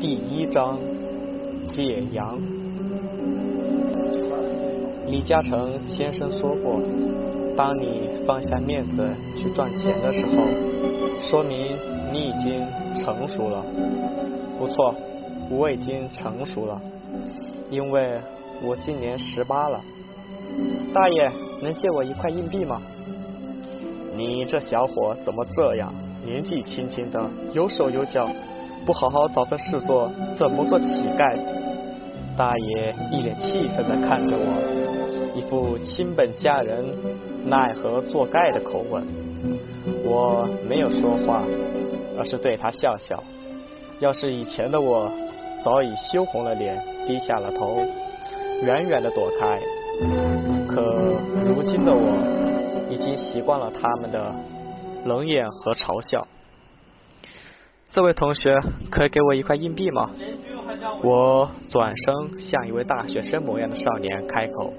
第一章解阳。李嘉诚先生说过，当你放下面子去赚钱的时候，说明你已经成熟了。不错，我已经成熟了，因为我今年十八了。大爷，能借我一块硬币吗？你这小伙怎么这样？年纪轻轻的，有手有脚，不好好找份事做，怎么做乞丐？大爷一脸气愤的看着我，一副亲本家人奈何做丐的口吻。我没有说话，而是对他笑笑。要是以前的我，早已羞红了脸，低下了头，远远的躲开。可如今的我，已经习惯了他们的冷眼和嘲笑。这位同学，可以给我一块硬币吗？我转身向一位大学生模样的少年开口。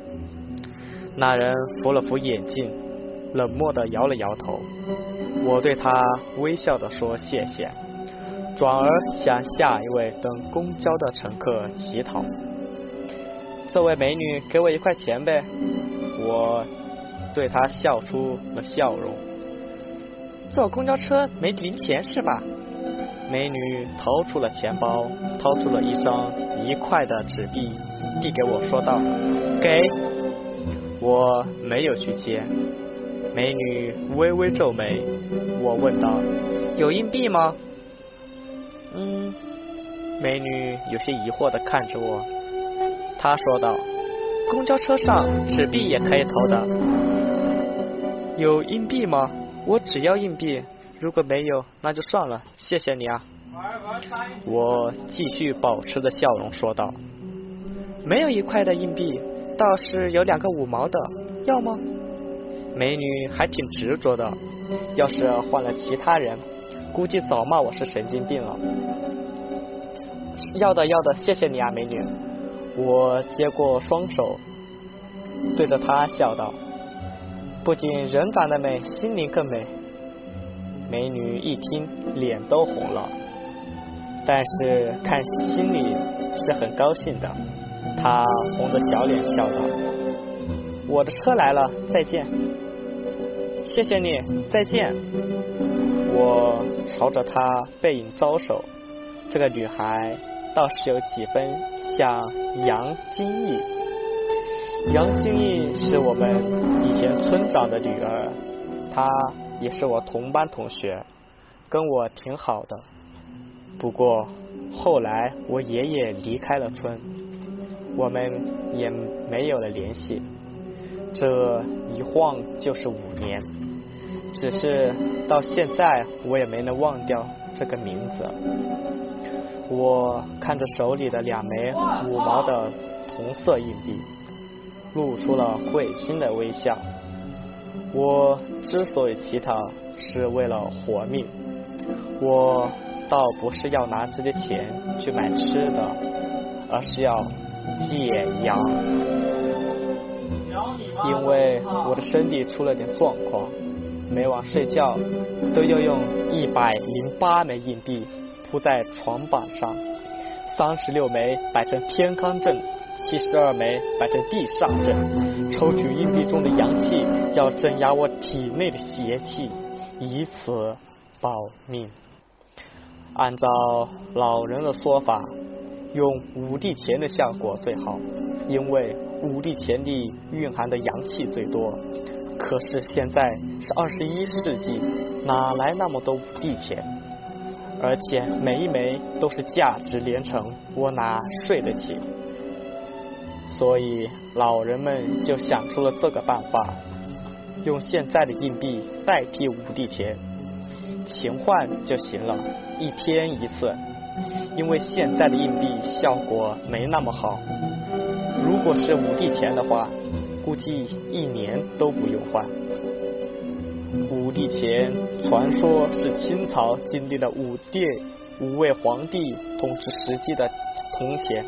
那人扶了扶眼镜，冷漠的摇了摇头。我对他微笑的说谢谢，转而向下一位等公交的乘客乞讨。这位美女，给我一块钱呗！我对她笑出了笑容。坐公交车没零钱是吧？美女掏出了钱包，掏出了一张一块的纸币，递给我说道：“给。”我没有去接。美女微微皱眉，我问道：“有硬币吗？”嗯。美女有些疑惑的看着我。她说道：“公交车上纸币也可以投的，有硬币吗？我只要硬币，如果没有那就算了，谢谢你啊。”我继续保持着笑容说道：“没有一块的硬币，倒是有两个五毛的，要吗？”美女还挺执着的，要是换了其他人，估计早骂我是神经病了。要的要的，谢谢你啊，美女。我接过双手，对着她笑道：“不仅人长得美，心灵更美。”美女一听，脸都红了，但是看心里是很高兴的。她红着小脸笑道：“我的车来了，再见。”“谢谢你，再见。”我朝着她背影招手，这个女孩倒是有几分像。杨金义，杨金义是我们以前村长的女儿，她也是我同班同学，跟我挺好的。不过后来我爷爷离开了村，我们也没有了联系。这一晃就是五年，只是到现在我也没能忘掉这个名字。我看着手里的两枚五毛的同色硬币，露出了会心的微笑。我之所以乞讨，是为了活命。我倒不是要拿这些钱去买吃的，而是要解阳。因为我的身体出了点状况，每晚睡觉都要用一百零八枚硬币。铺在床板上，三十六枚摆成天罡阵，七十二枚摆成地煞阵。抽取硬币中的阳气，要镇压我体内的邪气，以此保命。按照老人的说法，用五帝钱的效果最好，因为五帝钱里蕴含的阳气最多。可是现在是二十一世纪，哪来那么多五帝钱？而且每一枚都是价值连城，我哪睡得起？所以老人们就想出了这个办法，用现在的硬币代替五帝钱，勤换就行了，一天一次。因为现在的硬币效果没那么好，如果是五帝钱的话，估计一年都不用换。五帝钱，传说是清朝经历了五帝五位皇帝统治时期的铜钱，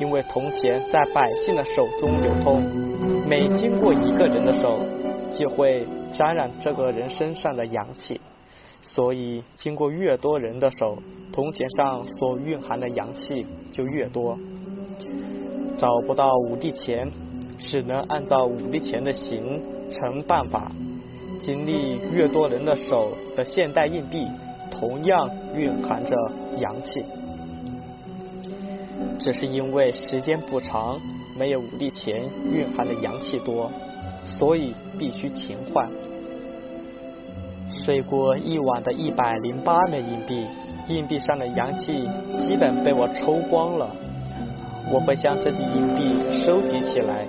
因为铜钱在百姓的手中流通，每经过一个人的手，就会沾染这个人身上的阳气，所以经过越多人的手，铜钱上所蕴含的阳气就越多。找不到五帝钱，只能按照五帝钱的形成办法。经历越多人的手的现代硬币，同样蕴含着阳气，只是因为时间不长，没有五帝钱蕴含的阳气多，所以必须勤换。睡过一晚的一百零八枚硬币，硬币上的阳气基本被我抽光了。我会将这些硬币收集起来，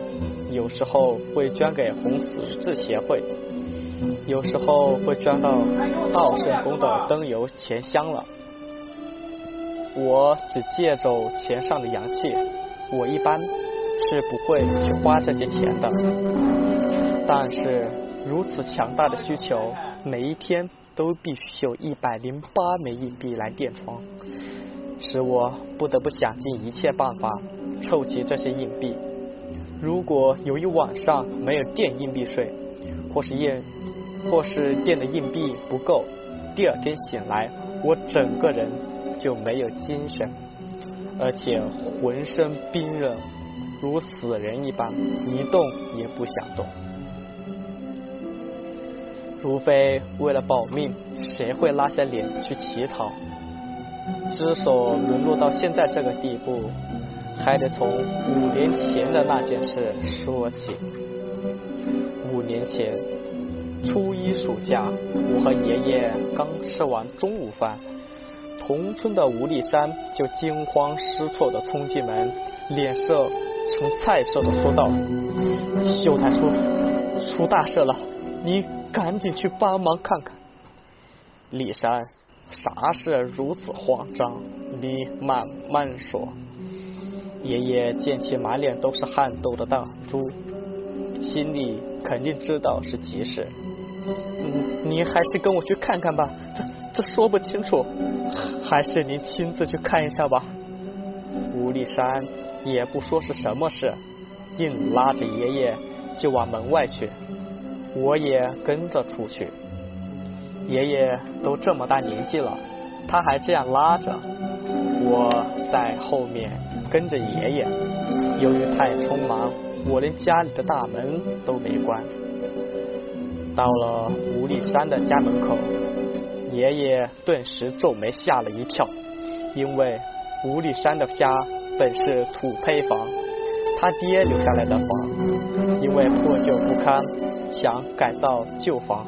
有时候会捐给红十字协会，有时候会捐到道圣宫的灯油钱箱了。我只借走钱上的阳气，我一般是不会去花这些钱的。但是如此强大的需求。每一天都必须有一百零八枚硬币来垫床，使我不得不想尽一切办法凑齐这些硬币。如果有一晚上没有垫硬币睡，或是垫，或是垫的硬币不够，第二天醒来，我整个人就没有精神，而且浑身冰冷，如死人一般，一动也不想动。除非为了保命，谁会拉下脸去乞讨？之所沦落到现在这个地步，还得从五年前的那件事说起。五年前，初一暑假，我和爷爷刚吃完中午饭，同村的吴立山就惊慌失措地冲进门，脸色呈菜色的说道：“秀才叔，出大事了，你。”赶紧去帮忙看看，李山，啥事如此慌张？你慢慢说。爷爷见其满脸都是汗豆的大珠，心里肯定知道是急事。你还是跟我去看看吧，这这说不清楚，还是您亲自去看一下吧。吴立山也不说是什么事，硬拉着爷爷就往门外去。我也跟着出去，爷爷都这么大年纪了，他还这样拉着，我在后面跟着爷爷。由于太匆忙，我连家里的大门都没关。到了吴立山的家门口，爷爷顿时皱眉，吓了一跳，因为吴立山的家本是土坯房。他爹留下来的房，因为破旧不堪，想改造旧房。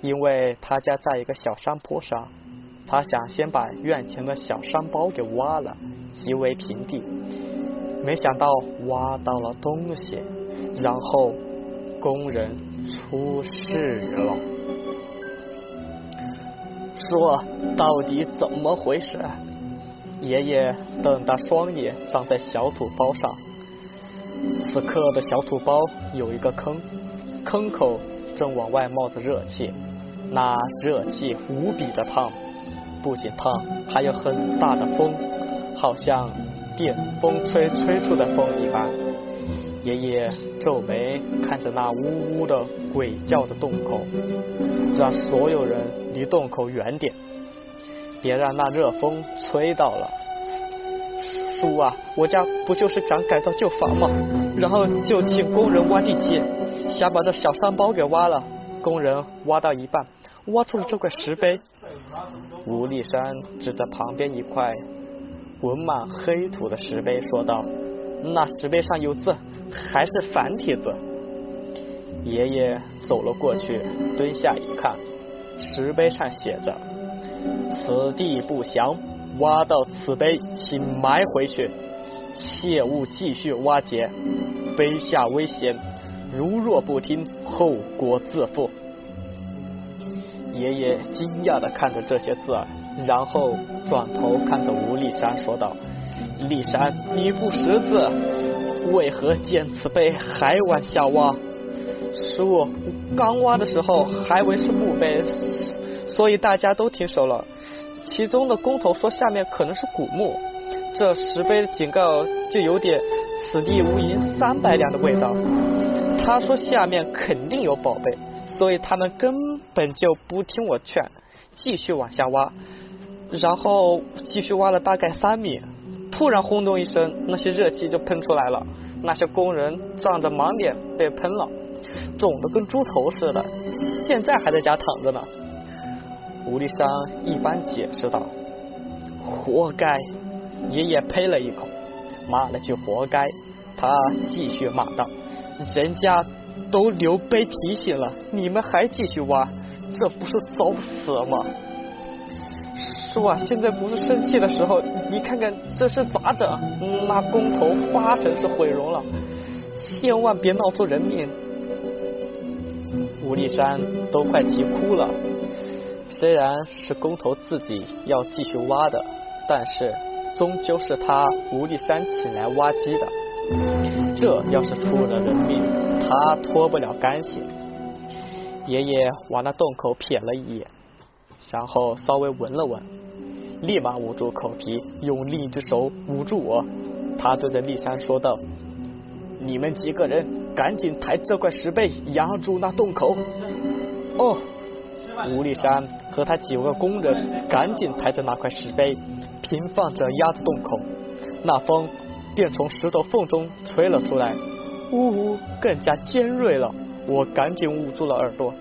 因为他家在一个小山坡上，他想先把院前的小山包给挖了，夷为平地。没想到挖到了东西，然后工人出事了。说，到底怎么回事？爷爷瞪大双眼，长在小土包上。此刻的小土包有一个坑，坑口正往外冒着热气，那热气无比的烫，不仅烫，还有很大的风，好像电风吹吹出的风一般。爷爷皱眉看着那呜呜的鬼叫的洞口，让所有人离洞口远点，别让那热风吹到了。叔啊，我家不就是想改造旧房吗？然后就请工人挖地基，想把这小山包给挖了。工人挖到一半，挖出了这块石碑。吴立山指着旁边一块滚满黑土的石碑，说道：“那石碑上有字，还是繁体字。”爷爷走了过去，蹲下一看，石碑上写着：“此地不详。”挖到此碑，请埋回去，切勿继续挖掘，碑下危险，如若不听，后果自负。爷爷惊讶的看着这些字，然后转头看着吴立山说道：“立山，你不识字，为何见此碑还往下挖？”叔，刚挖的时候还为是墓碑，所以大家都停手了。其中的工头说下面可能是古墓，这石碑的警告就有点“此地无银三百两”的味道。他说下面肯定有宝贝，所以他们根本就不听我劝，继续往下挖。然后继续挖了大概三米，突然轰隆一声，那些热气就喷出来了。那些工人仗着盲脸被喷了，肿得跟猪头似的，现在还在家躺着呢。吴立山一般解释道：“活该！”爷爷呸了一口，骂了句“活该”。他继续骂道：“人家都刘备提醒了，你们还继续挖，这不是找死吗？”叔啊，现在不是生气的时候，你看看这是咋整？那工头八成是毁容了，千万别闹出人命。吴立山都快急哭了。虽然是工头自己要继续挖的，但是终究是他吴立山请来挖机的，这要是出了人命，他脱不了干系。爷爷往那洞口瞥了一眼，然后稍微闻了闻。立马捂住口鼻，用另一只手捂住我。他对着立山说道：“你们几个人赶紧抬这块石碑压住那洞口。”哦，吴立山和他几个工人赶紧抬着那块石碑，平放着压着洞口。那风便从石头缝中吹了出来，呜呜，更加尖锐了。我赶紧捂住了耳朵。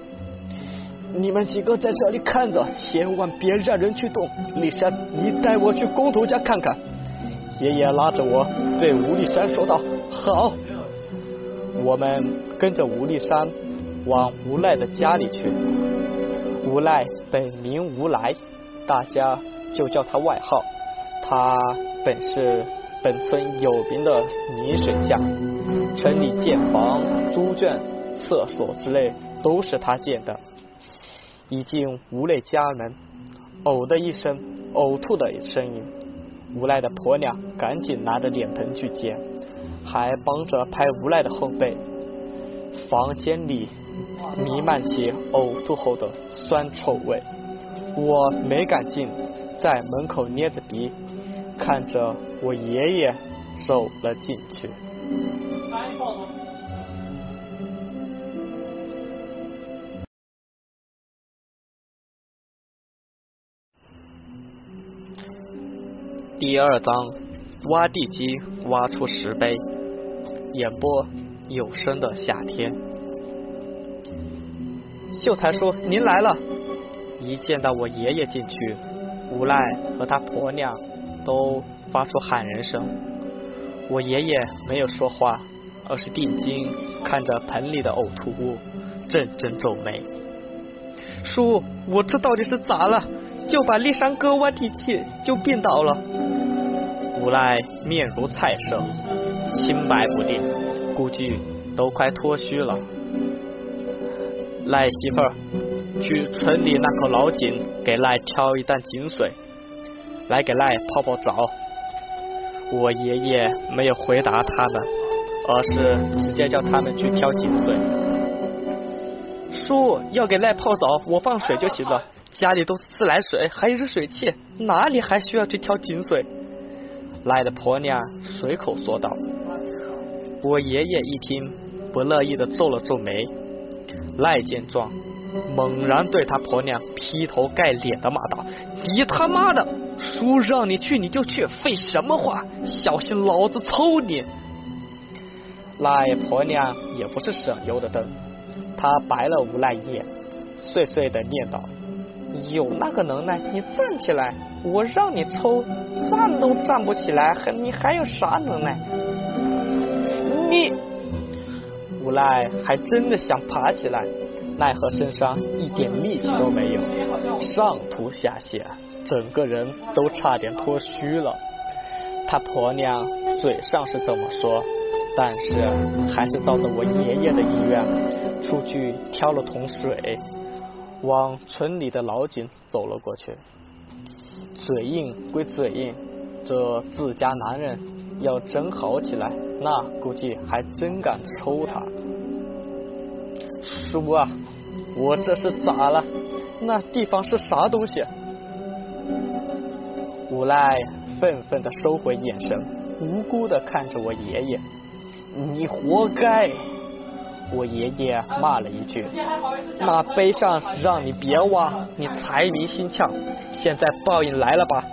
你们几个在这里看着，千万别让人去动。立山，你带我去工头家看看。爷爷拉着我对吴立山说道：“好。”我们跟着吴立山往吴赖的家里去。吴赖本名吴来，大家就叫他外号。他本是本村有名的泥水匠，城里建房、猪圈、厕所之类都是他建的。一进吴赖家门，呕的一声，呕吐的声音。无赖的婆娘赶紧拿着脸盆去接，还帮着拍无赖的后背。房间里弥漫起呕吐后的酸臭味，我没敢进，在门口捏着鼻，看着我爷爷走了进去。第二章，挖地基挖出石碑。演播有声的夏天。秀才叔，您来了。一见到我爷爷进去，无赖和他婆娘都发出喊人声。我爷爷没有说话，而是定睛看着盆里的呕吐物，阵阵皱眉。叔，我这到底是咋了？就把立山哥挖地气就病倒了。无赖面如菜色，清白不定，估计都快脱虚了。赖媳妇儿，去村里那口老井给赖挑一担井水，来给赖泡泡澡。我爷爷没有回答他们，而是直接叫他们去挑井水。叔要给赖泡澡，我放水就行了，家里都是自来水，还有热水器，哪里还需要去挑井水？赖的婆娘随口说道：“我爷爷一听，不乐意的皱了皱眉。赖见状，猛然对他婆娘劈头盖脸的骂道：‘你他妈的，叔让你去你就去，废什么话？小心老子抽你！’赖婆娘也不是省油的灯，她白了无赖一眼，碎碎的念道：‘有那个能耐，你站起来！’”我让你抽，站都站不起来，还你还有啥能耐？你无赖还真的想爬起来，奈何身上一点力气都没有，上吐下泻，整个人都差点脱虚了。他婆娘嘴上是这么说，但是还是照着我爷爷的意愿，出去挑了桶水，往村里的老井走了过去。嘴硬归嘴硬，这自家男人要真好起来，那估计还真敢抽他。叔啊，我这是咋了？那地方是啥东西？无赖愤愤的收回眼神，无辜的看着我爷爷。你活该！我爷爷骂了一句：“那碑上让你别挖，你财迷心窍，现在报应来了吧？”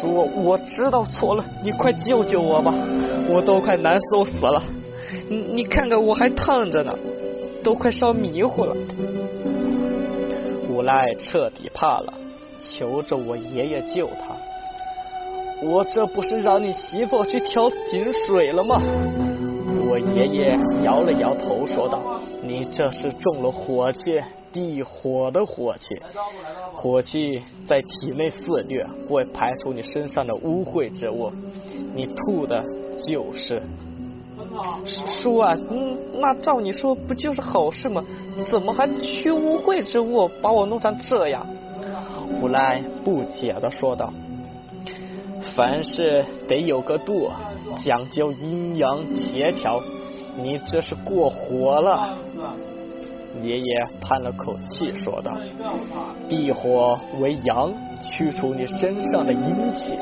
说：“我知道错了，你快救救我吧，我都快难受死了。你你看看我还烫着呢，都快烧迷糊了。”无赖彻底怕了，求着我爷爷救他。我这不是让你媳妇去挑井水了吗？我爷爷摇了摇头，说道：“你这是中了火气，地火的火气。火气在体内肆虐，会排出你身上的污秽之物，你吐的就是。”叔啊，那照你说不就是好事吗？怎么还驱污秽之物，把我弄成这样？无赖不解的说道。凡事得有个度，讲究阴阳协调。你这是过火了。爷爷叹了口气说道：“地火为阳，驱除你身上的阴气。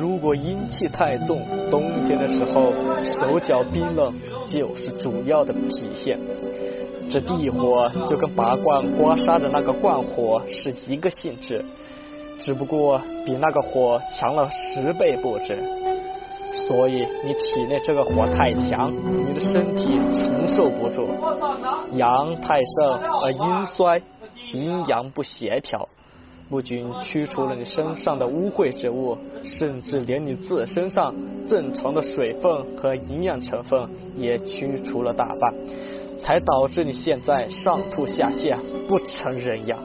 如果阴气太重，冬天的时候手脚冰冷，就是主要的体现。这地火就跟拔罐刮痧的那个罐火是一个性质。”只不过比那个火强了十倍不止，所以你体内这个火太强，你的身体承受不住。阳太盛而阴衰，阴阳不协调，不仅驱除了你身上的污秽之物，甚至连你自身上正常的水分和营养成分也驱除了大半，才导致你现在上吐下泻，不成人样。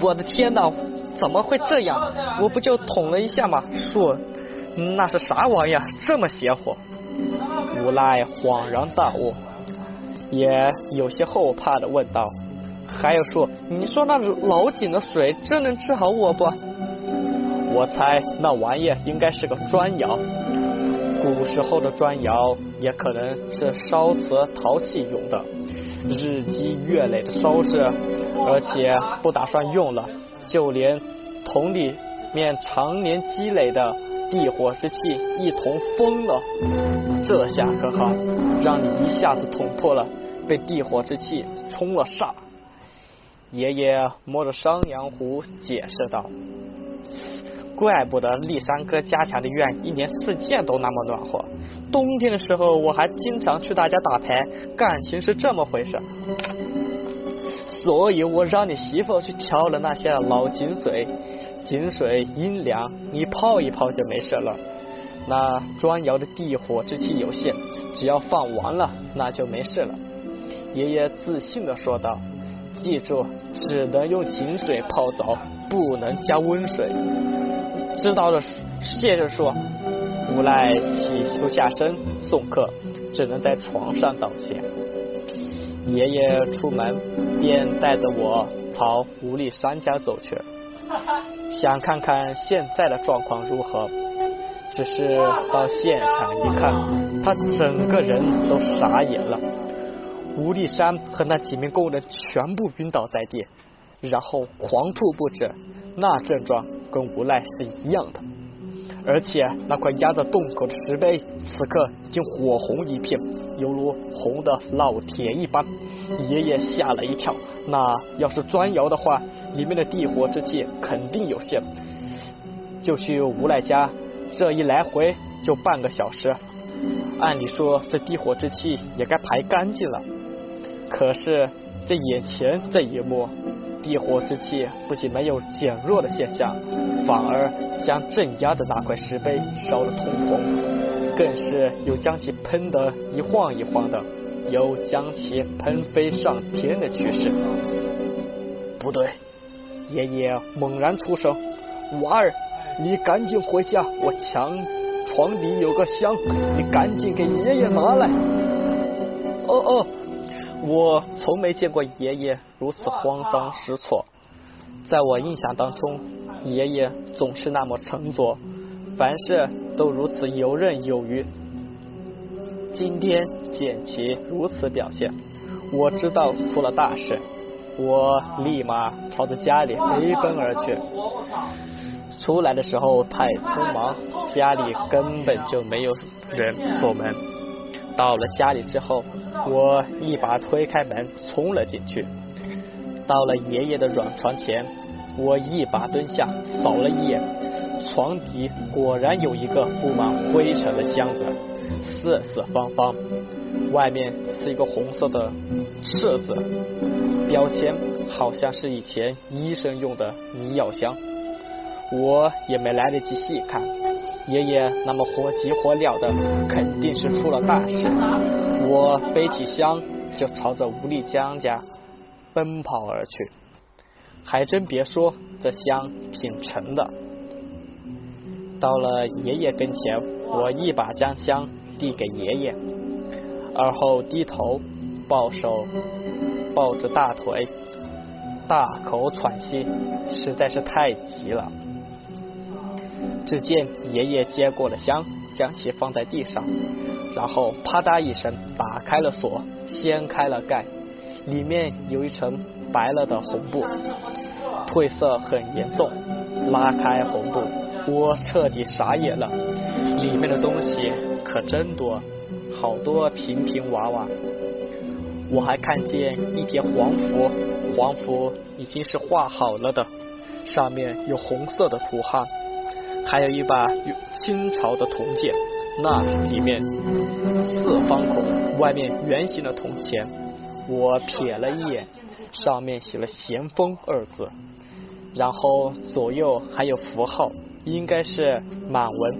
我的天哪！怎么会这样？我不就捅了一下吗？说那是啥玩意儿？这么邪乎？无赖恍然大悟，也有些后怕的问道：“还有说，你说那老井的水真能治好我不？”我猜那玩意应该是个砖窑，古时候的砖窑也可能是烧瓷陶器用的，日积月累的烧制，而且不打算用了。就连桶里面常年积累的地火之气一同封了，这下可好，让你一下子捅破了，被地火之气冲了煞。爷爷摸着商阳壶解释道：“怪不得立山哥家强的院一年四季都那么暖和，冬天的时候我还经常去他家打牌，感情是这么回事。”所以我让你媳妇去挑了那些老井水，井水阴凉，你泡一泡就没事了。那砖窑的地火之气有限，只要放完了，那就没事了。爷爷自信的说道：“记住，只能用井水泡澡，不能加温水。”知道了，谢着说。无赖起不下身送客，只能在床上道谢。爷爷出门，便带着我朝吴立山家走去，想看看现在的状况如何。只是到现场一看，他整个人都傻眼了。吴立山和那几名工人全部晕倒在地，然后狂吐不止，那症状跟无赖是一样的。而且那块压在洞口的石碑，此刻已经火红一片，犹如红的烙铁一般。爷爷吓了一跳，那要是砖窑的话，里面的地火之气肯定有限。就去无赖家，这一来回就半个小时。按理说这地火之气也该排干净了，可是这眼前这一幕。地火之气不仅没有减弱的现象，反而将镇压的那块石碑烧得通红，更是有将其喷得一晃一晃的，有将其喷飞上天的趋势。不对，爷爷猛然出声：“娃儿，你赶紧回家，我墙床底有个箱，你赶紧给爷爷拿来。”哦哦。我从没见过爷爷如此慌张失措，在我印象当中，爷爷总是那么沉着，凡事都如此游刃有余。今天见其如此表现，我知道出了大事，我立马朝着家里飞奔而去。出来的时候太匆忙，家里根本就没有人锁门。到了家里之后，我一把推开门，冲了进去。到了爷爷的软床前，我一把蹲下，扫了一眼，床底果然有一个布满灰尘的箱子，四四方方，外面是一个红色的柿字，标签好像是以前医生用的医药箱。我也没来得及细看，爷爷那么火急火燎的，肯定是出了大事。我背起箱就朝着吴丽江家奔跑而去。还真别说，这箱挺沉的。到了爷爷跟前，我一把将香递给爷爷，而后低头抱手抱着大腿，大口喘息，实在是太急了。只见爷爷接过了香，将其放在地上，然后啪嗒一声打开了锁，掀开了盖，里面有一层白了的红布，褪色很严重。拉开红布，我彻底傻眼了，里面的东西可真多，好多瓶瓶娃娃。我还看见一叠黄符，黄符已经是画好了的，上面有红色的图案。还有一把清朝的铜剑，那里面四方孔，外面圆形的铜钱。我瞥了一眼，上面写了“咸丰”二字，然后左右还有符号，应该是满文。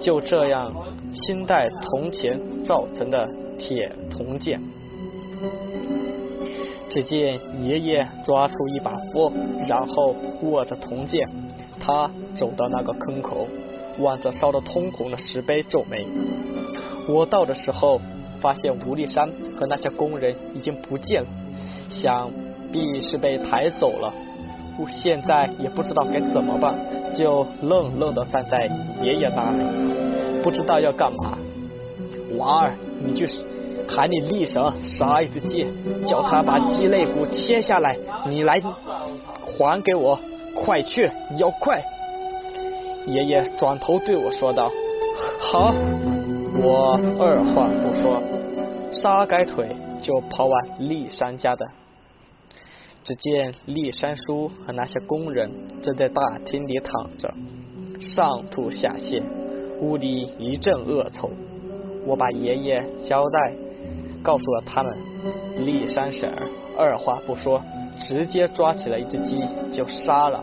就这样，清代铜钱造成的铁铜剑。只见爷爷抓出一把锅，然后握着铜剑。他走到那个坑口，望着烧得通红的石碑，皱眉。我到的时候，发现吴立山和那些工人已经不见了，想必是被抬走了。我现在也不知道该怎么办，就愣愣的站在爷爷那里，不知道要干嘛。娃儿，你去喊你立神杀一只鸡，叫他把鸡肋骨切下来，你来还给我。快去，要快！爷爷转头对我说道：“好。”我二话不说，撒开腿就跑往立山家的。只见立山叔和那些工人正在大厅里躺着，上吐下泻，屋里一阵恶臭。我把爷爷交代告诉了他们，立山婶儿二话不说。直接抓起了一只鸡就杀了，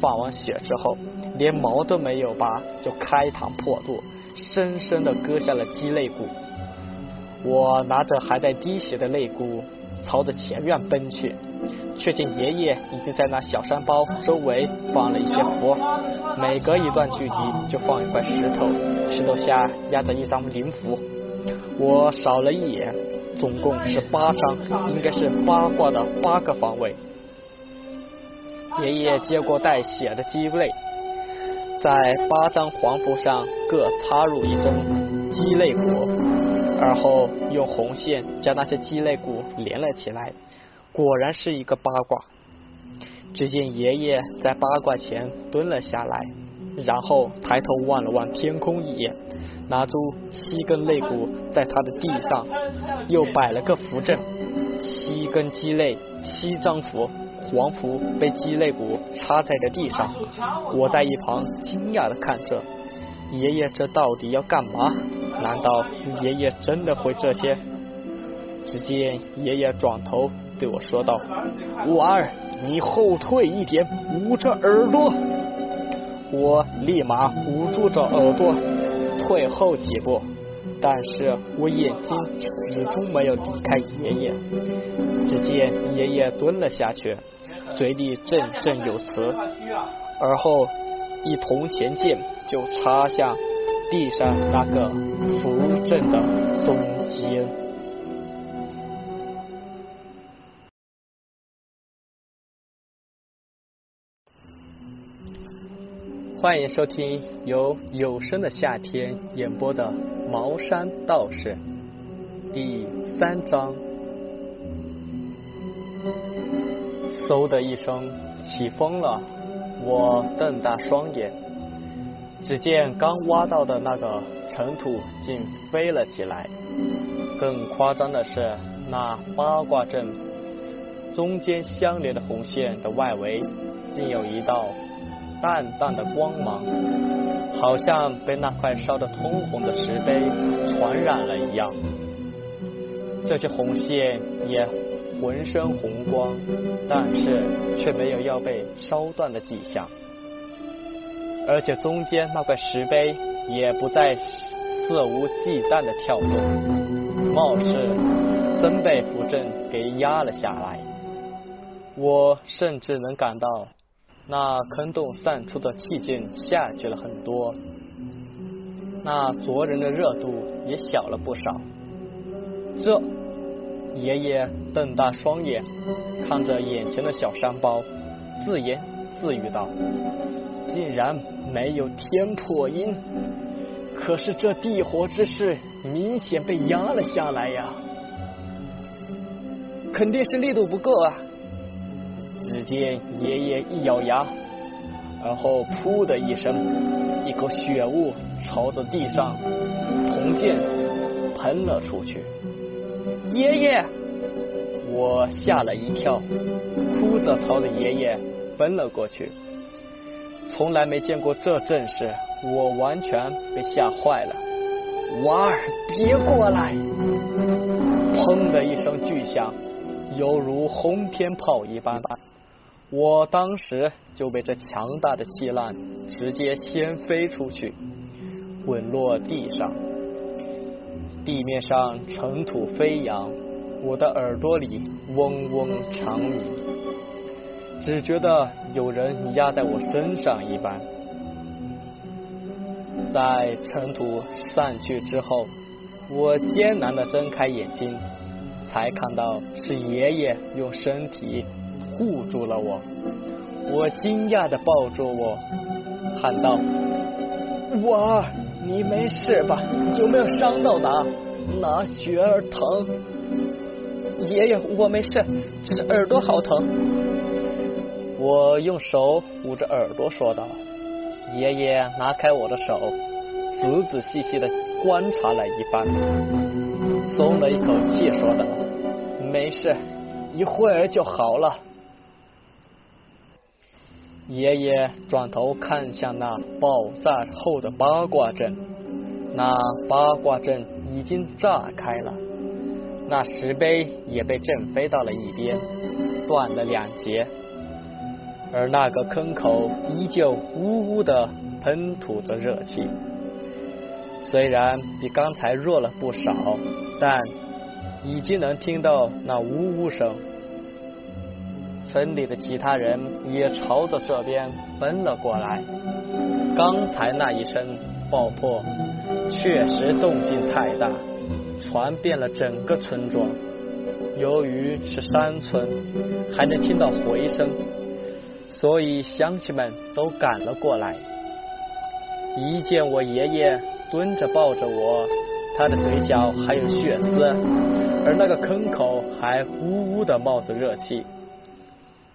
放完血之后，连毛都没有拔就开膛破肚，深深的割下了鸡肋骨。我拿着还在滴血的肋骨，朝着前院奔去，却见爷爷已经在那小山包周围放了一些符，每隔一段距离就放一块石头，石头下压着一张灵符。我扫了一眼。总共是八张，应该是八卦的八个方位。爷爷接过带血的鸡肋，在八张黄符上各插入一针鸡肋骨，而后用红线将那些鸡肋骨连了起来。果然是一个八卦。只见爷爷在八卦前蹲了下来，然后抬头望了望天空一眼。拿出七根肋骨，在他的地上又摆了个符阵，七根鸡肋，七张符，黄符被鸡肋骨插在了地上。我在一旁惊讶的看着，爷爷这到底要干嘛？难道爷爷真的会这些？只见爷爷转头对我说道：“娃儿，你后退一点，捂着耳朵。”我立马捂住着耳朵。退后几步，但是我眼睛始终没有离开爷爷。只见爷爷蹲了下去，嘴里振振有词，而后一铜钱剑就插向地上那个扶正的中间。欢迎收听由有声的夏天演播的《茅山道士》第三章。嗖的一声，起风了。我瞪大双眼，只见刚挖到的那个尘土竟飞了起来。更夸张的是，那八卦阵中间相连的红线的外围，竟有一道淡淡的光芒，好像被那块烧得通红的石碑传染了一样。这些红线也浑身红光，但是却没有要被烧断的迹象，而且中间那块石碑也不再肆无忌惮的跳动，貌似真被符阵给压了下来。我甚至能感到那坑洞散出的气劲下去了很多，那灼人的热度也小了不少。这。爷爷瞪大双眼，看着眼前的小山包，自言自语道：“竟然没有天破音，可是这地火之势明显被压了下来呀！肯定是力度不够啊！”只见爷爷一咬牙，然后噗的一声，一口血雾朝着地上铜剑喷了出去。爷爷，我吓了一跳，哭着朝着爷爷奔了过去。从来没见过这阵势，我完全被吓坏了。娃儿，别过来！砰的一声巨响，犹如轰天炮一般，我当时就被这强大的气浪直接掀飞出去，滚落地上。地面上尘土飞扬，我的耳朵里嗡嗡长鸣，只觉得有人压在我身上一般。在尘土散去之后，我艰难的睁开眼睛，才看到是爷爷用身体护住了我。我惊讶的抱住我，喊道：“我。”你没事吧？有没有伤到哪？哪雪儿疼？爷爷，我没事，只是耳朵好疼。我用手捂着耳朵说道。爷爷拿开我的手，仔仔细细的观察了一番，松了一口气，说道：“没事，一会儿就好了。”爷爷转头看向那爆炸后的八卦阵，那八卦阵已经炸开了，那石碑也被震飞到了一边，断了两截，而那个坑口依旧呜呜的喷吐着热气，虽然比刚才弱了不少，但已经能听到那呜呜声。村里的其他人也朝着这边奔了过来。刚才那一声爆破，确实动静太大，传遍了整个村庄。由于是山村，还能听到回声，所以乡亲们都赶了过来。一见我爷爷蹲着抱着我，他的嘴角还有血丝，而那个坑口还呜呜的冒着热气。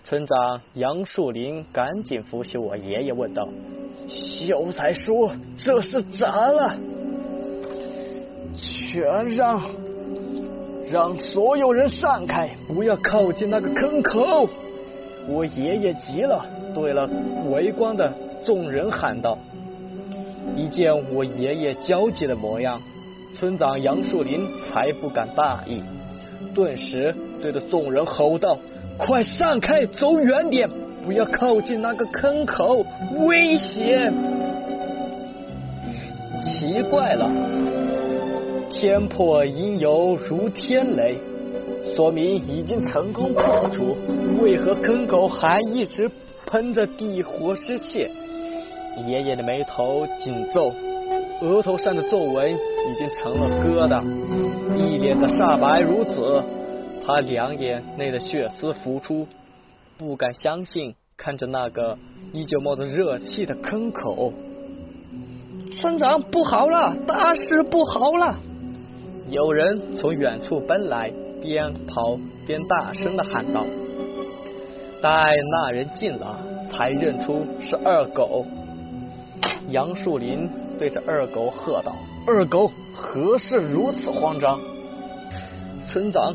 村长杨树林赶紧扶起我爷爷，问道：“秀才说这是咋了？全让让所有人散开，不要靠近那个坑口。”我爷爷急了，对了围观的众人喊道。一见我爷爷焦急的模样，村长杨树林才不敢大意，顿时对着众人吼道。快散开，走远点，不要靠近那个坑口，危险！奇怪了，天破阴犹如天雷，说明已经成功破除，为何坑口还一直喷着地火之气？爷爷的眉头紧皱，额头上的皱纹已经成了疙瘩，一脸的煞白如此。他两眼内的血丝浮出，不敢相信看着那个依旧冒着热气的坑口。村长，不好了，大事不好了！有人从远处奔来，边跑边大声的喊道。待那人近了，才认出是二狗。杨树林对着二狗喝道：“二狗，何事如此慌张？”村长，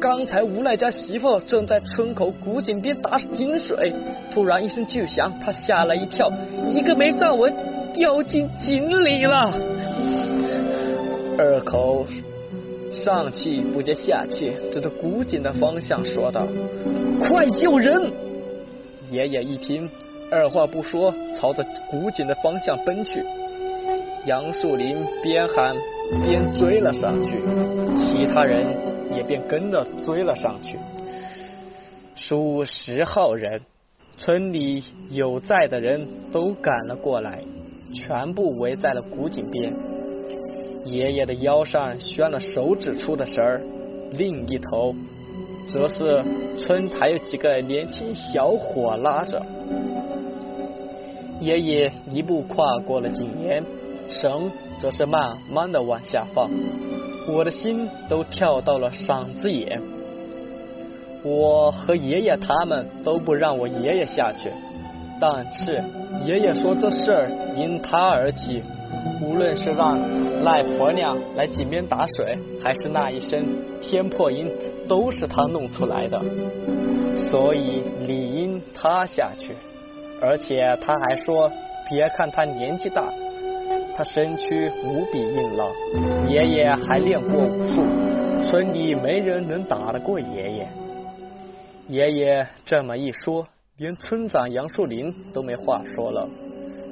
刚才无赖家媳妇正在村口古井边打井水，突然一声巨响，他吓了一跳，一个没站稳，掉进井里了。二狗上气不接下气，指着古井的方向说道：“快救人！”爷爷一听。二话不说，朝着古井的方向奔去。杨树林边喊边追了上去，其他人也便跟着追了上去。数十号人，村里有在的人都赶了过来，全部围在了古井边。爷爷的腰上拴了手指粗的绳儿，另一头则是村还有几个年轻小伙拉着。爷爷一步跨过了井沿，绳则是慢慢的往下放，我的心都跳到了嗓子眼。我和爷爷他们都不让我爷爷下去，但是爷爷说这事儿因他而起，无论是让赖婆娘来井边打水，还是那一声天破音，都是他弄出来的，所以理应他下去。而且他还说，别看他年纪大，他身躯无比硬朗。爷爷还练过武术，村里没人能打得过爷爷。爷爷这么一说，连村长杨树林都没话说了，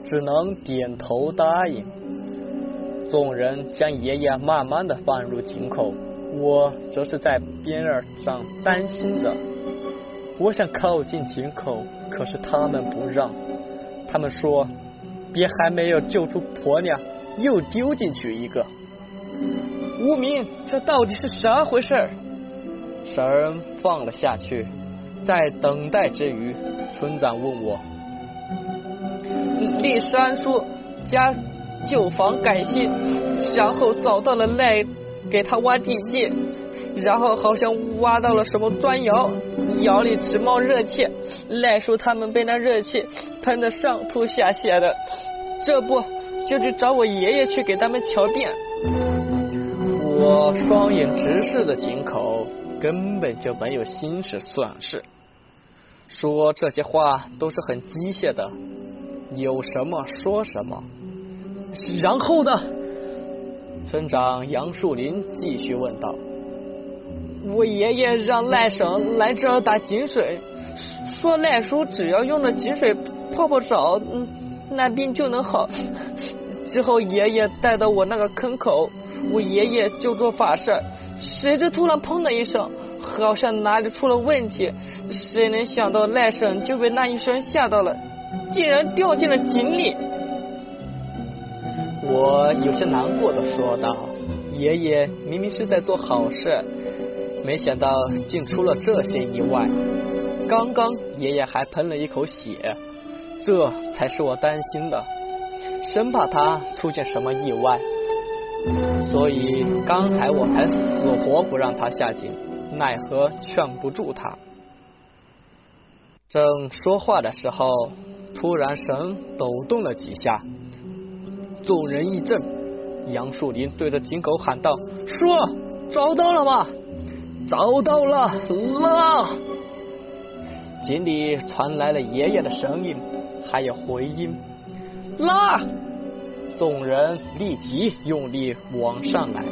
只能点头答应。众人将爷爷慢慢的放入井口，我则是在边儿上担心着。我想靠近井口。可是他们不让，他们说别还没有救出婆娘，又丢进去一个。无名，这到底是啥回事？绳放了下去，在等待之余，村长问我：立山叔家旧房改新，然后找到了赖，给他挖地基，然后好像挖到了什么砖窑，窑里直冒热气。赖叔他们被那热气喷得上吐下泻的，这不就去找我爷爷去给他们瞧病。我双眼直视着井口，根本就没有心思算事，说这些话都是很机械的，有什么说什么。然后呢？村长杨树林继续问道：“我爷爷让赖婶来这儿打井水。”说赖叔只要用了井水泡泡澡，嗯，那病就能好。之后爷爷带到我那个坑口，我爷爷就做法事，谁知突然砰的一声，好像哪里出了问题。谁能想到赖婶就被那一声吓到了，竟然掉进了井里。我有些难过的说道：“爷爷明明是在做好事，没想到竟出了这些意外。”刚刚爷爷还喷了一口血，这才是我担心的，生怕他出现什么意外，所以刚才我才死活不让他下井，奈何劝不住他。正说话的时候，突然绳抖动了几下，众人一震，杨树林对着井口喊道：“说，找到了吗？找到了，拉！”井里传来了爷爷的声音，还有回音，拉！众人立即用力往上来，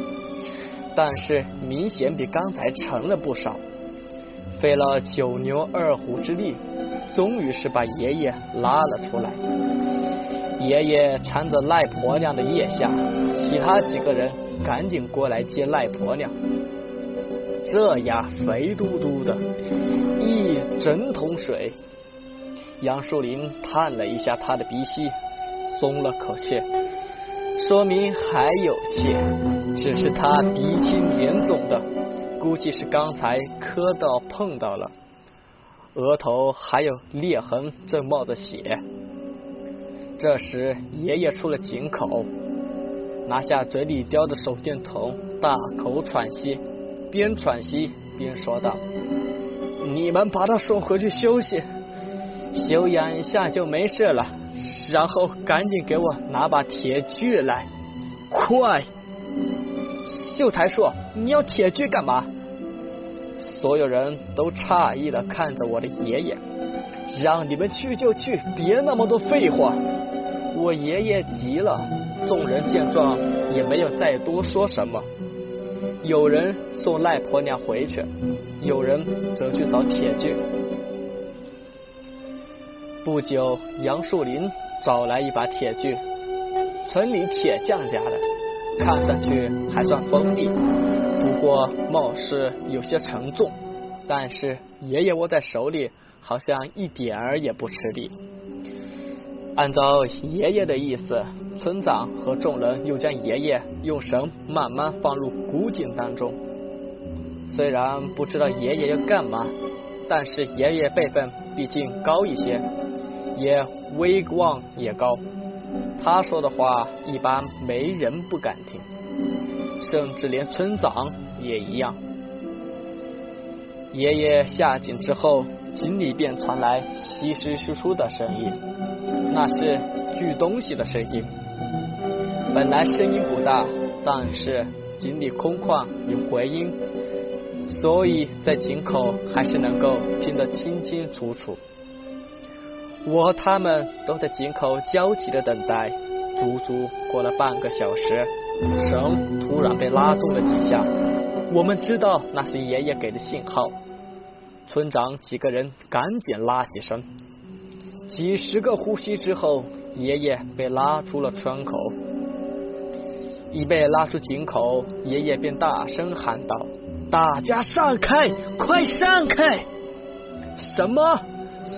但是明显比刚才沉了不少，费了九牛二虎之力，终于是把爷爷拉了出来。爷爷搀着赖婆娘的腋下，其他几个人赶紧过来接赖婆娘。这呀，肥嘟嘟的。一整桶水，杨树林叹了一下他的鼻息，松了口气，说明还有气，只是他鼻青脸肿的，估计是刚才磕到碰到了，额头还有裂痕，正冒着血。这时爷爷出了井口，拿下嘴里叼的手电筒，大口喘息，边喘息边说道。你们把他送回去休息，休养一下就没事了。然后赶紧给我拿把铁锯来，快！秀才说：“你要铁锯干嘛？”所有人都诧异的看着我的爷爷，让你们去就去，别那么多废话。我爷爷急了，众人见状也没有再多说什么。有人送赖婆娘回去，有人则去找铁锯。不久，杨树林找来一把铁锯，村里铁匠家的，看上去还算锋利，不过貌似有些沉重。但是爷爷握在手里，好像一点儿也不吃力。按照爷爷的意思，村长和众人又将爷爷用绳慢慢放入古井当中。虽然不知道爷爷要干嘛，但是爷爷辈分毕竟高一些。也威望也高，他说的话一般没人不敢听，甚至连村长也一样。爷爷下井之后，井里便传来稀稀疏疏的声音，那是锯东西的声音。本来声音不大，但是井里空旷有回音，所以在井口还是能够听得清清楚楚。我和他们都在井口焦急的等待，足足过了半个小时，绳突然被拉动了几下，我们知道那是爷爷给的信号。村长几个人赶紧拉起绳，几十个呼吸之后，爷爷被拉出了村口。一被拉出井口，爷爷便大声喊道：“大家上开，快上开！”什么？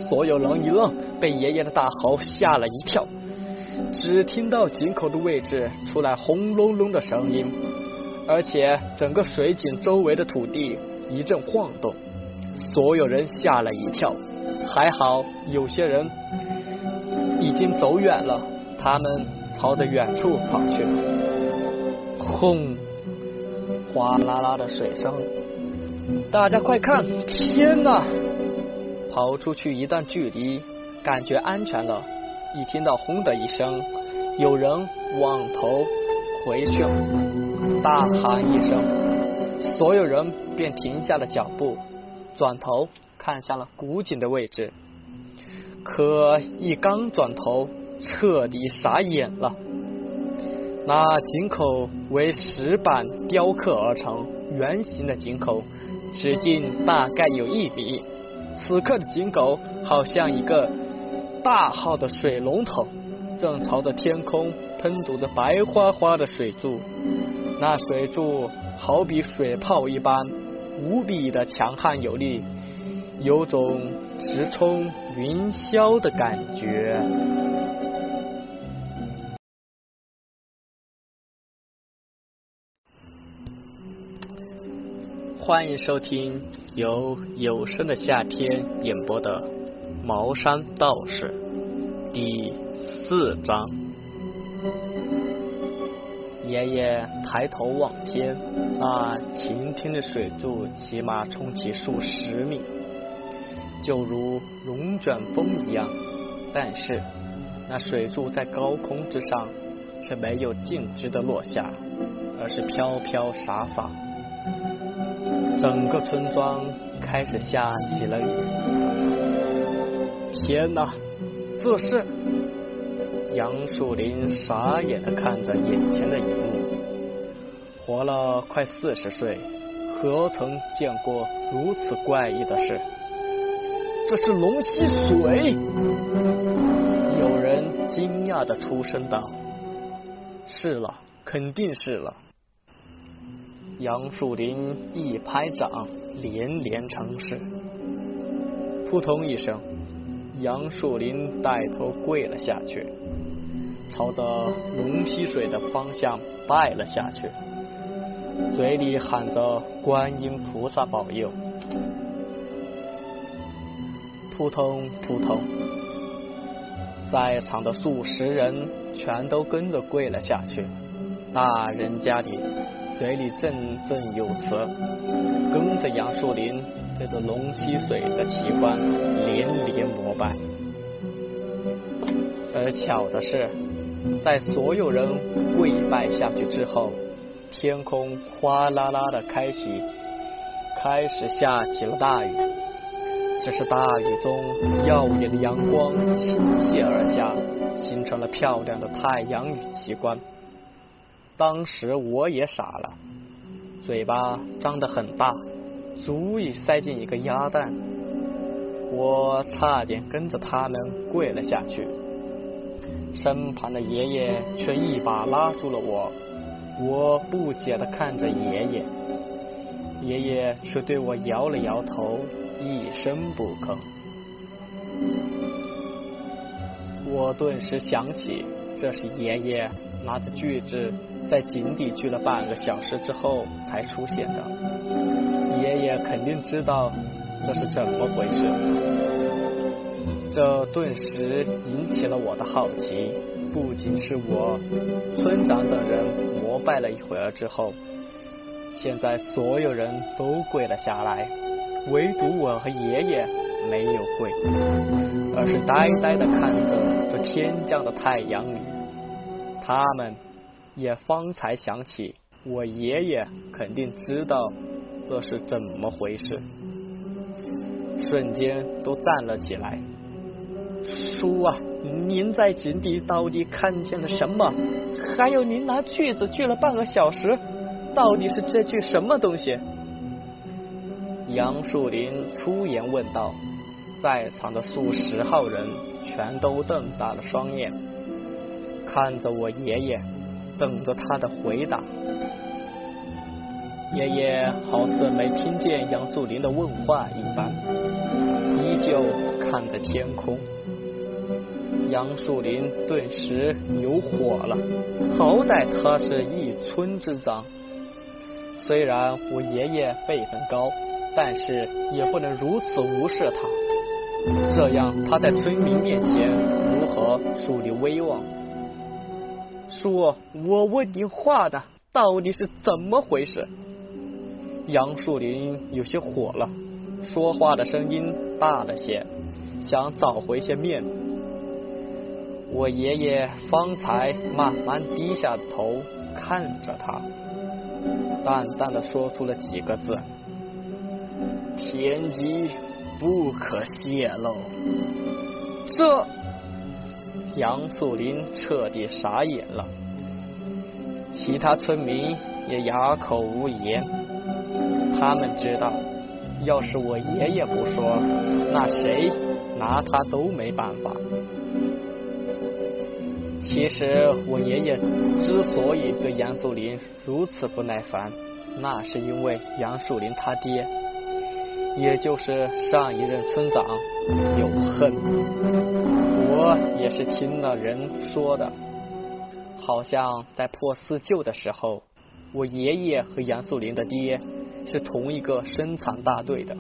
所有人一愣。被爷爷的大吼吓了一跳，只听到井口的位置出来轰隆隆的声音，而且整个水井周围的土地一阵晃动，所有人吓了一跳。还好有些人已经走远了，他们朝着远处跑去了。轰，哗啦啦的水声，大家快看！天哪！跑出去一段距离。感觉安全了，一听到轰的一声，有人往头回去了，大喊一声，所有人便停下了脚步，转头看向了古井的位置。可一刚转头，彻底傻眼了。那井口为石板雕刻而成，圆形的井口，直径大概有一米。此刻的井口好像一个。大号的水龙头正朝着天空喷吐着白花花的水柱，那水柱好比水炮一般，无比的强悍有力，有种直冲云霄的感觉。欢迎收听由有声的夏天演播的。茅山道士第四章。爷爷抬头望天，那晴天的水柱起码冲起数十米，就如龙卷风一样。但是那水柱在高空之上却没有径直的落下，而是飘飘洒洒。整个村庄开始下起了雨。天哪，这是杨树林傻眼的看着眼前的一幕，活了快四十岁，何曾见过如此怪异的事？这是龙吸水！有人惊讶的出声道：“是了，肯定是了。”杨树林一拍掌，连连称是。扑通一声。杨树林带头跪了下去，朝着龙溪水的方向拜了下去，嘴里喊着“观音菩萨保佑”。扑通扑通，在场的数十人全都跟着跪了下去。大人家里嘴里振振有词，跟着杨树林。对着龙溪水的奇观连连膜拜，而巧的是，在所有人跪拜下去之后，天空哗啦啦的开启，开始下起了大雨。这是大雨中耀眼的阳光倾泻而下，形成了漂亮的太阳雨奇观。当时我也傻了，嘴巴张得很大，足以塞进一个鸭蛋。我差点跟着他们跪了下去，身旁的爷爷却一把拉住了我。我不解地看着爷爷，爷爷却对我摇了摇头，一声不吭。我顿时想起，这是爷爷拿着锯子在井底锯了半个小时之后才出现的。爷爷肯定知道。这是怎么回事？这顿时引起了我的好奇。不仅是我，村长等人膜拜了一会儿之后，现在所有人都跪了下来，唯独我和爷爷没有跪，而是呆呆的看着这天降的太阳雨。他们也方才想起，我爷爷肯定知道这是怎么回事。瞬间都站了起来。叔啊，您在井底到底看见了什么？还有您拿锯子锯了半个小时，到底是这锯什么东西？杨树林粗言问道。在场的数十号人全都瞪大了双眼，看着我爷爷，等着他的回答。爷爷好似没听见杨树林的问话一般，依旧看着天空。杨树林顿时有火了，好歹他是一村之长，虽然我爷爷辈分高，但是也不能如此无视他，这样他在村民面前如何树立威望？叔，我问你话的到底是怎么回事？杨树林有些火了，说话的声音大了些，想找回些面子。我爷爷方才慢慢低下头看着他，淡淡的说出了几个字：“天机不可泄露。”这杨树林彻底傻眼了，其他村民也哑口无言。他们知道，要是我爷爷不说，那谁拿他都没办法。其实我爷爷之所以对杨树林如此不耐烦，那是因为杨树林他爹，也就是上一任村长有恨。我也是听了人说的，好像在破四旧的时候，我爷爷和杨树林的爹。是同一个生产大队的，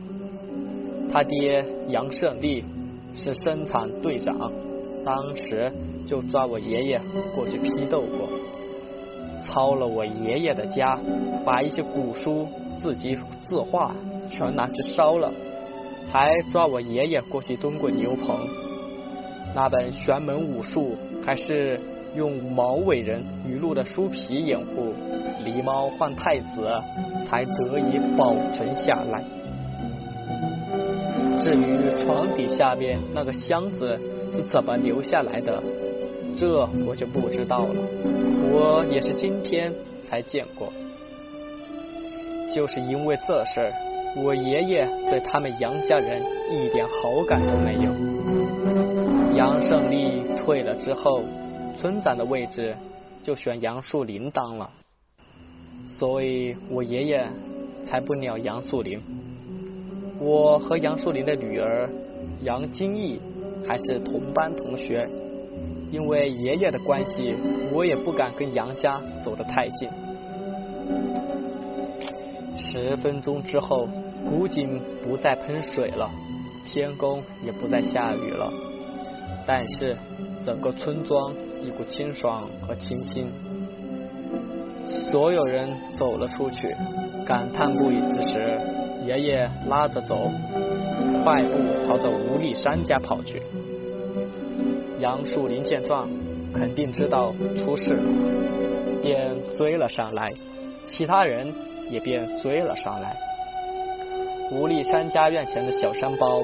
他爹杨胜利是生产队长，当时就抓我爷爷过去批斗过，抄了我爷爷的家，把一些古书、字集、字画全拿去烧了，还抓我爷爷过去蹲过牛棚，那本玄门武术还是用毛伟人语录的书皮掩护。狸猫换太子，才得以保存下来。至于床底下边那个箱子是怎么留下来的，这我就不知道了。我也是今天才见过。就是因为这事儿，我爷爷对他们杨家人一点好感都没有。杨胜利退了之后，村长的位置就选杨树林当了。所以我爷爷才不鸟杨树林。我和杨树林的女儿杨金义还是同班同学，因为爷爷的关系，我也不敢跟杨家走得太近。十分钟之后，古井不再喷水了，天空也不再下雨了，但是整个村庄一股清爽和清新。所有人走了出去，感叹不已之时，爷爷拉着走，快步朝着吴立山家跑去。杨树林见状，肯定知道出事了，便追了上来，其他人也便追了上来。吴立山家院前的小山包，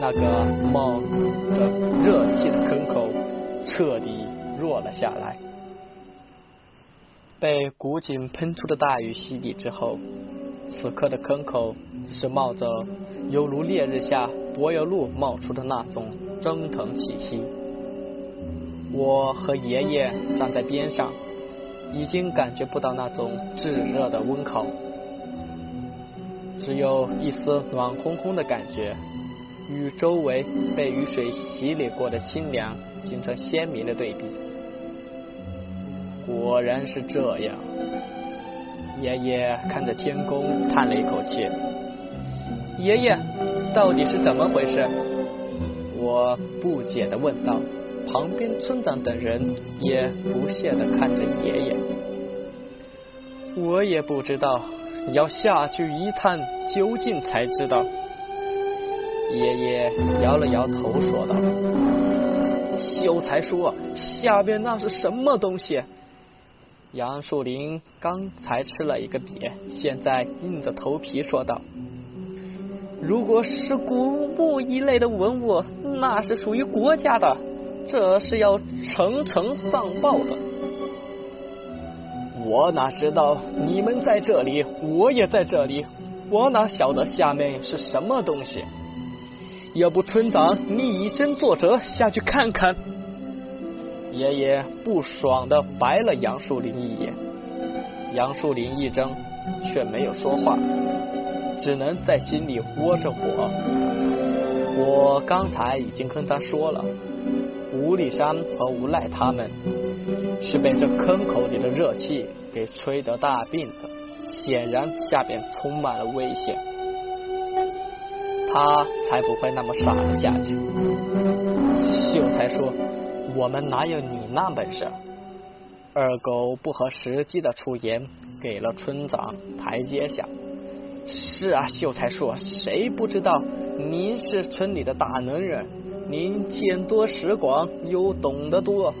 那个冒着热气的坑口，彻底弱了下来。被古井喷出的大雨洗礼之后，此刻的坑口是冒着犹如烈日下柏油路冒出的那种蒸腾气息。我和爷爷站在边上，已经感觉不到那种炙热的温烤，只有一丝暖烘烘的感觉，与周围被雨水洗礼过的清凉形成鲜明的对比。果然是这样，爷爷看着天空，叹了一口气。爷爷，到底是怎么回事？我不解的问道。旁边村长等人也不屑的看着爷爷。我也不知道，要下去一探究竟才知道。爷爷摇了摇头说道：“秀才说，下边那是什么东西？”杨树林刚才吃了一个瘪，现在硬着头皮说道：“如果是古墓一类的文物，那是属于国家的，这是要层层上报的。”我哪知道你们在这里，我也在这里，我哪晓得下面是什么东西？要不村长你以身作则下去看看。爷爷不爽的白了杨树林一眼，杨树林一怔，却没有说话，只能在心里窝着火。我刚才已经跟他说了，吴立山和吴赖他们是被这坑口里的热气给吹得大病的，显然下边充满了危险，他才不会那么傻的下去。秀才说。我们哪有你那本事？二狗不合时机的出言，给了村长台阶下。是啊，秀才说，谁不知道您是村里的大能人？您见多识广，又懂得多。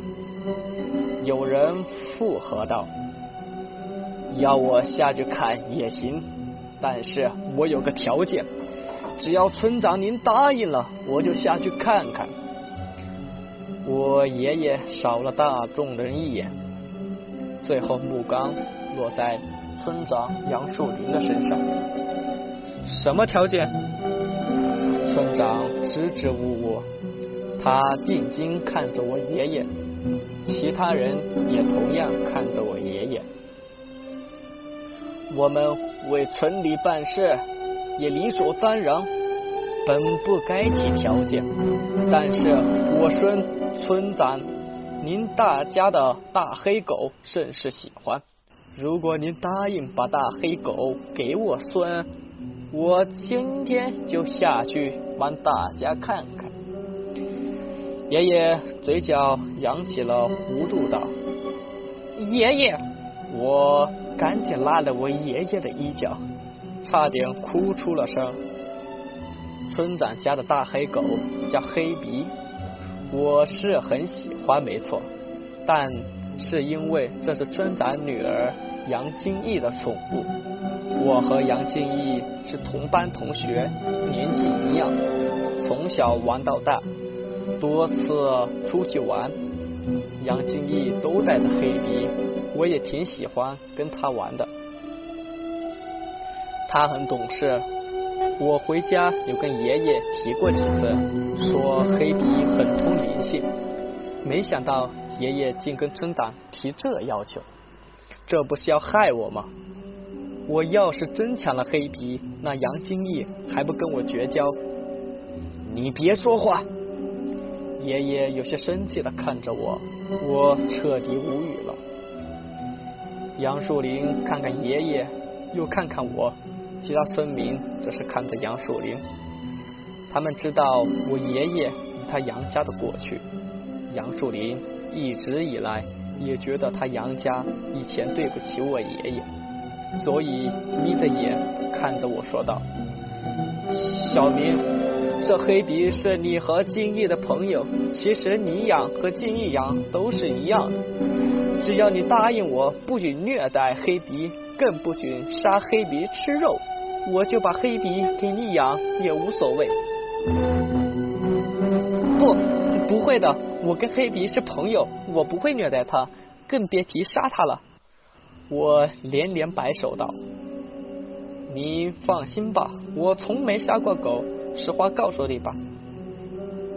有人附和道：“要我下去看也行，但是我有个条件，只要村长您答应了，我就下去看看。”我爷爷扫了大众人一眼，最后目光落在村长杨树林的身上。什么条件？村长支支吾吾，他定睛看着我爷爷，其他人也同样看着我爷爷。我们为村里办事，也理所当然，本不该提条件，但是我孙。村长，您大家的大黑狗甚是喜欢。如果您答应把大黑狗给我孙，我今天就下去帮大家看看。爷爷嘴角扬起了弧度，道：“爷爷！”我赶紧拉了我爷爷的衣角，差点哭出了声。村长家的大黑狗叫黑鼻。我是很喜欢，没错，但是因为这是村长女儿杨金义的宠物。我和杨金义是同班同学，年纪一样，从小玩到大，多次出去玩，杨金义都带着黑鼻，我也挺喜欢跟他玩的。他很懂事。我回家有跟爷爷提过几次，说黑鼻很通灵性，没想到爷爷竟跟村长提这要求，这不是要害我吗？我要是真抢了黑鼻，那杨金义还不跟我绝交？你别说话！爷爷有些生气的看着我，我彻底无语了。杨树林看看爷爷，又看看我。其他村民则是看着杨树林，他们知道我爷爷与他杨家的过去。杨树林一直以来也觉得他杨家以前对不起我爷爷，所以眯着眼看着我说道：“小明，这黑笔是你和金翼的朋友，其实你养和金翼养都是一样的。只要你答应我，不许虐待黑笔，更不许杀黑笔吃肉，我就把黑笔给你养也无所谓。不，不会的，我跟黑笔是朋友，我不会虐待他，更别提杀他了。我连连摆手道：“你放心吧，我从没杀过狗。实话告诉你吧，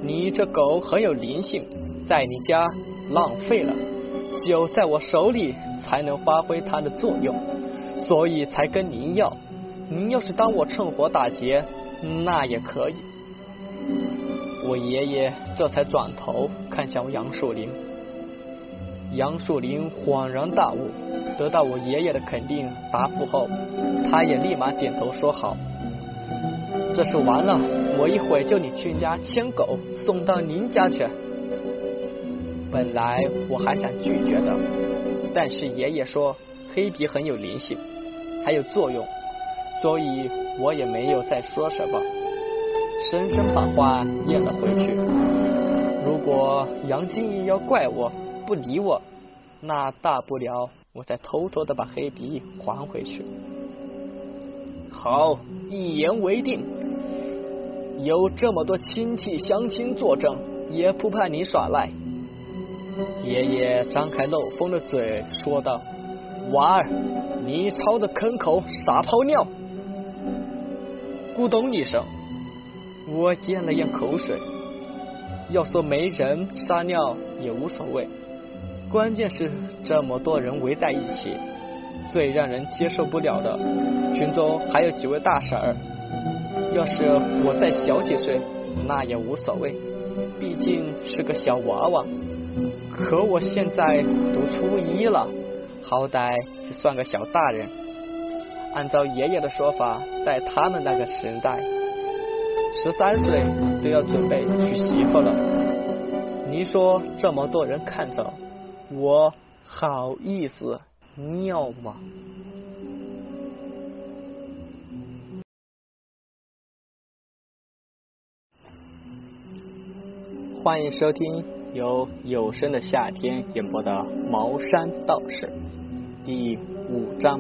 你这狗很有灵性，在你家浪费了，只有在我手里才能发挥它的作用，所以才跟您要。您要是当我趁火打劫，那也可以。”我爷爷这才转头看向杨树林。杨树林恍然大悟，得到我爷爷的肯定答复后，他也立马点头说好。这事完了，我一会就你去家牵狗送到您家去。本来我还想拒绝的，但是爷爷说黑皮很有灵性，还有作用，所以我也没有再说什么，深深把话咽了回去。如果杨金义要怪我。不理我，那大不了我再偷偷的把黑笔还回去。好，一言为定。有这么多亲戚乡亲作证，也不怕你耍赖。爷爷张开漏风的嘴说道：“娃儿，你朝着坑口撒泡尿。”咕咚一声，我咽了咽口水。要说没人撒尿也无所谓。关键是这么多人围在一起，最让人接受不了的，群中还有几位大婶儿。要是我再小几岁，那也无所谓，毕竟是个小娃娃。可我现在读初一了，好歹也算个小大人。按照爷爷的说法，在他们那个时代，十三岁都要准备娶媳妇了。你说这么多人看着。我好意思尿吗？欢迎收听由有声的夏天演播的《茅山道士》第五章。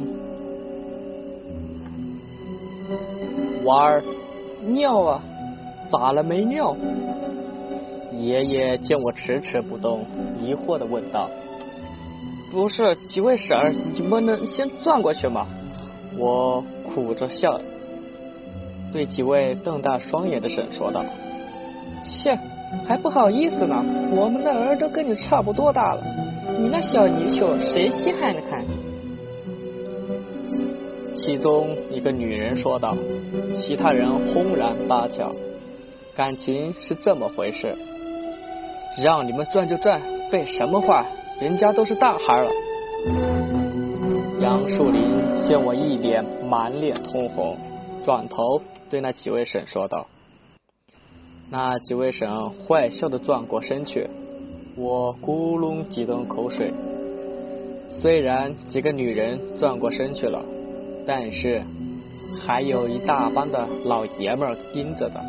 娃儿，尿啊？咋了没尿？爷爷见我迟迟不动，疑惑的问道：“不是几位婶儿，你们能先转过去吗？”我苦着笑，对几位瞪大双眼的婶说道：“切，还不好意思呢，我们的儿都跟你差不多大了，你那小泥鳅谁稀罕的看？”其中一个女人说道，其他人轰然大笑。感情是这么回事。让你们转就转，废什么话？人家都是大孩了。杨树林见我一脸满脸通红，转头对那几位婶说道：“那几位婶坏笑的转过身去，我咕隆几顿口水。虽然几个女人转过身去了，但是还有一大帮的老爷们盯着的。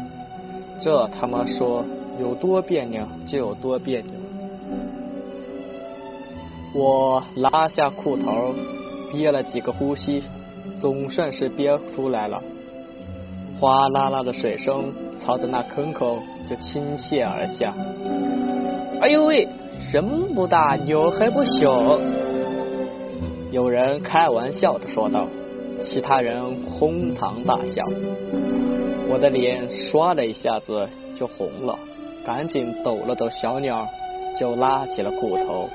这他妈说。”有多别扭就有多别扭。我拉下裤头，憋了几个呼吸，总算是憋出来了。哗啦啦的水声朝着那坑口就倾泻而下。哎呦喂，人不大，鸟还不小。有人开玩笑的说道，其他人哄堂大笑。我的脸唰的一下子就红了。赶紧抖了抖小鸟，就拉起了裤头。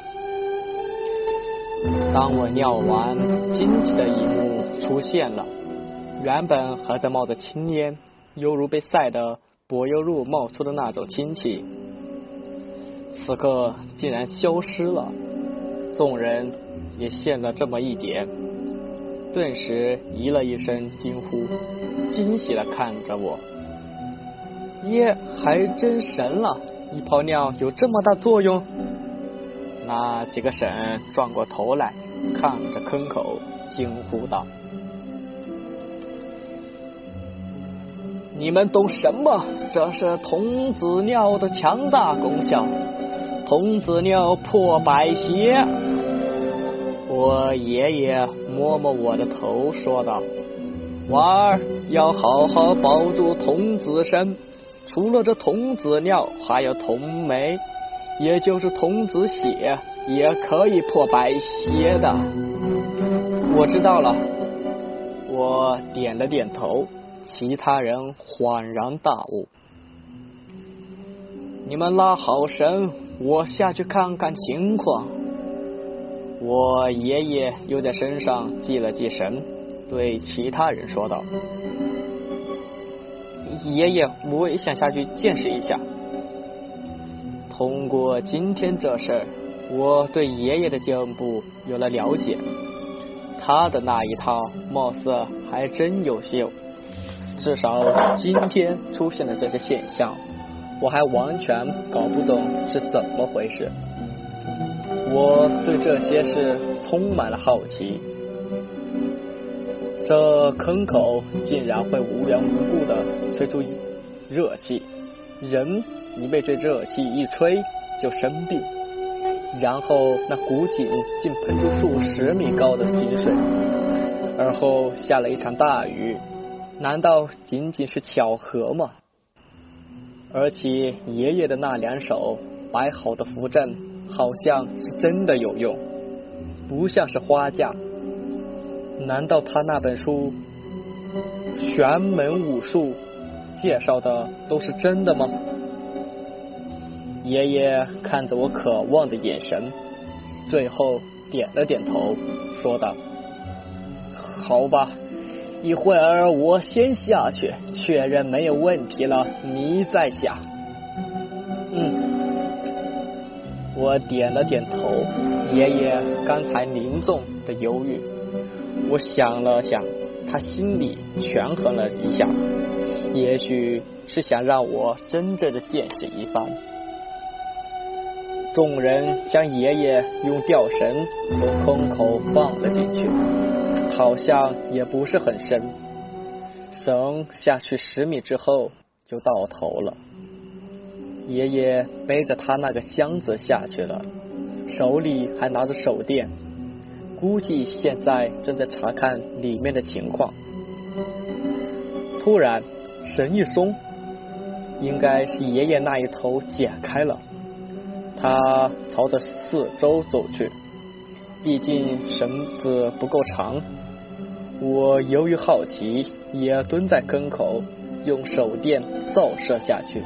当我尿完，惊奇的一幕出现了：原本还在冒着青烟，犹如被晒得柏油路冒出的那种氢气，此刻竟然消失了。众人也现了这么一点，顿时咦了一声惊呼，惊喜的看着我。耶，还真神了！一泡尿有这么大作用？那几个婶转过头来看着坑口，惊呼道：“你们懂什么？这是童子尿的强大功效。童子尿破百邪。我爷爷摸摸我的头，说道：“娃儿要好好保住童子身。除了这童子尿，还有童梅，也就是童子血，也可以破白邪的。”我知道了。我点了点头。其他人恍然大悟。你们拉好绳，我下去看看情况。我爷爷又在身上系了系绳，对其他人说道：“爷爷，我也想下去见识一下。”通过今天这事儿，我对爷爷的进步有了了解。他的那一套，貌似还真有效。至少今天出现的这些现象，我还完全搞不懂是怎么回事。我对这些事充满了好奇。这坑口竟然会无缘无故的吹出热气，人一被这热气一吹就生病，然后那古井竟喷出数十米高的井水，而后下了一场大雨。难道仅仅是巧合吗？而且爷爷的那两手摆好的符阵，好像是真的有用，不像是花架。难道他那本书《玄门武术》介绍的都是真的吗？爷爷看着我渴望的眼神，最后点了点头，说道：“好吧。”一会儿我先下去确认没有问题了，你再下。嗯，我点了点头。爷爷刚才凝重的犹豫，我想了想，他心里权衡了一下，也许是想让我真正的见识一番。众人将爷爷用吊绳从坑口放了进去。好像也不是很深，绳下去十米之后就到头了。爷爷背着他那个箱子下去了，手里还拿着手电，估计现在正在查看里面的情况。突然，绳一松，应该是爷爷那一头解开了。他朝着四周走去，毕竟绳子不够长。我由于好奇，也蹲在坑口，用手电照射下去。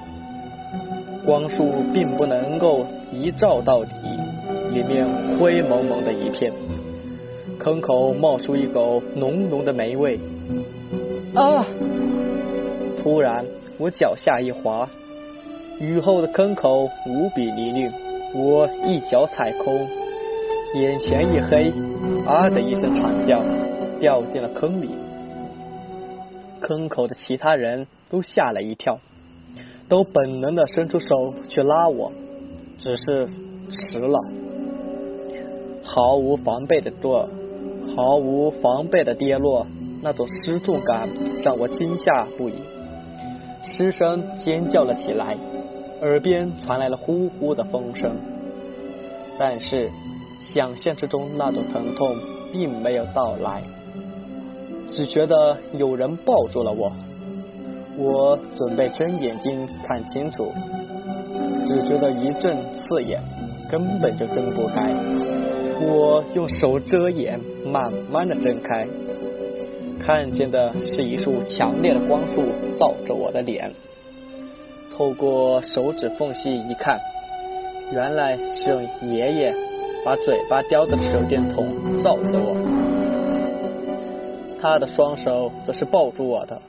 光束并不能够一照到底，里面灰蒙蒙的一片。坑口冒出一股浓浓的霉味。啊！突然，我脚下一滑，雨后的坑口无比泥泞，我一脚踩空，眼前一黑，啊的一声惨叫。掉进了坑里，坑口的其他人都吓了一跳，都本能的伸出手去拉我，只是迟了。毫无防备的落，毫无防备的跌落，那种失重感让我惊吓不已，失声尖叫了起来，耳边传来了呼呼的风声，但是想象之中那种疼痛并没有到来。只觉得有人抱住了我，我准备睁眼睛看清楚，只觉得一阵刺眼，根本就睁不开。我用手遮眼，慢慢的睁开，看见的是一束强烈的光束照着我的脸。透过手指缝隙一看，原来是用爷爷把嘴巴叼着的手电筒照着我。他的双手则是抱住我的，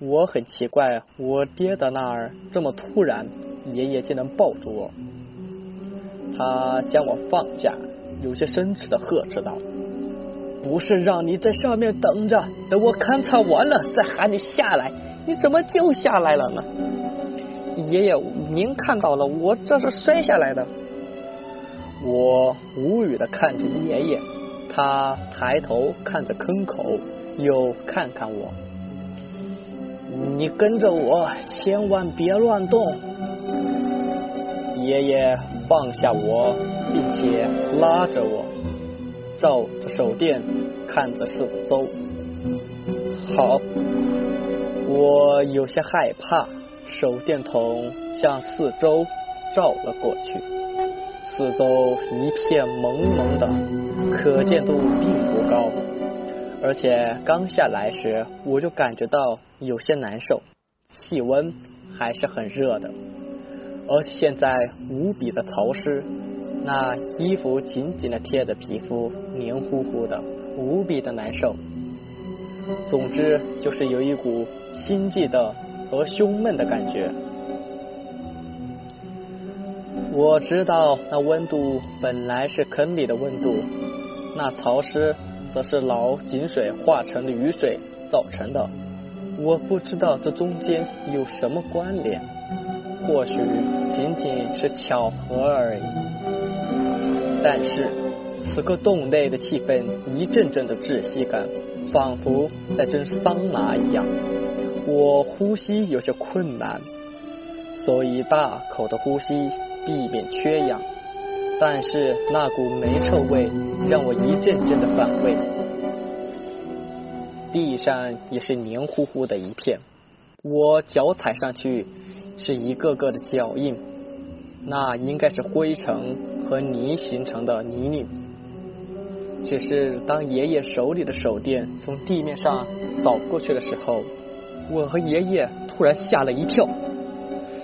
我很奇怪，我跌的那儿这么突然，爷爷竟能抱住我。他将我放下，有些生气的呵斥道：“不是让你在上面等着，等我勘察完了再喊你下来，你怎么就下来了呢？”爷爷，您看到了，我这是摔下来的。我无语的看着爷爷。他抬头看着坑口，又看看我。你跟着我，千万别乱动。爷爷放下我，并且拉着我，照着手电看着四周。好，我有些害怕。手电筒向四周照了过去，四周一片蒙蒙的，可见度并不高。而且刚下来时，我就感觉到有些难受，气温还是很热的，而现在无比的潮湿，那衣服紧紧的贴着皮肤，黏糊糊的，无比的难受。总之就是有一股心悸的和胸闷的感觉。我知道那温度本来是坑里的温度，那潮湿。则是老井水化成的雨水造成的，我不知道这中间有什么关联，或许仅仅是巧合而已。但是此刻洞内的气氛一阵阵的窒息感，仿佛在蒸桑拿一样，我呼吸有些困难，所以大口的呼吸，避免缺氧。但是那股霉臭味让我一阵阵的反胃，地上也是黏糊糊的一片，我脚踩上去是一个个的脚印，那应该是灰尘和泥形成的泥泞。只是当爷爷手里的手电从地面上扫过去的时候，我和爷爷突然吓了一跳，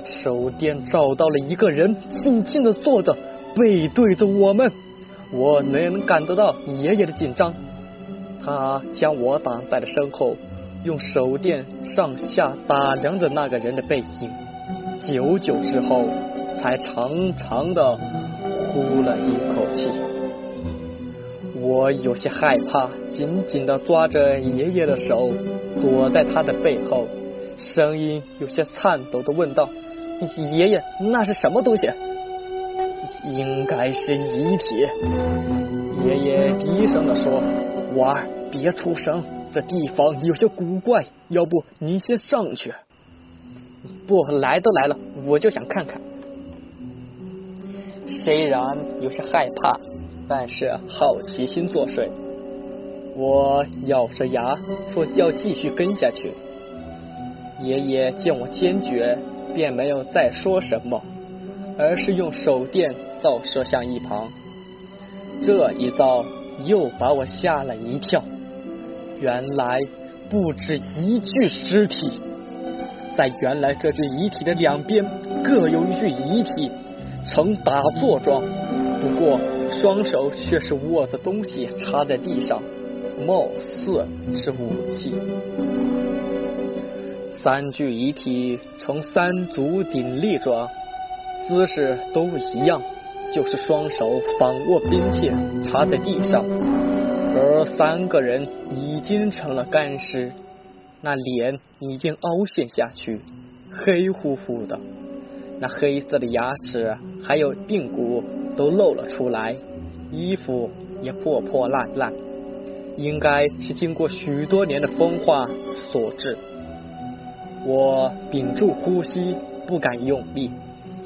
手电照到了一个人静静的坐着。背对着我们，我能感得到爷爷的紧张。他将我挡在了身后，用手电上下打量着那个人的背影。久久之后，才长长的呼了一口气。我有些害怕，紧紧的抓着爷爷的手，躲在他的背后，声音有些颤抖的问道：“爷爷，那是什么东西？”应该是遗体。爷爷低声的说：“娃儿，别出声，这地方有些古怪，要不您先上去。”不，来都来了，我就想看看。虽然有些害怕，但是好奇心作祟。我咬着牙说要继续跟下去。爷爷见我坚决，便没有再说什么，而是用手电。照射向一旁，这一照又把我吓了一跳。原来不止一具尸体，在原来这具遗体的两边各有一具遗体，呈打坐状，不过双手却是握着东西插在地上，貌似是武器。三具遗体呈三足鼎立状，姿势都一样。就是双手反握兵器插在地上，而三个人已经成了干尸，那脸已经凹陷下去，黑乎乎的，那黑色的牙齿还有髌骨都露了出来，衣服也破破烂烂，应该是经过许多年的风化所致。我屏住呼吸，不敢用力。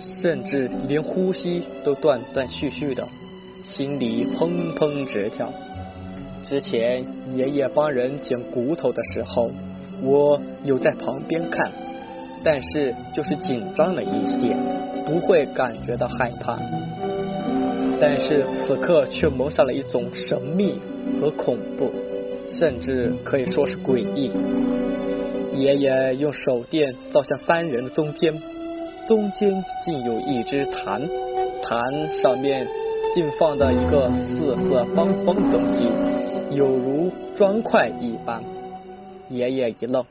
甚至连呼吸都断断续续的，心里砰砰直跳。之前爷爷帮人捡骨头的时候，我有在旁边看，但是就是紧张了一些，不会感觉到害怕。但是此刻却蒙上了一种神秘和恐怖，甚至可以说是诡异。爷爷用手电照向三人的中间。中间竟有一只坛，坛上面竟放着一个四四方方的东西，有如砖块一般。爷爷一愣，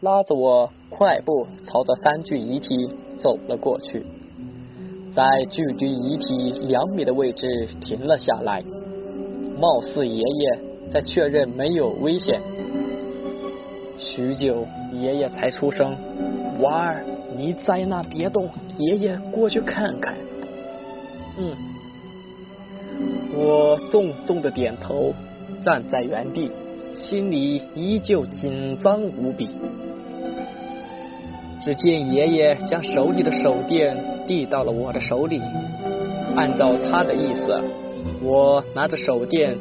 拉着我快步朝着三具遗体走了过去，在距离遗体两米的位置停了下来，貌似爷爷在确认没有危险。许久，爷爷才出声：“娃儿。”你在那别动，爷爷过去看看。嗯，我重重的点头，站在原地，心里依旧紧张无比。只见爷爷将手里的手电递到了我的手里，按照他的意思，我拿着手电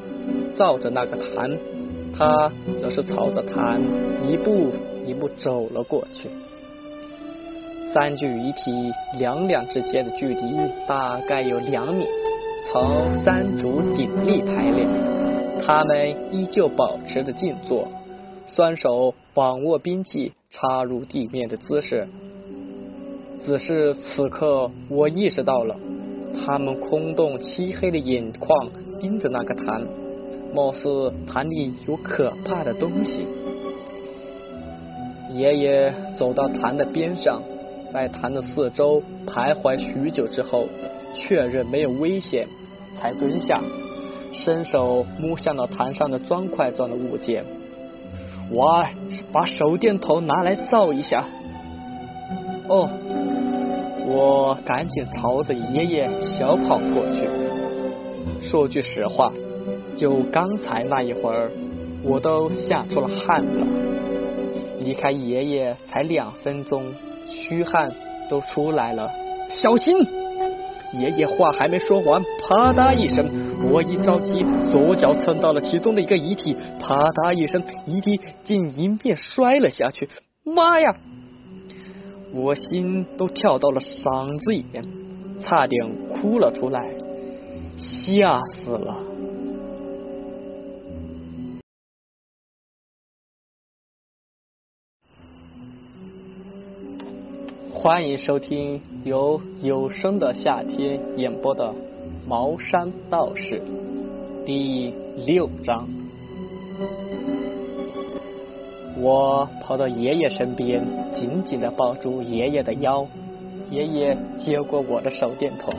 照着那个坛，他则是朝着坛一步一步走了过去。三具遗体两两之间的距离大概有两米，呈三足鼎立排列，他们依旧保持着静坐。双手绑握兵器插入地面的姿势，只是此刻我意识到了，他们空洞漆黑的眼眶盯着那个坛，貌似坛里有可怕的东西。爷爷走到坛的边上，在坛的四周徘徊许久之后，确认没有危险，才蹲下，伸手摸向了坛上的砖块状的物件。我把手电筒拿来照一下。哦，我赶紧朝着爷爷小跑过去。说句实话，就刚才那一会儿，我都吓出了汗了。离开爷爷才两分钟，虚汗都出来了。小心！爷爷话还没说完，啪嗒一声，我一着急，左脚蹭到了其中的一个遗体，啪嗒一声，遗体竟迎面摔了下去。妈呀！我心都跳到了嗓子眼，差点哭了出来，吓死了。欢迎收听由有声的夏天演播的《茅山道士》第六章。我跑到爷爷身边，紧紧的抱住爷爷的腰。爷爷接过我的手电筒，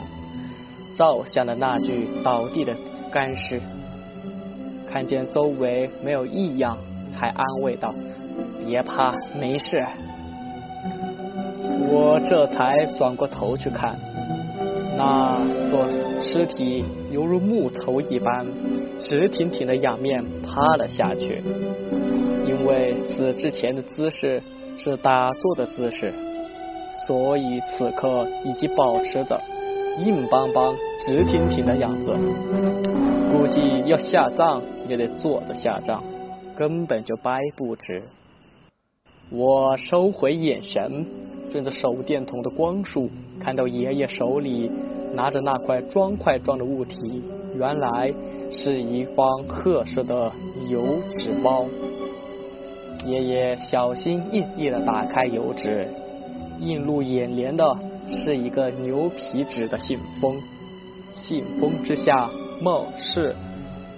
照向了那具倒地的干尸。看见周围没有异样，才安慰道：“别怕，没事。”我这才转过头去看，那座尸体犹如木头一般，直挺挺的仰面趴了下去。因为死之前的姿势是打坐的姿势，所以此刻已经保持着硬邦邦、直挺挺的样子。估计要下葬也得坐着下葬，根本就掰不直。我收回眼神。顺着手电筒的光束，看到爷爷手里拿着那块砖块状的物体，原来是一方褐色的油纸包。爷爷小心翼翼的打开油纸，映入眼帘的是一个牛皮纸的信封，信封之下貌似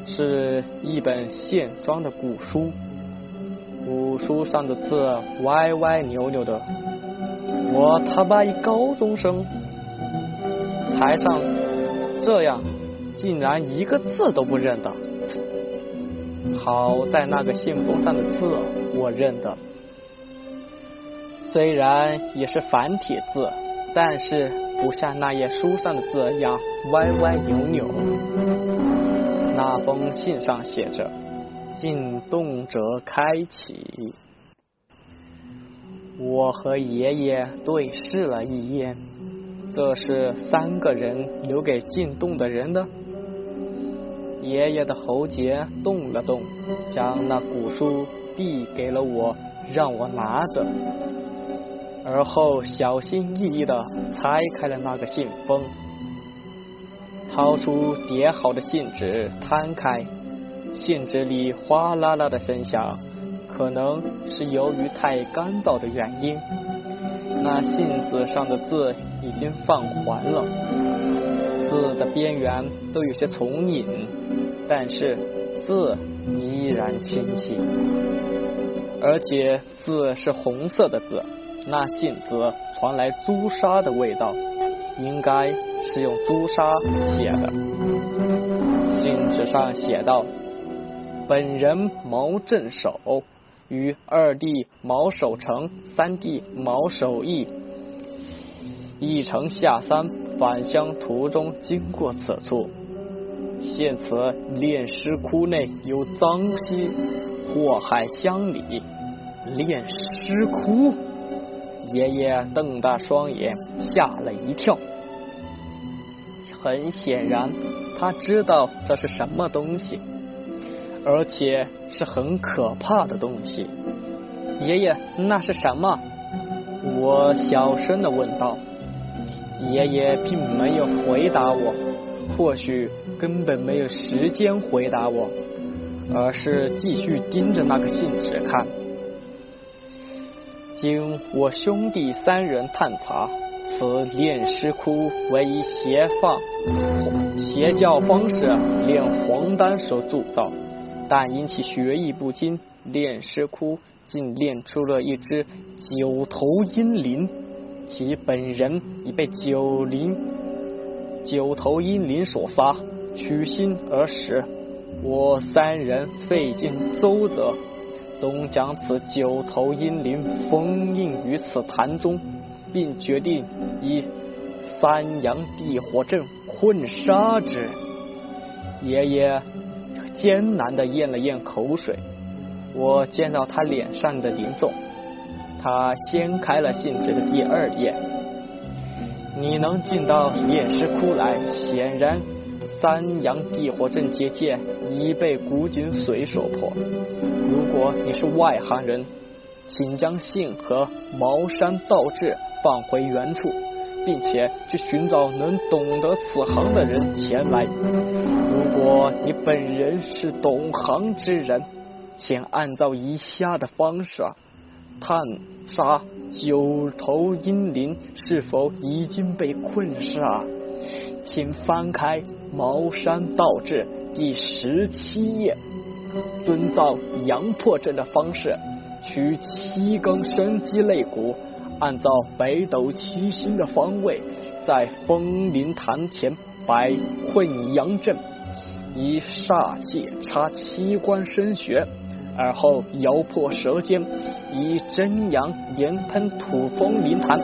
是一本线装的古书，古书上的字歪歪扭扭的。我他妈一高中生，台上这样，竟然一个字都不认得。好在那个信封上的字我认得，虽然也是繁体字，但是不像那页书上的字一样歪歪扭扭。那封信上写着：“进动者开启。”我和爷爷对视了一眼，这是三个人留给进洞的人的。爷爷的喉结动了动，将那古书递给了我，让我拿着，而后小心翼翼的拆开了那个信封，掏出叠好的信纸，摊开，信纸里哗啦啦的声响。可能是由于太干燥的原因，那信纸上的字已经泛黄了，字的边缘都有些重影，但是字依然清晰，而且字是红色的字，那信纸传来朱砂的味道，应该是用朱砂写的。信纸上写道：“本人毛正守。”与二弟毛守成、三弟毛守义一程下山返乡途中经过此处，现此炼尸窟内有脏兮，祸害乡里。炼尸窟，爷爷瞪大双眼，吓了一跳。很显然，他知道这是什么东西，而且是很可怕的东西。爷爷，那是什么？我小声的问道。爷爷并没有回答我，或许根本没有时间回答我，而是继续盯着那个信纸看。经我兄弟三人探查。此炼尸窟为以邪放邪教方式炼黄丹所铸造，但因其学艺不精，炼尸窟竟炼出了一只九头阴灵，其本人已被九灵九头阴灵所杀，取心而死。我三人费尽周折，终将此九头阴灵封印于此坛中。并决定以三阳地火阵困杀之。爷爷艰难的咽了咽口水，我见到他脸上的凝重。他掀开了信纸的第二页。你能进到炼尸窟来，显然三阳地火阵结界已被古井水所破。如果你是外行人，请将信和茅山道志。放回原处，并且去寻找能懂得此行的人前来。如果你本人是懂行之人，请按照以下的方式啊探查九头阴灵是否已经被困杀。请翻开《茅山道志》第十七页，遵照阳破阵的方式，取七根生机肋骨。按照北斗七星的方位，在风林坛前摆困阳阵，以煞气插七关生穴，而后摇破舌尖，以真阳连喷吐风灵痰。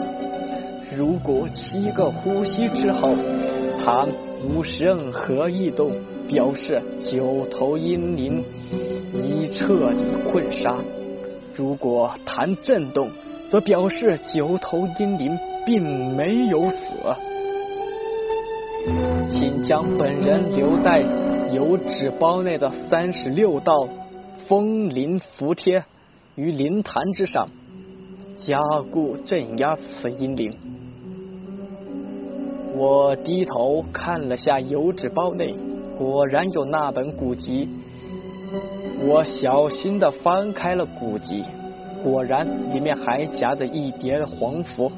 如果七个呼吸之后，痰无任何异动，表示九头阴灵已彻底困杀；如果痰震动，则表示九头阴灵并没有死，请将本人留在有纸包内的三十六道风灵符贴于灵坛之上，加固镇压此阴灵。我低头看了下油纸包内，果然有那本古籍。我小心的翻开了古籍。果然，里面还夹着一叠黄符，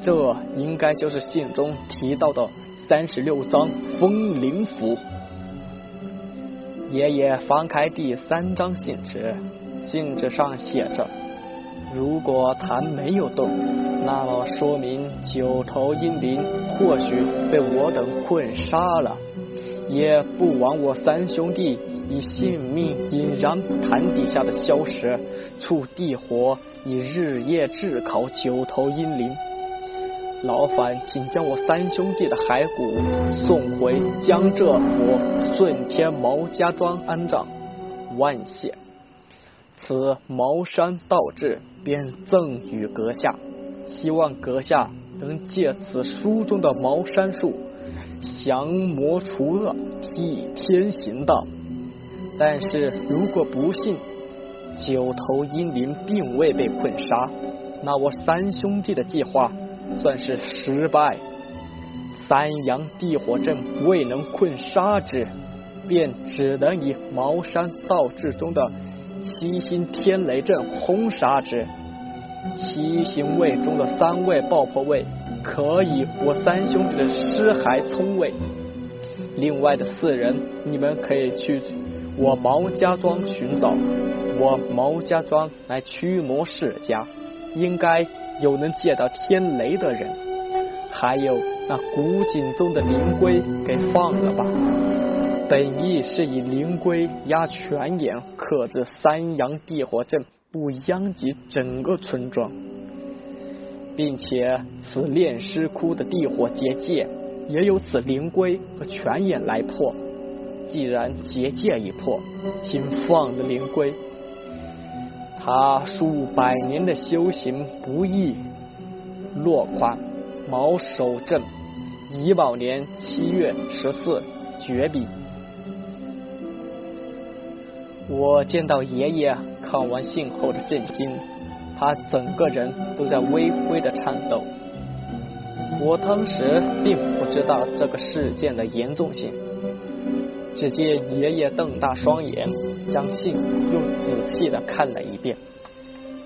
这应该就是信中提到的三十六张风灵符。爷爷翻开第三张信纸，信纸上写着：“如果坛没有动，那么说明九头阴灵或许被我等困杀了，也不枉我三兄弟。”以性命引燃坛底下的硝石，触地火，以日夜炙烤九头阴灵。劳烦，请将我三兄弟的骸骨送回江浙府顺天毛家庄安葬。万谢。此茅山道志便赠与阁下，希望阁下能借此书中的茅山术，降魔除恶，替天行道。但是如果不幸九头阴灵并未被困杀，那我三兄弟的计划算是失败。三阳地火阵未能困杀之，便只能以茅山道志中的七星天雷阵轰杀之。七星位中的三位爆破位可以我三兄弟的尸骸冲位，另外的四人你们可以去。我毛家庄寻找，我毛家庄来驱魔世家，应该有能借到天雷的人。还有那古井中的灵龟，给放了吧。本意是以灵龟压泉眼，克制三阳地火阵，不殃及整个村庄，并且此炼尸窟的地火结界，也有此灵龟和泉眼来破。既然结界已破，请放了灵龟。他数百年的修行不易，落款毛守正，乙卯年七月十四，绝笔。我见到爷爷看完信后的震惊，他整个人都在微微的颤抖。我当时并不知道这个事件的严重性。只见爷爷瞪大双眼，将信又仔细的看了一遍，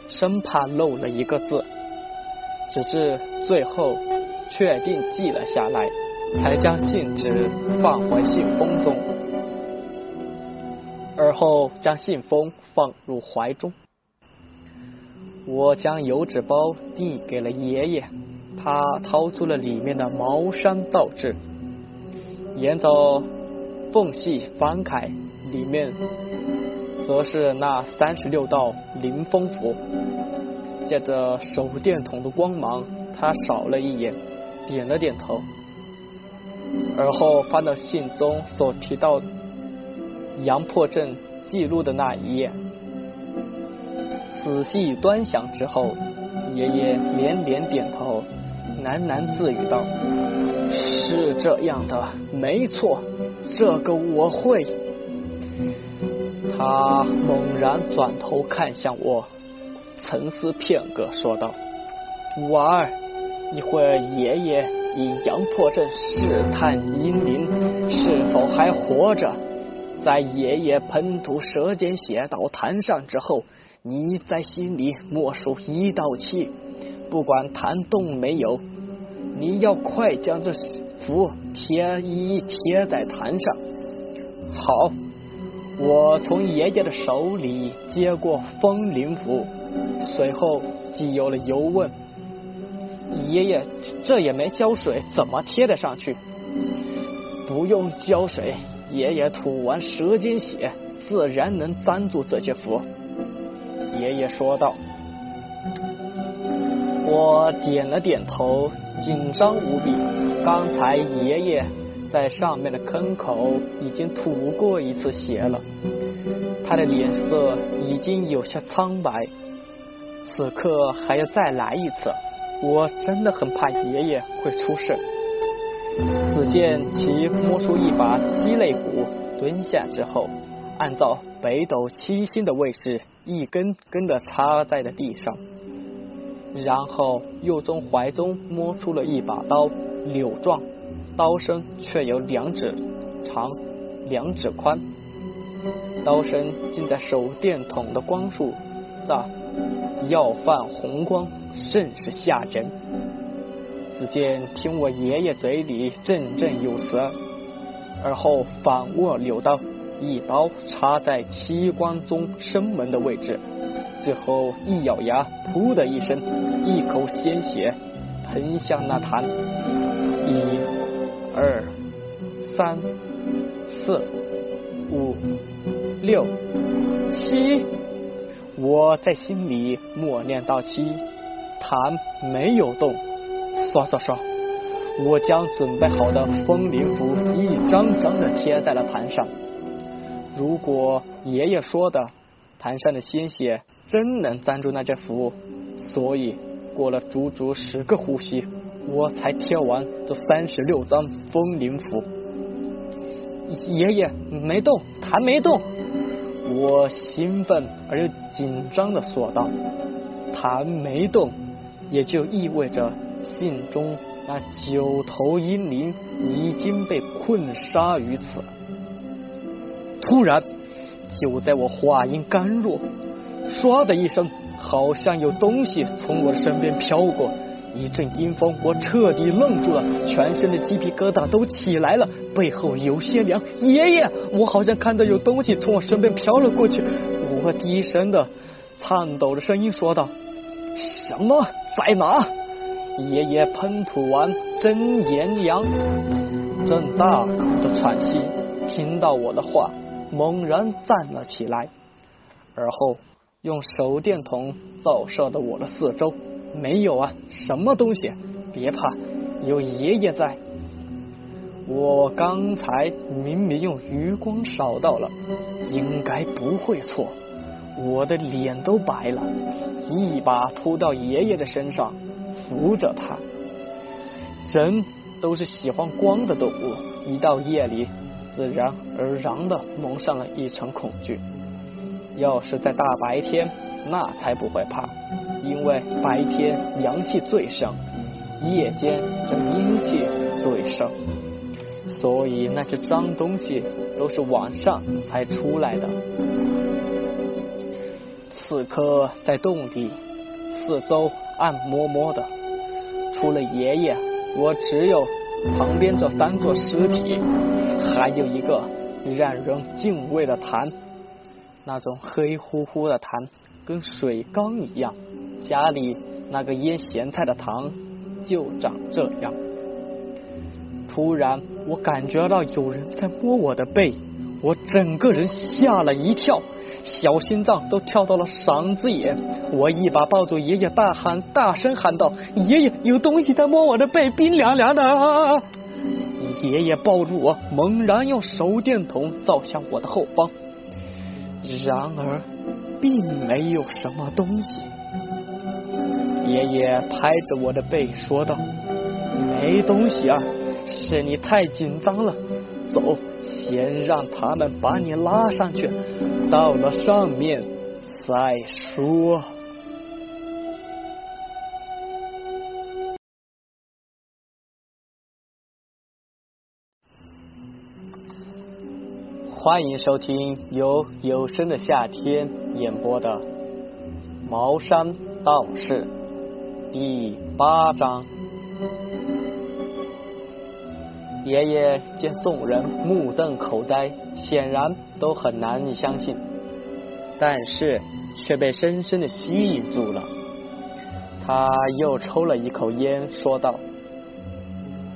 生怕漏了一个字，直至最后确定记了下来，才将信纸放回信封中，而后将信封放入怀中。我将油纸包递给了爷爷，他掏出了里面的茅山道志，沿着。缝隙翻开，里面则是那三十六道灵风符。借着手电筒的光芒，他扫了一眼，点了点头，而后翻到信中所提到杨破阵记录的那一页，仔细端详之后，爷爷连连点头，喃喃自语道：“是这样的，没错。”这个我会。他猛然转头看向我，沉思片刻，说道：“娃儿，一会儿爷爷以阳破阵试探阴灵是否还活着，在爷爷喷吐舌尖血到坛上之后，你在心里默数一到七，不管坛动没有，你要快将这符。”贴一贴在坛上，好，我从爷爷的手里接过风铃符，随后既有了犹问：爷爷，这也没浇水，怎么贴得上去？不用浇水，爷爷吐完舌尖血，自然能粘住这些符。爷爷说道。我点了点头。紧张无比。刚才爷爷在上面的坑口已经吐过一次血了，他的脸色已经有些苍白。此刻还要再来一次，我真的很怕爷爷会出事。只见其摸出一把鸡肋骨，蹲下之后，按照北斗七星的位置，一根根的插在了地上。然后又从怀中摸出了一把刀，柳状，刀身却有两指长，两指宽，刀身浸在手电筒的光束下耀泛红光，甚是吓人。只见听我爷爷嘴里振振有词，而后反握柳刀，一刀插在七光中生门的位置。最后一咬牙，噗的一声，一口鲜血喷向那坛。一、二、三、四、五、六、七，我在心里默念到七，坛没有动。刷刷刷，我将准备好的风铃符一张张的贴在了坛上。如果爷爷说的，坛上的鲜血。真能粘住那件符，所以过了足足十个呼吸，我才贴完这三十六张风铃符。爷爷没动，还没动。我兴奋而又紧张的说道：“坛没动，也就意味着信中那九头阴灵已经被困杀于此。”突然，就在我话音刚落。唰的一声，好像有东西从我身边飘过，一阵阴风，我彻底愣住了，全身的鸡皮疙瘩都起来了，背后有些凉。爷爷，我好像看到有东西从我身边飘了过去。我低声的、颤抖的声音说道：“什么？在哪？”爷爷喷吐完真言凉，正大口的喘息，听到我的话，猛然站了起来，而后。用手电筒照射的我的四周，没有啊，什么东西？别怕，有爷爷在。我刚才明明用余光扫到了，应该不会错。我的脸都白了，一把扑到爷爷的身上，扶着他。人都是喜欢光的动物，一到夜里，自然而然的蒙上了一层恐惧。要是在大白天，那才不会怕，因为白天阳气最盛，夜间这阴气最盛，所以那些脏东西都是晚上才出来的。此刻在洞里，四周暗摸摸的，除了爷爷，我只有旁边这三座尸体，还有一个让人敬畏的坛。那种黑乎乎的痰，跟水缸一样。家里那个腌咸菜的坛就长这样。突然，我感觉到有人在摸我的背，我整个人吓了一跳，小心脏都跳到了嗓子眼。我一把抱住爷爷，大喊，大声喊道：“爷爷，有东西在摸我的背，冰凉凉的！”爷爷抱住我，猛然用手电筒照向我的后方。然而，并没有什么东西。爷爷拍着我的背说道：“没东西啊，是你太紧张了。走，先让他们把你拉上去，到了上面再说。”欢迎收听由有声的夏天演播的《茅山道士》第八章。爷爷见众人目瞪口呆，显然都很难以相信，但是却被深深的吸引住了。他又抽了一口烟，说道：“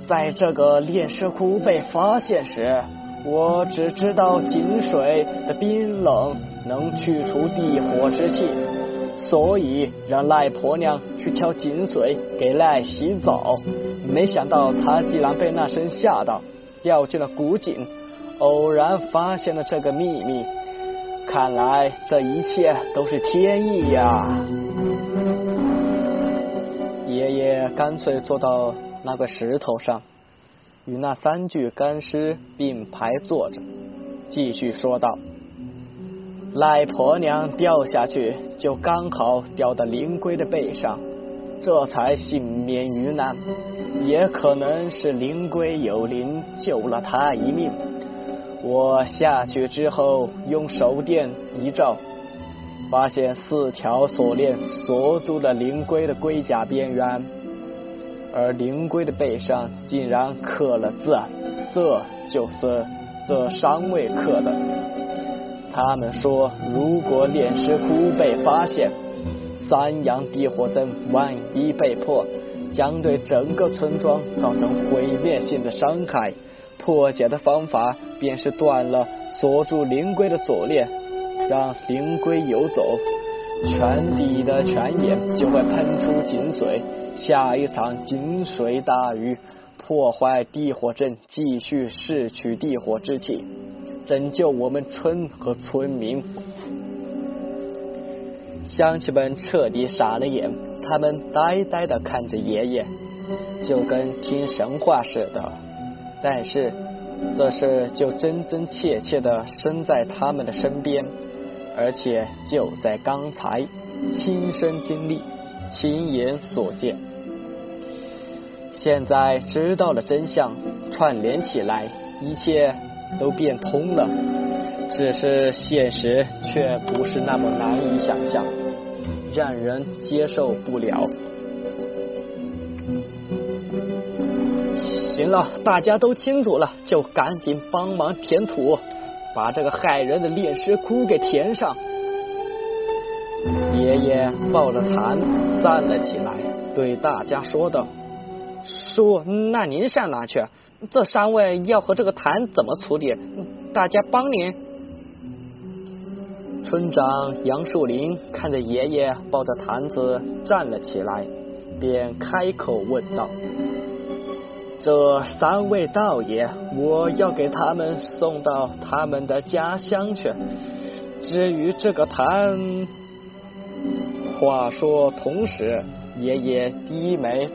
在这个炼尸窟被发现时。”我只知道井水的冰冷能去除地火之气，所以让赖婆娘去挑井水给赖洗澡。没想到她竟然被那声吓到，掉进了古井，偶然发现了这个秘密。看来这一切都是天意呀！爷爷干脆坐到那个石头上。与那三具干尸并排坐着，继续说道：“赖婆娘掉下去，就刚好掉到灵龟的背上，这才幸免于难。也可能是灵龟有灵，救了她一命。我下去之后，用手电一照，发现四条锁链锁住了灵龟的龟甲边缘。”而灵龟的背上竟然刻了字，这就是这商位刻的。他们说，如果炼尸窟被发现，三阳地火阵万一被破，将对整个村庄造成毁灭性的伤害。破解的方法便是断了锁住灵龟的锁链，让灵龟游走，泉底的泉眼就会喷出井水。下一场井水大雨，破坏地火阵，继续摄取地火之气，拯救我们村和村民。乡亲们彻底傻了眼，他们呆呆的看着爷爷，就跟听神话似的。但是这事就真真切切的生在他们的身边，而且就在刚才，亲身经历。亲眼所见，现在知道了真相，串联起来，一切都变通了。只是现实却不是那么难以想象，让人接受不了。行了，大家都清楚了，就赶紧帮忙填土，把这个害人的炼尸窟给填上。爷爷抱着坛站了起来，对大家说道：“叔，那您上哪去？这三位要和这个坛怎么处理？大家帮您。”村长杨树林看着爷爷抱着坛子站了起来，便开口问道：“这三位道爷，我要给他们送到他们的家乡去。至于这个坛……”话说，同时爷爷低眉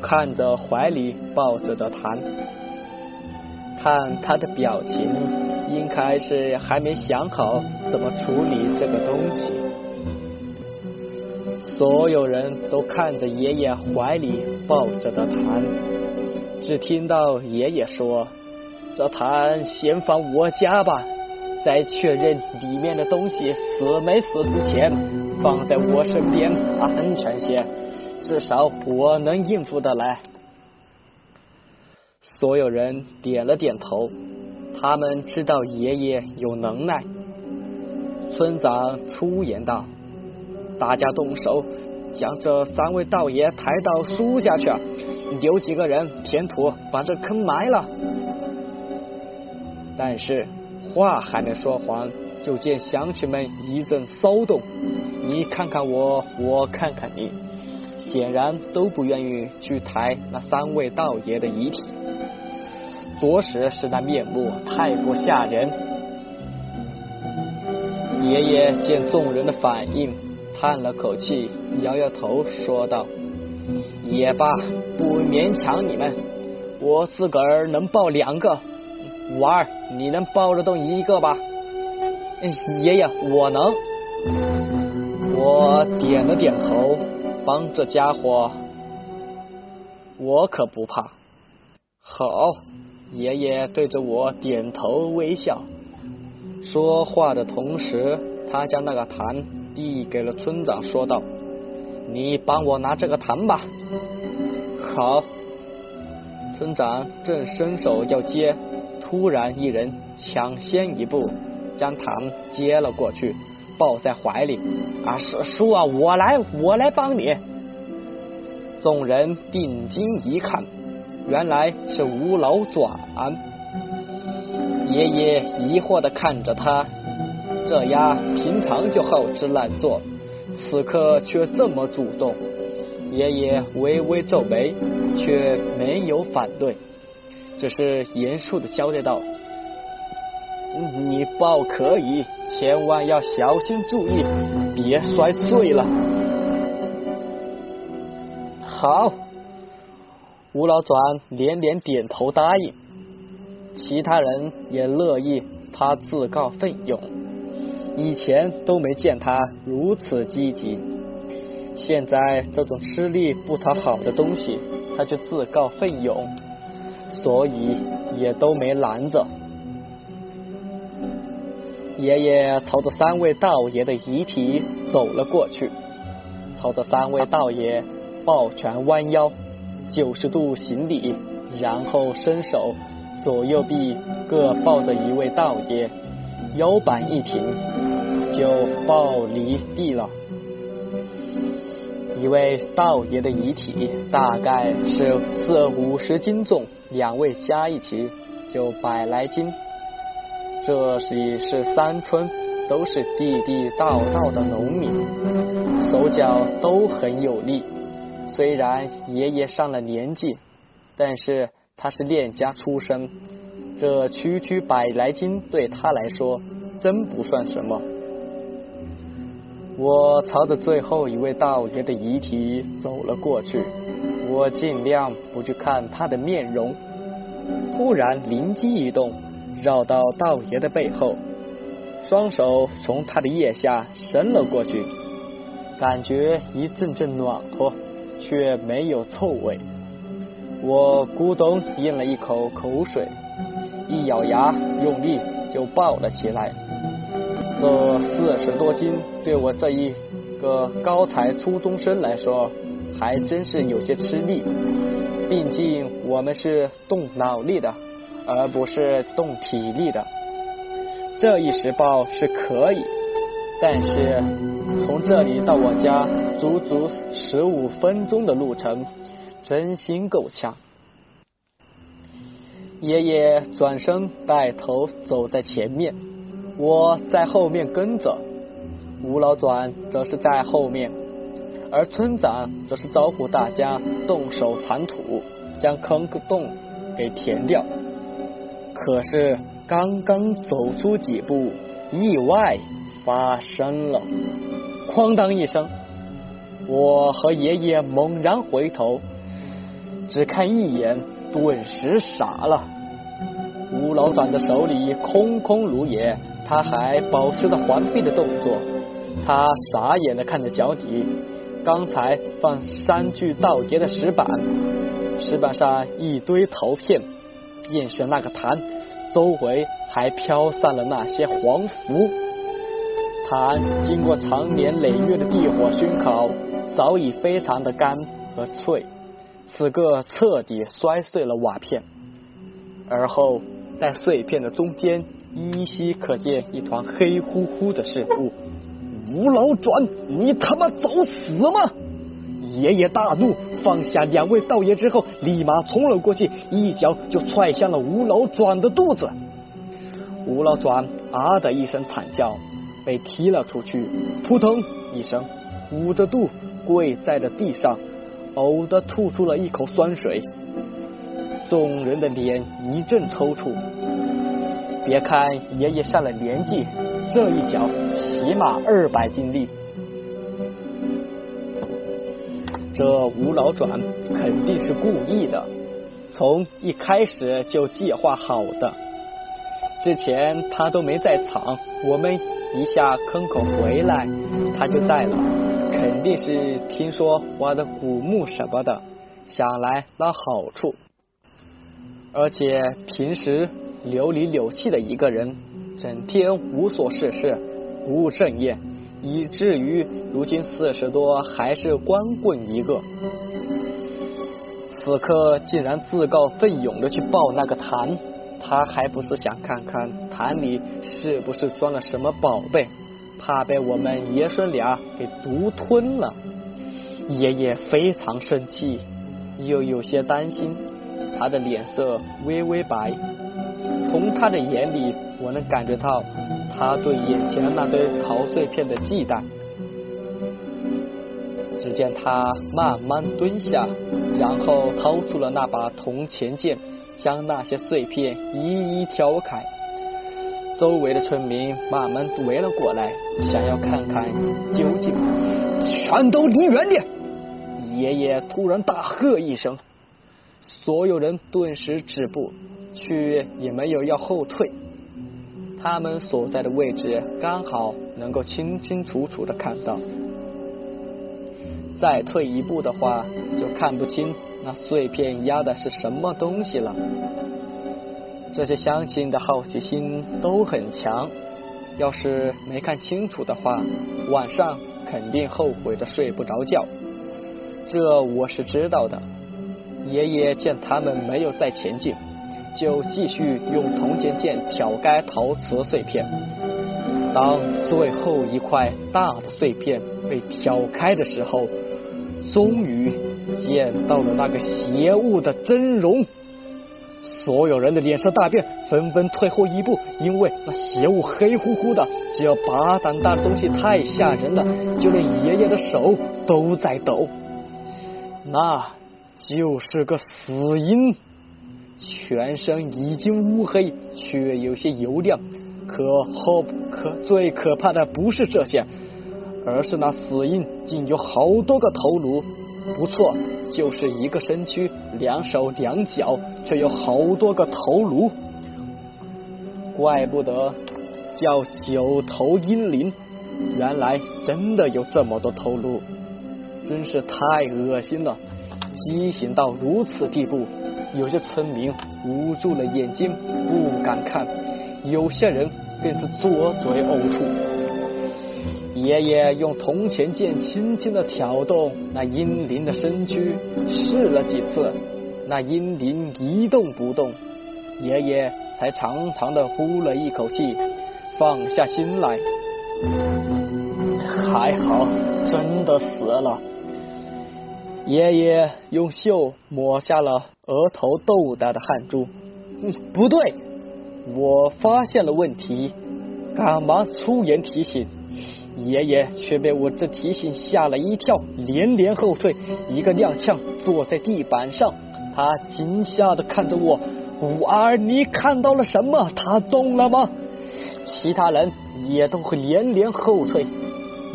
看着怀里抱着的坛，看他的表情，应该是还没想好怎么处理这个东西。所有人都看着爷爷怀里抱着的坛，只听到爷爷说：“这坛先放我家吧，在确认里面的东西死没死之前，放在我身边安全些，至少我能应付得来。”所有人点了点头，他们知道爷爷有能耐。村长粗言道。大家动手，将这三位道爷抬到苏家去，留几个人填土，把这坑埋了。但是话还没说完，就见乡亲们一阵骚动，你看看我，我看看你，显然都不愿意去抬那三位道爷的遗体，着实是那面目太过吓人。爷爷见众人的反应。叹了口气，摇摇头，说道：“也罢，不勉强你们。我自个儿能抱两个，娃儿，你能抱得动一个吧？”爷爷，我能。我点了点头，帮这家伙，我可不怕。好，爷爷对着我点头微笑，说话的同时，他将那个坛。递给了村长，说道：“你帮我拿这个糖吧。”好。村长正伸手要接，突然一人抢先一步，将糖接了过去，抱在怀里。啊，叔叔啊，我来，我来帮你。众人定睛一看，原来是吴老转。爷爷疑惑的看着他。这丫平常就好吃懒做，此刻却这么主动。爷爷微微皱眉，却没有反对，只是严肃的交代道：“你抱可以，千万要小心注意，别摔碎了。”好，吴老转连连点头答应，其他人也乐意他自告奋勇。以前都没见他如此积极，现在这种吃力不讨好的东西，他就自告奋勇，所以也都没拦着。爷爷朝着三位道爷的遗体走了过去，朝着三位道爷抱拳弯腰，九十度行礼，然后伸手，左右臂各抱着一位道爷。腰板一挺，就抱离地了。一位道爷的遗体大概是四五十斤重，两位加一起就百来斤。这里是山村，都是地地道道的农民，手脚都很有力。虽然爷爷上了年纪，但是他是练家出身。这区区百来斤对他来说真不算什么。我朝着最后一位道爷的遗体走了过去，我尽量不去看他的面容。突然灵机一动，绕到道爷的背后，双手从他的腋下伸了过去，感觉一阵阵暖和，却没有臭味。我咕咚咽了一口口水。一咬牙，用力就抱了起来。这四十多斤，对我这一个高才初中生来说，还真是有些吃力。毕竟我们是动脑力的，而不是动体力的。这一时报是可以，但是从这里到我家，足足十五分钟的路程，真心够呛。爷爷转身带头走在前面，我在后面跟着。吴老转则是在后面，而村长则是招呼大家动手铲土，将坑洞给填掉。可是刚刚走出几步，意外发生了，哐当一声，我和爷爷猛然回头，只看一眼，顿时傻了。吴老转的手里空空如也，他还保持着环臂的动作。他傻眼的看着脚底，刚才放三具倒叠的石板，石板上一堆陶片，便是那个坛，周围还飘散了那些黄符。坛经过长年累月的地火熏烤，早已非常的干和脆，此刻彻底摔碎了瓦片，而后在碎片的中间依稀可见一团黑乎乎的事物。吴老转，你他妈找死吗！爷爷大怒，放下两位道爷之后，立马冲了过去，一脚就踹向了吴老转的肚子。吴老转啊的一声惨叫。被踢了出去，扑通一声，捂着肚跪在了地上，呕的吐出了一口酸水。众人的脸一阵抽搐。别看爷爷上了年纪，这一脚起码二百斤力。这吴老转肯定是故意的，从一开始就计划好的。之前他都没在场，我们。一下坑口回来，他就在了，肯定是听说挖的古墓什么的，想来捞好处。而且平时流里流气的一个人，整天无所事事，不务正业，以至于如今四十多还是光棍一个。此刻竟然自告奋勇的去抱那个坛。他还不是想看看坛里是不是装了什么宝贝，怕被我们爷孙俩给独吞了。爷爷非常生气，又有些担心，他的脸色微微白。从他的眼里，我能感觉到他对眼前的那堆陶碎片的忌惮。只见他慢慢蹲下，然后掏出了那把铜钱剑。将那些碎片一一挑开，周围的村民慢慢围了过来，想要看看究竟。全都离远点！爷爷突然大喝一声，所有人顿时止步，却也没有要后退。他们所在的位置刚好能够清清楚楚的看到，再退一步的话就看不清。那碎片压的是什么东西了？这些乡亲的好奇心都很强，要是没看清楚的话，晚上肯定后悔的睡不着觉。这我是知道的。爷爷见他们没有再前进，就继续用铜钱剑挑开陶瓷碎片。当最后一块大的碎片被挑开的时候，终于。见到了那个邪物的真容，所有人的脸色大变，纷纷退后一步，因为那邪物黑乎乎的，只要巴掌大的东西太吓人了，就连爷爷的手都在抖。那就是个死婴，全身已经乌黑，却有些油亮。可后可最可怕的不是这些，而是那死婴竟有好多个头颅。不错，就是一个身躯，两手两脚，却有好多个头颅，怪不得叫九头阴灵。原来真的有这么多头颅，真是太恶心了，畸形到如此地步，有些村民捂住了眼睛不敢看，有些人更是嘬嘴呕吐。爷爷用铜钱剑轻轻的挑动那阴灵的身躯，试了几次，那阴灵一动不动。爷爷才长长的呼了一口气，放下心来。还好，真的死了。爷爷用袖抹下了额头豆大的汗珠。嗯，不对，我发现了问题，赶忙出言提醒。爷爷却被我这提醒吓了一跳，连连后退，一个踉跄坐在地板上。他惊吓的看着我：“五儿，你看到了什么？他动了吗？”其他人也都会连连后退，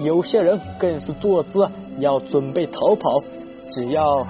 有些人更是坐姿要准备逃跑，只要。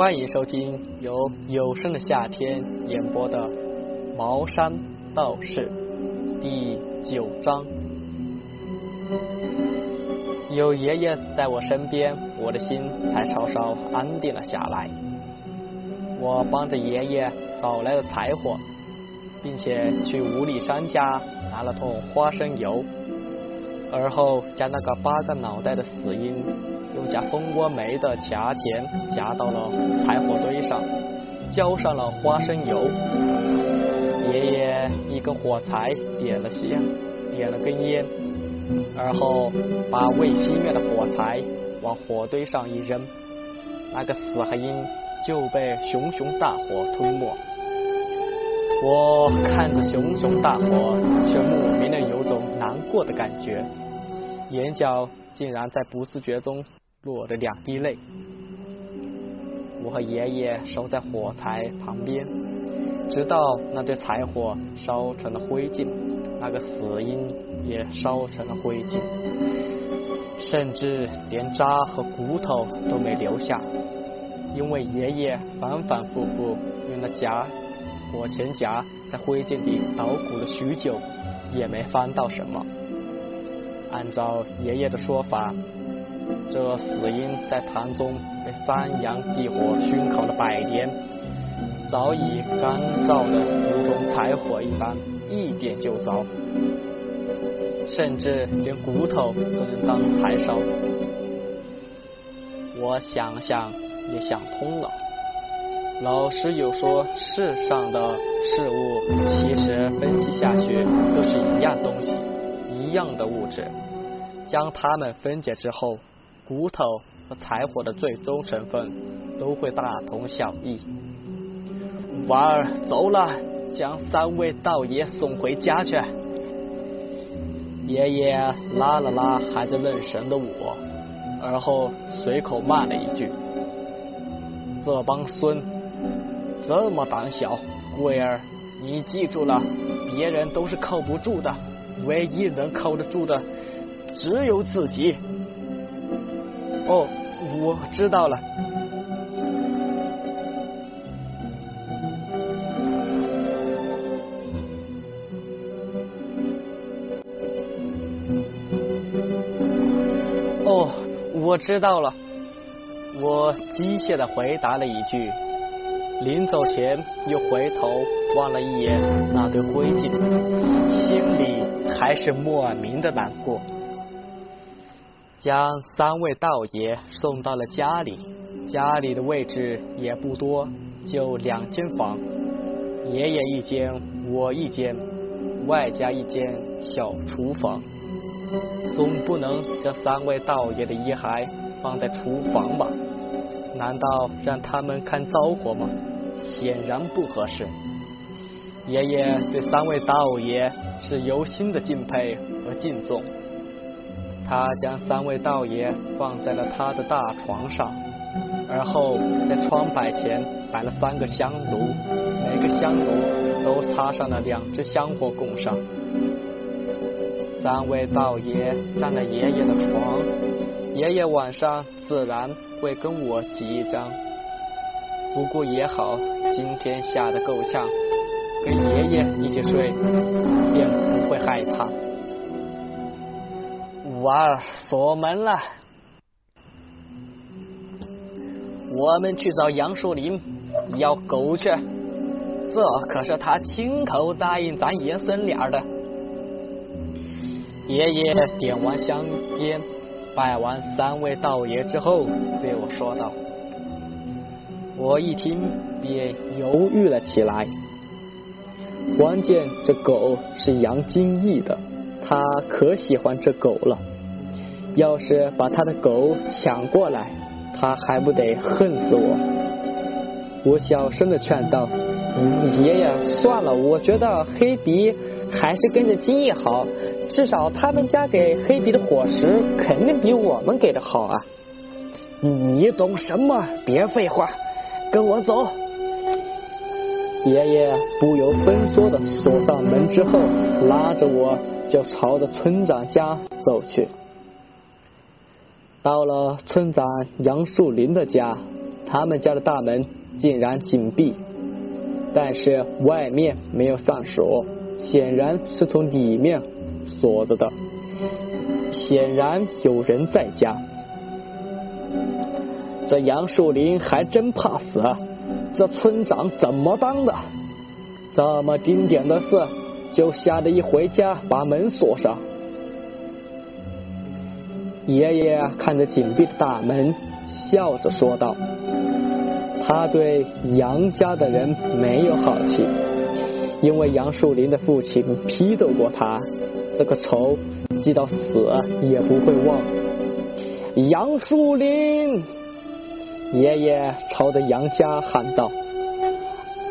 欢迎收听由有声的夏天演播的《茅山道士》第九章。有爷爷在我身边，我的心才稍稍安定了下来。我帮着爷爷找来了柴火，并且去五里山家拿了桶花生油，而后将那个八个脑袋的死婴。用夹蜂窝煤的夹钳夹到了柴火堆上，浇上了花生油。爷爷一根火柴点了香，点了根烟，而后把未熄灭的火柴往火堆上一扔，那个死黑鹰就被熊熊大火吞没。我看着熊熊大火，却莫名的有种难过的感觉，眼角竟然在不自觉中。落了两滴泪。我和爷爷守在火柴旁边，直到那堆柴火烧成了灰烬，那个死婴也烧成了灰烬，甚至连渣和骨头都没留下，因为爷爷反反复复用那夹火钳夹在灰烬里捣鼓了许久，也没翻到什么。按照爷爷的说法。这死婴在坛中被三阳地火熏烤了百年，早已干燥的如同柴火一般，一点就着，甚至连骨头都能当柴烧。我想想也想通了，老师有说世上的事物其实分析下去都是一样东西，一样的物质，将它们分解之后。骨头和柴火的最终成分都会大同小异。娃儿走了，将三位道爷送回家去。爷爷拉了拉还在愣神的我，而后随口骂了一句：“这帮孙这么胆小，贵儿，你记住了，别人都是靠不住的，唯一能靠得住的只有自己。”哦我知道了。哦我知道了。我机械的回答了一句临走前又回头望了一眼那堆灰烬心里还是莫名的难过。将三位道爷送到了家里，家里的位置也不多，就两间房，爷爷一间，我一间，外加一间小厨房。总不能将三位道爷的遗骸。放在厨房吧？难道让他们看灶火吗？显然不合适。爷爷对三位道爷是由心的敬佩和敬重。他将三位道爷放在了他的大床上，而后在窗摆前摆了三个香炉，每个香炉都插上了两只香火供上。三位道爷占了爷爷的床。爷爷晚上自然会跟我挤一张，不过也好，今天吓得够呛，跟爷爷一起睡，便不会害怕。娃儿锁门了，我们去找杨树林要狗去，这可是他亲口答应咱爷孙俩的。爷爷点完香烟。拜完三位道爷之后，对我说道：“我一听便犹豫了起来。关键这狗是杨金义的，他可喜欢这狗了。要是把他的狗抢过来，他还不得恨死我？”我小声的劝道：“爷爷，算了，我觉得黑鼻。”还是跟着金义好，至少他们家给黑鼻的伙食肯定比我们给的好啊！你懂什么？别废话，跟我走。爷爷不由分说的锁上门之后，拉着我就朝着村长家走去。到了村长杨树林的家，他们家的大门竟然紧闭，但是外面没有上锁。显然是从里面锁着的，显然有人在家。这杨树林还真怕死，这村长怎么当的？这么丁点的事，就吓得一回家把门锁上。爷爷看着紧闭的大门，笑着说道：“他对杨家的人没有好气。”因为杨树林的父亲批斗过他，这个仇记到死也不会忘。杨树林，爷爷朝着杨家喊道：“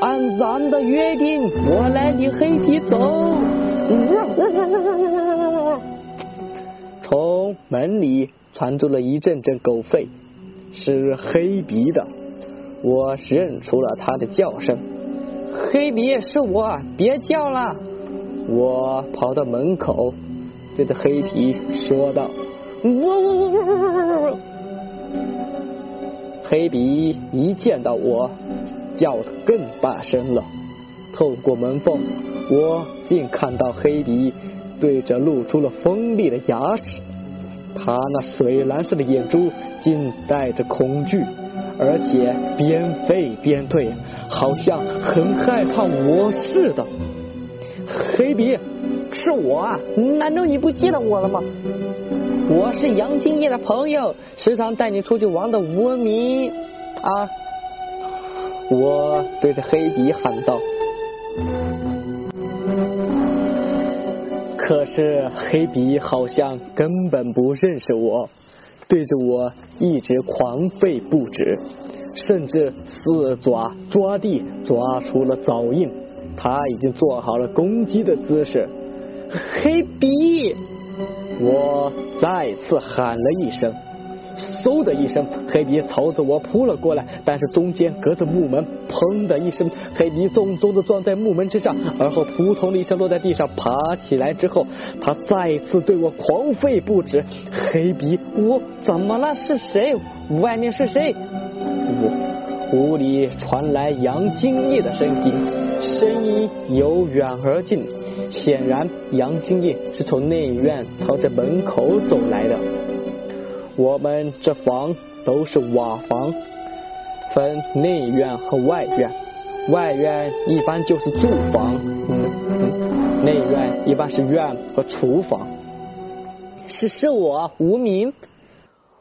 按咱的约定，我来领黑皮走。”从门里传出了一阵阵狗吠，是黑鼻的，我认出了他的叫声。黑鼻是我，别叫了！我跑到门口，对着黑皮说道：“呜呜呜呜！”黑皮一见到我，叫的更大声了。透过门缝，我竟看到黑皮对着露出了锋利的牙齿，他那水蓝色的眼珠竟带着恐惧。而且边吠边退，好像很害怕我似的。黑鼻，是我啊！难道你不记得我了吗？我是杨金叶的朋友，时常带你出去玩的无名啊！我对着黑鼻喊道。可是黑鼻好像根本不认识我。对着我一直狂吠不止，甚至四爪抓地，抓出了爪印。他已经做好了攻击的姿势。黑笔，我再次喊了一声。嗖的一声，黑鼻朝着我扑了过来，但是中间隔着木门，砰的一声，黑鼻重重的撞在木门之上，而后扑通的一声落在地上。爬起来之后，他再次对我狂吠不止。黑鼻，我怎么了？是谁？外面是谁？屋屋里传来杨金叶的声音，声音由远而近，显然杨金叶是从内院朝着门口走来的。我们这房都是瓦房，分内院和外院。外院一般就是住房，嗯，内院一般是院和厨房。是是我无名，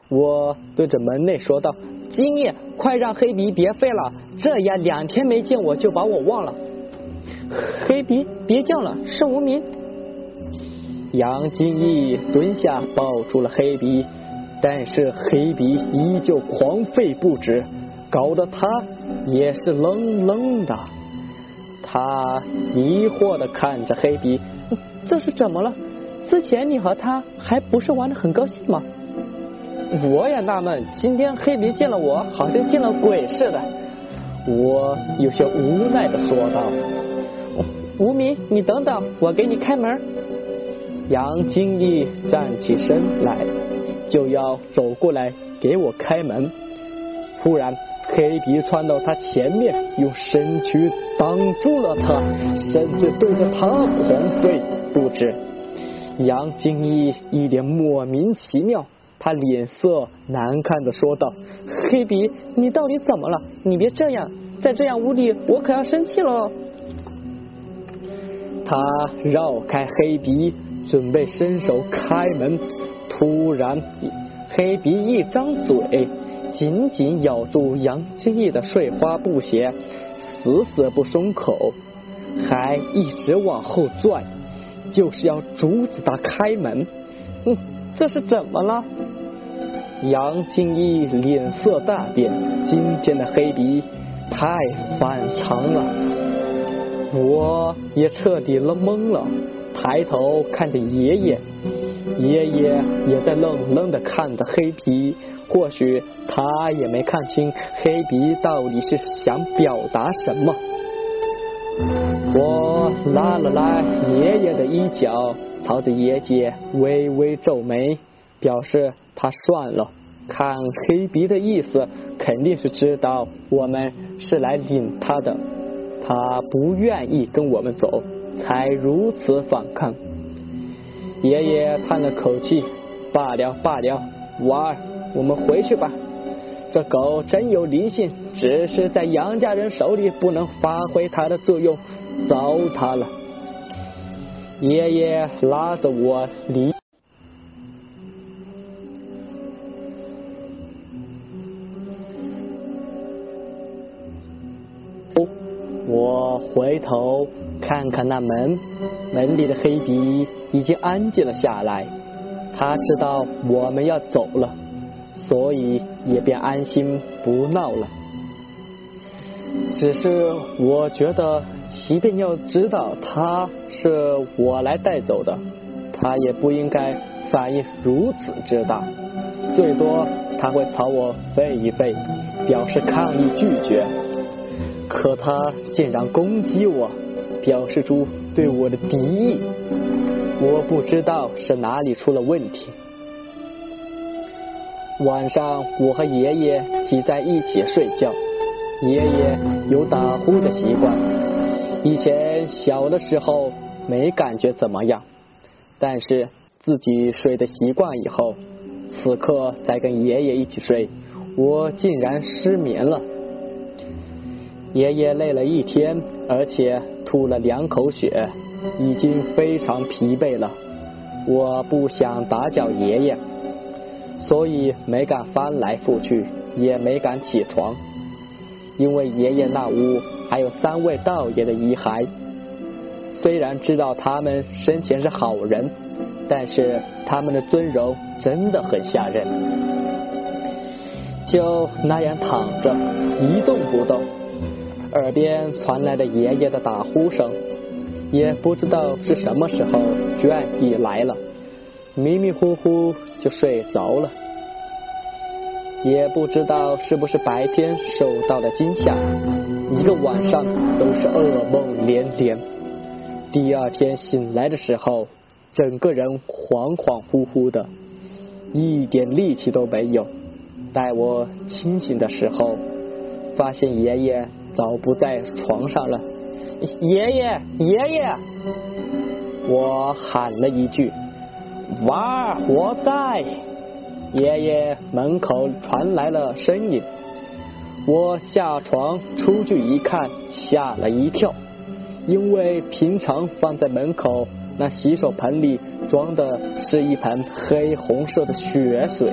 我对着门内说道：“今夜快让黑鼻别废了，这样两天没见我就把我忘了。”黑鼻别叫了，是无名。杨金义蹲下抱住了黑鼻，但是黑鼻依旧狂吠不止，搞得他也是愣愣的。他疑惑的看着黑鼻，这是怎么了？之前你和他还不是玩的很高兴吗？我也纳闷，今天黑鼻见了我，好像见了鬼似的。我有些无奈的说道：“无名，你等等，我给你开门。”杨金义站起身来，就要走过来给我开门。突然，黑鼻窜到他前面，用身躯挡住了他，甚至对着他狂吠不止。杨金一一脸莫名其妙，他脸色难看的说道：“黑鼻，你到底怎么了？你别这样，再这样无理，我可要生气了。”他绕开黑鼻，准备伸手开门，突然，黑鼻一张嘴，紧紧咬住杨金义的碎花布鞋，死死不松口，还一直往后拽。就是要阻止他开门，嗯，这是怎么了？杨金一脸色大变，今天的黑鼻太反常了，我也彻底愣懵了，抬头看着爷爷，爷爷也在愣愣的看着黑皮，或许他也没看清黑皮到底是想表达什么。我拉了拉爷爷的衣角，朝着爷爷微微皱眉，表示他算了。看黑鼻的意思，肯定是知道我们是来领他的，他不愿意跟我们走，才如此反抗。爷爷叹了口气，罢了罢了，娃儿，我们回去吧。这狗真有灵性，只是在杨家人手里不能发挥它的作用。糟蹋了！爷爷拉着我离，我回头看看那门，门里的黑鼻已经安静了下来。他知道我们要走了，所以也便安心不闹了。只是我觉得。即便要知道他是我来带走的，他也不应该反应如此之大。最多他会朝我吠一吠，表示抗议拒绝。可他竟然攻击我，表示出对我的敌意。我不知道是哪里出了问题。晚上我和爷爷挤在一起睡觉，爷爷有打呼的习惯。以前小的时候没感觉怎么样，但是自己睡的习惯以后，此刻再跟爷爷一起睡，我竟然失眠了。爷爷累了一天，而且吐了两口血，已经非常疲惫了。我不想打搅爷爷，所以没敢翻来覆去，也没敢起床，因为爷爷那屋。还有三位道爷的遗骸，虽然知道他们生前是好人，但是他们的尊容真的很吓人。就那样躺着一动不动，耳边传来了爷爷的打呼声，也不知道是什么时候倦意来了，迷迷糊糊就睡着了。也不知道是不是白天受到了惊吓，一个晚上都是噩梦连连。第二天醒来的时候，整个人恍恍惚惚的，一点力气都没有。待我清醒的时候，发现爷爷早不在床上了。爷爷，爷爷！我喊了一句：“娃儿，我在。”爷爷门口传来了声音。我下床出去一看，吓了一跳，因为平常放在门口那洗手盆里装的是一盆黑红色的血水。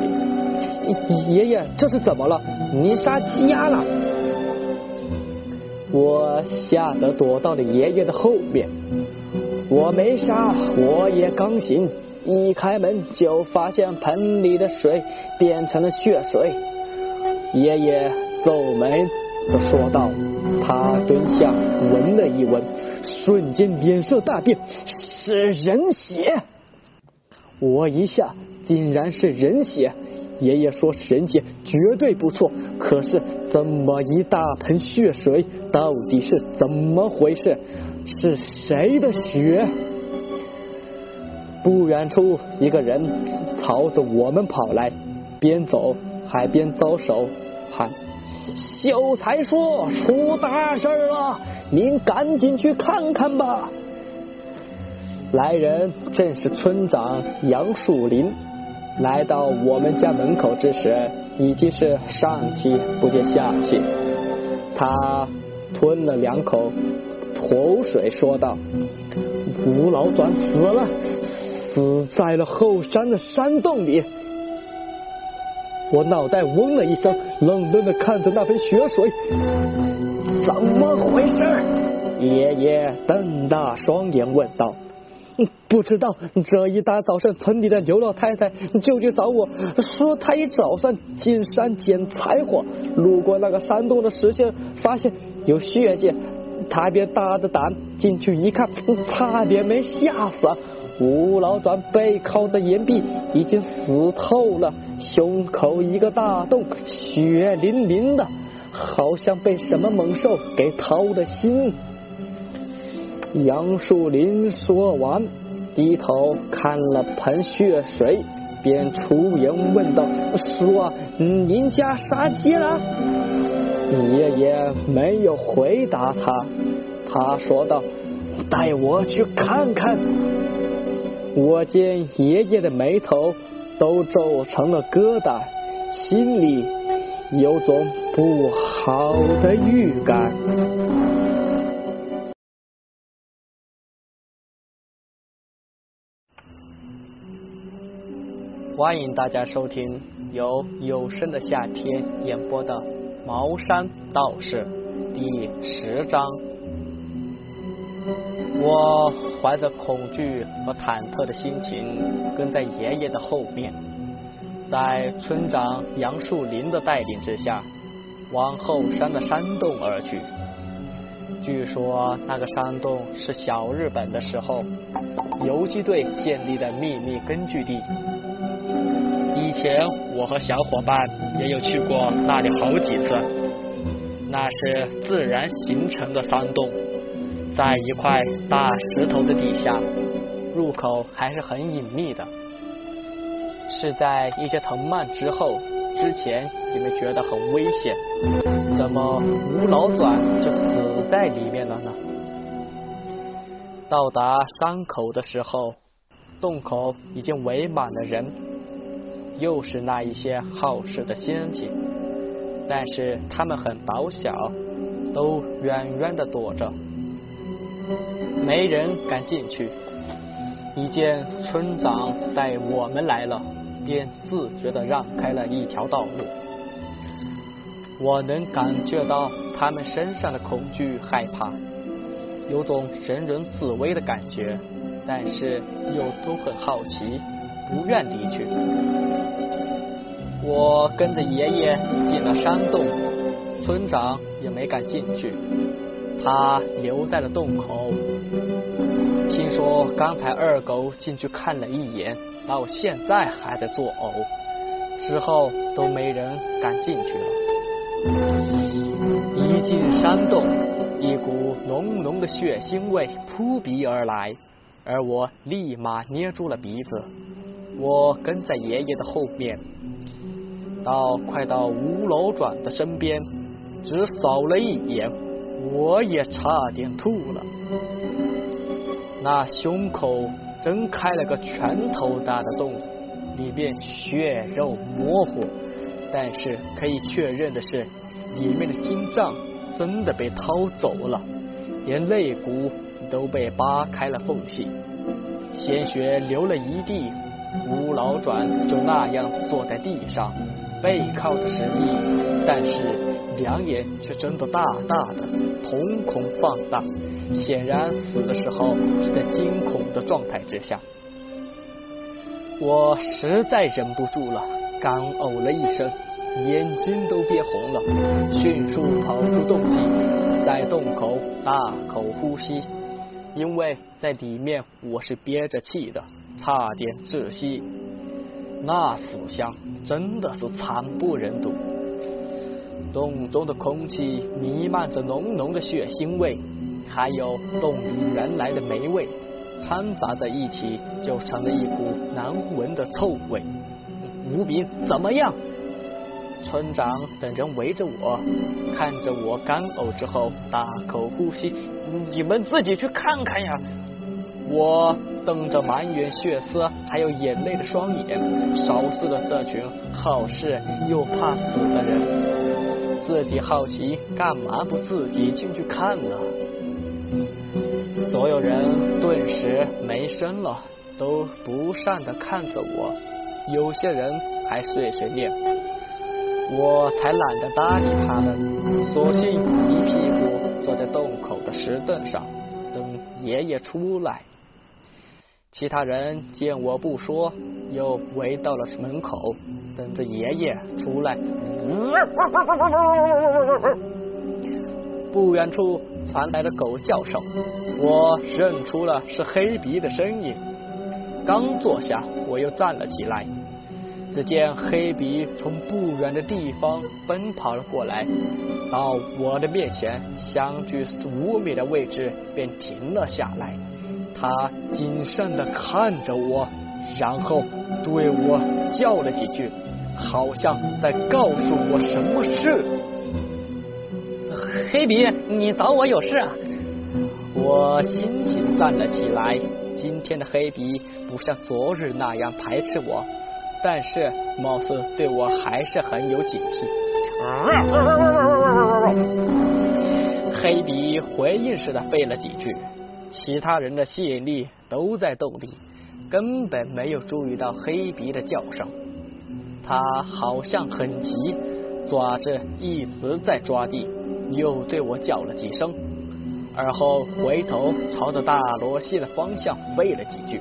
爷爷，这是怎么了？你杀鸡鸭了？我吓得躲到了爷爷的后面。我没杀，我也刚醒，一开门就发现盆里的水变成了血水。爷爷皱眉的说道，他蹲下闻了一闻，瞬间脸色大变，是人血！我一下竟然是人血！爷爷说神仙，绝对不错。可是这么一大盆血水，到底是怎么回事？是谁的血？不远处，一个人朝着我们跑来，边走还边招手喊：“秀才说出大事了，您赶紧去看看吧！”来人正是村长杨树林。来到我们家门口之时，已经是上气不接下气。他吞了两口口水，说道：“吴老转死了，死在了后山的山洞里。”我脑袋嗡了一声，愣愣的看着那盆血水，怎么回事？爷爷瞪大双眼问道。不知道这一大早上，村里的刘老太太就去找我说，她一早上进山捡柴火，路过那个山洞的石线，发现有血迹，她便大着胆进去一看，差点没吓死。吴老转背靠着岩壁，已经死透了，胸口一个大洞，血淋淋的，好像被什么猛兽给掏的心。杨树林说完，低头看了盆血水，便出言问道：“叔，您家杀鸡了？”爷爷没有回答他，他说道：“带我去看看。”我见爷爷的眉头都皱成了疙瘩，心里有种不好的预感。欢迎大家收听由有声的夏天演播的《茅山道士》第十章。我怀着恐惧和忐忑的心情跟在爷爷的后面，在村长杨树林的带领之下，往后山的山洞而去。据说那个山洞是小日本的时候游击队建立的秘密根据地。前我和小伙伴也有去过那里好几次，那是自然形成的山洞，在一块大石头的底下，入口还是很隐秘的。是在一些藤蔓之后，之前你们觉得很危险，怎么无脑转就死在里面了呢？到达山口的时候，洞口已经围满了人。又是那一些好事的仙气，但是他们很胆小，都远远的躲着，没人敢进去。一见村长带我们来了，便自觉的让开了一条道路。我能感觉到他们身上的恐惧、害怕，有种人人自危的感觉，但是又都很好奇，不愿离去。我跟着爷爷进了山洞，村长也没敢进去，他留在了洞口。听说刚才二狗进去看了一眼，到现在还在作呕，之后都没人敢进去了。一进山洞，一股浓浓的血腥味扑鼻而来，而我立马捏住了鼻子。我跟在爷爷的后面。到快到吴老转的身边，只扫了一眼，我也差点吐了。那胸口真开了个拳头大的洞，里面血肉模糊，但是可以确认的是，里面的心脏真的被掏走了，连肋骨都被扒开了缝隙，鲜血流了一地。吴老转就那样坐在地上，背靠着石壁，但是两眼却睁得大大的，瞳孔放大，显然死的时候是在惊恐的状态之下。我实在忍不住了，干呕了一声，眼睛都憋红了，迅速跑出洞隙，在洞口大口呼吸，因为在里面我是憋着气的，差点窒息。那死相真的是惨不忍睹，洞中的空气弥漫着浓浓的血腥味，还有洞里原来的霉味。掺杂在一起，就成了一股难闻的臭味。吴炳怎么样？村长等人围着我，看着我干呕之后大口呼吸。你们自己去看看呀！我瞪着满眼血丝还有眼泪的双眼，烧死了这群好事又怕死的人。自己好奇，干嘛不自己进去看呢？所有人顿时没声了，都不善的看着我，有些人还碎碎念。我才懒得搭理他们，索性一屁股坐在洞口的石凳上，等爷爷出来。其他人见我不说，又围到了门口，等着爷爷出来。不远处传来了狗叫声，我认出了是黑鼻的声音。刚坐下，我又站了起来。只见黑鼻从不远的地方奔跑了过来，到我的面前，相距五米的位置便停了下来。他谨慎的看着我，然后对我叫了几句，好像在告诉我什么事。黑笔，你找我有事啊？我欣喜的站了起来。今天的黑笔不像昨日那样排斥我，但是貌似对我还是很有警惕。黑笔回应似的吠了几句，其他人的吸引力都在洞里，根本没有注意到黑鼻的叫声。他好像很急，爪子一直在抓地。又对我叫了几声，而后回头朝着大罗西的方向吠了几句。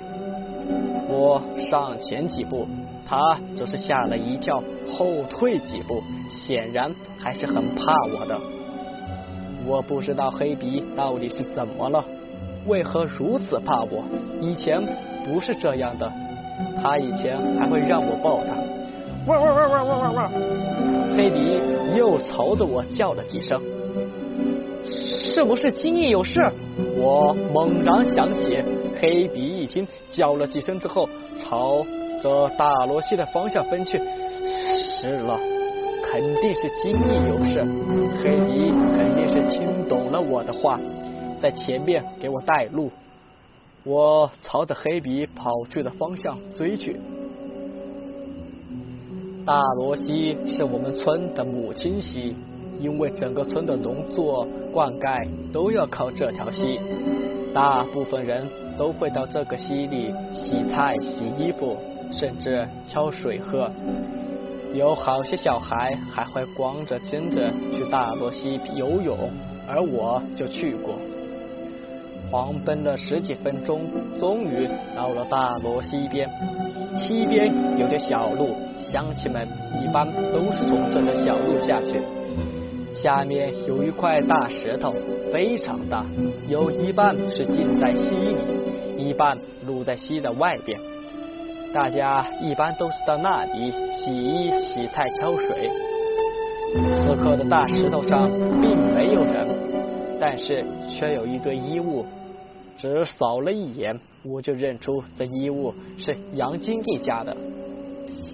我上前几步，他只是吓了一跳，后退几步，显然还是很怕我的。我不知道黑鼻到底是怎么了，为何如此怕我？以前不是这样的，他以前还会让我抱他。汪汪汪汪汪汪汪！黑鼻又朝着我叫了几声。是不是金翼有事？我猛然想起，黑迪一听叫了几声之后，朝着大罗西的方向奔去。是了，肯定是金翼有事。黑迪肯定是听懂了我的话，在前面给我带路。我朝着黑鼻跑去的方向追去。大罗溪是我们村的母亲溪。因为整个村的农作灌溉都要靠这条溪，大部分人都会到这个溪里洗菜、洗衣服，甚至挑水喝。有好些小孩还会光着身子去大罗溪游泳，而我就去过。狂奔了十几分钟，终于到了大罗溪边。溪边有条小路，乡亲们一般都是从这条小路下去。下面有一块大石头，非常大，有一半是浸在溪里，一半露在溪的外边。大家一般都是到那里洗衣、洗菜、挑水。此刻的大石头上并没有人，但是却有一堆衣物。只扫了一眼，我就认出这衣物是杨金一家的，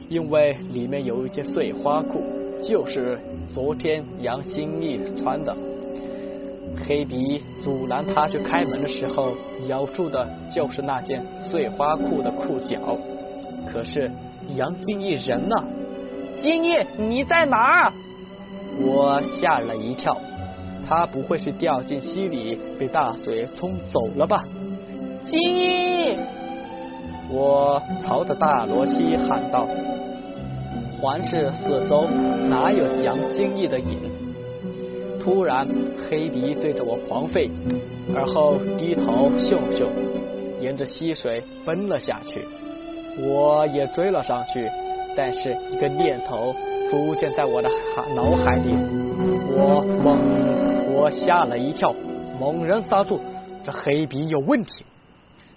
因为里面有一件碎花裤，就是。昨天杨新义穿的，黑鼻阻拦他去开门的时候，咬住的就是那件碎花裤的裤脚。可是杨金义人呢？金义，你在哪儿？我吓了一跳，他不会是掉进溪里被大水冲走了吧？金义，我朝着大罗西喊道。环视四周，哪有杨金义的影？突然，黑鼻对着我狂吠，而后低头嗅嗅，沿着溪水奔了下去。我也追了上去，但是一个念头出现在我的脑海里，我猛，我吓了一跳，猛然刹住，这黑鼻有问题。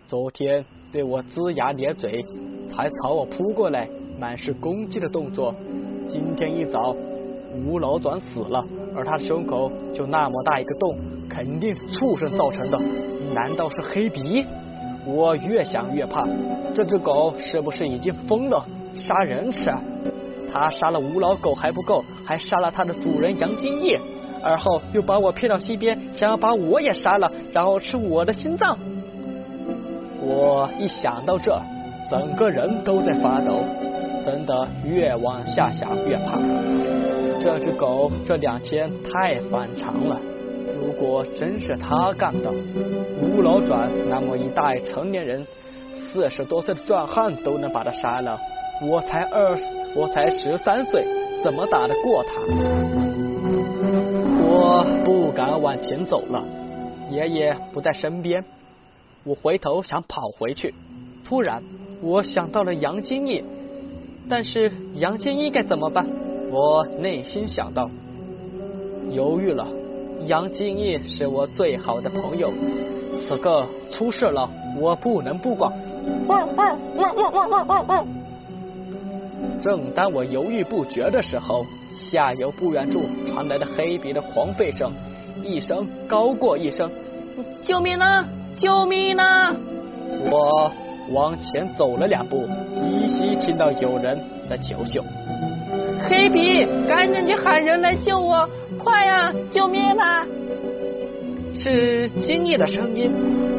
昨天对我龇牙咧嘴，才朝我扑过来，满是攻击的动作，今天一早。吴老转死了，而他的胸口就那么大一个洞，肯定是畜生造成的。难道是黑鼻？我越想越怕，这只狗是不是已经疯了，杀人吃？他杀了吴老狗还不够，还杀了他的主人杨金叶，而后又把我骗到溪边，想要把我也杀了，然后吃我的心脏。我一想到这，整个人都在发抖，真的越往下想越怕。这只狗这两天太反常了。如果真是他干的，吴老转那么一代成年人，四十多岁的壮汉都能把他杀了，我才二，我才十三岁，怎么打得过他？我不敢往前走了，爷爷不在身边。我回头想跑回去，突然我想到了杨金义，但是杨金义该怎么办？我内心想到，犹豫了。杨金义是我最好的朋友，此刻出事了，我不能不管。正当我犹豫不决的时候，下游不远处传来了黑鼻的狂吠声，一声高过一声：“救命啊！救命啊！”我往前走了两步，依稀听到有人在求救。黑皮，赶紧去喊人来救我！快呀，救命啊！是金义的声音，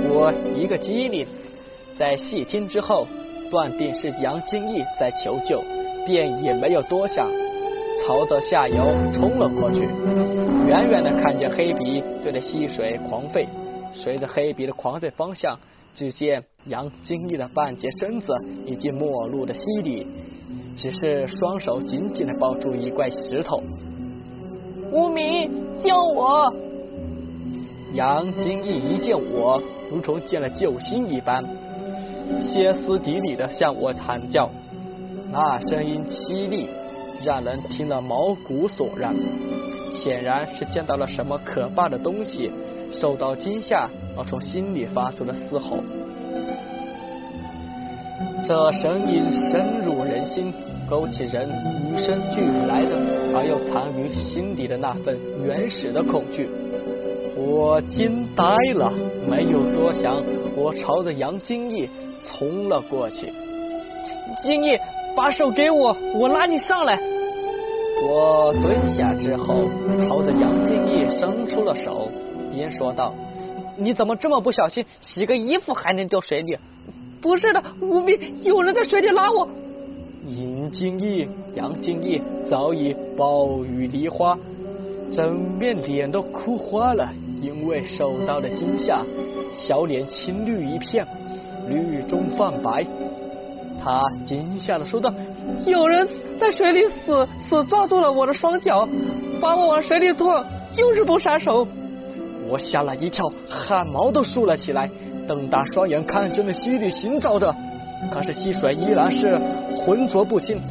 我一个机灵，在细听之后，断定是杨金义在求救，便也没有多想，朝着下游冲了过去。远远的看见黑鼻对着溪水狂吠，随着黑鼻的狂吠方向，只见杨金义的半截身子已经没入了溪里。只是双手紧紧的抱住一块石头。无名，救我！杨金义一见我，如同见了救星一般，歇斯底里的向我喊叫，那声音凄厉，让人听了毛骨悚然。显然是见到了什么可怕的东西，受到惊吓而从心里发出的嘶吼。这声音深入人心，勾起人与生俱来的而又藏于心底的那份原始的恐惧。我惊呆了，没有多想，我朝着杨金义冲了过去。金义，把手给我，我拉你上来。我蹲下之后，朝着杨金义伸出了手，边说道：“你怎么这么不小心？洗个衣服还能掉水里？”不是的，无名，有人在水里拉我。尹金义、杨金义早已暴雨梨花，整面脸都哭花了，因为受到了惊吓，小脸青绿一片，绿中泛白。他惊吓的说道：“有人在水里死死抓住了我的双脚，把我往水里拖，就是不撒手。”我吓了一跳，汗毛都竖了起来。瞪大双眼看着那溪里寻找着，可是溪水依然是浑浊不清，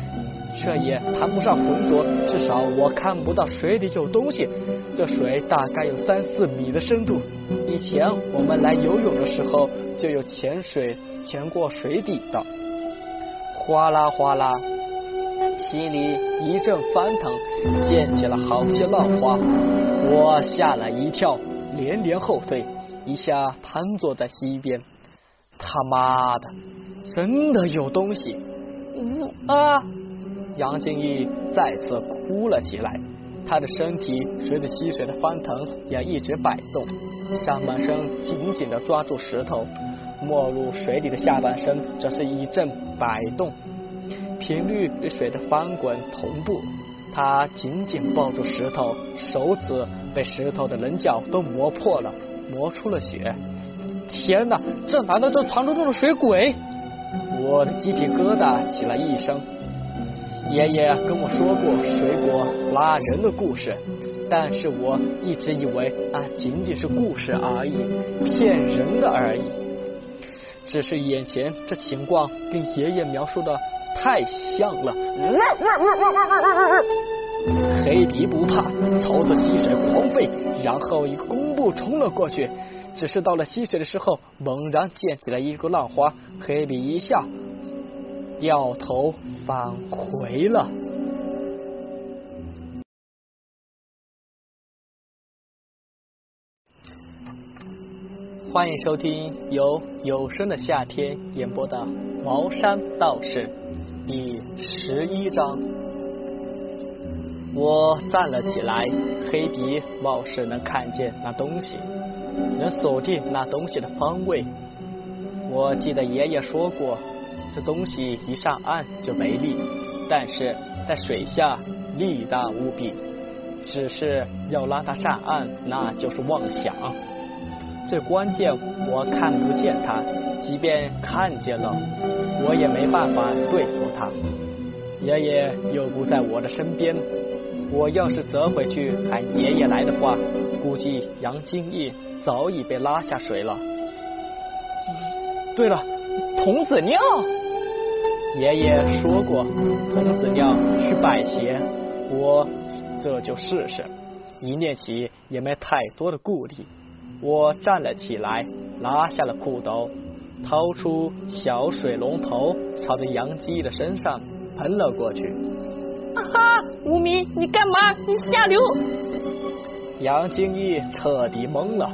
却也谈不上浑浊，至少我看不到水里有东西。这水大概有三四米的深度，以前我们来游泳的时候就有潜水潜过水底的。哗啦哗啦，溪里一阵翻腾，溅起了好些浪花，我吓了一跳，连连后退。一下瘫坐在溪边，他妈的，真的有东西！啊！杨金义再次哭了起来，他的身体随着溪水的翻腾也一直摆动，上半身紧紧的抓住石头，没入水里的下半身则是一阵摆动。频率与水的翻滚同步。他紧紧抱住石头，手指被石头的棱角都磨破了，磨出了血。天哪，这难道就是传说中的水鬼？我的鸡皮疙瘩起了一身。爷爷跟我说过水果拉人的故事，但是我一直以为那仅仅是故事而已，骗人的而已。只是眼前这情况跟爷爷描述的太像了。黑皮不怕，朝着溪水狂吠，然后一个弓步冲了过去。只是到了溪水的时候，猛然溅起了一股浪花，黑皮一下掉头返回了。欢迎收听由有声的夏天演播的《茅山道士》第十一章。我站了起来，黑迪貌似能看见那东西，能锁定那东西的方位。我记得爷爷说过，这东西一上岸就没力，但是在水下力大无比。只是要拉它上岸，那就是妄想。最关键，我看不见它，即便看见了，我也没办法对付它。爷爷又不在我的身边，我要是折回去喊爷爷来的话，估计杨金义早已被拉下水了。对了，童子尿，爷爷说过，童子尿去百邪，我这就试试。一念起，也没太多的顾虑。我站了起来，拉下了裤兜，掏出小水龙头，朝着杨基的身上喷了过去。啊哈！无名，你干嘛？你下流！杨金义彻底懵了，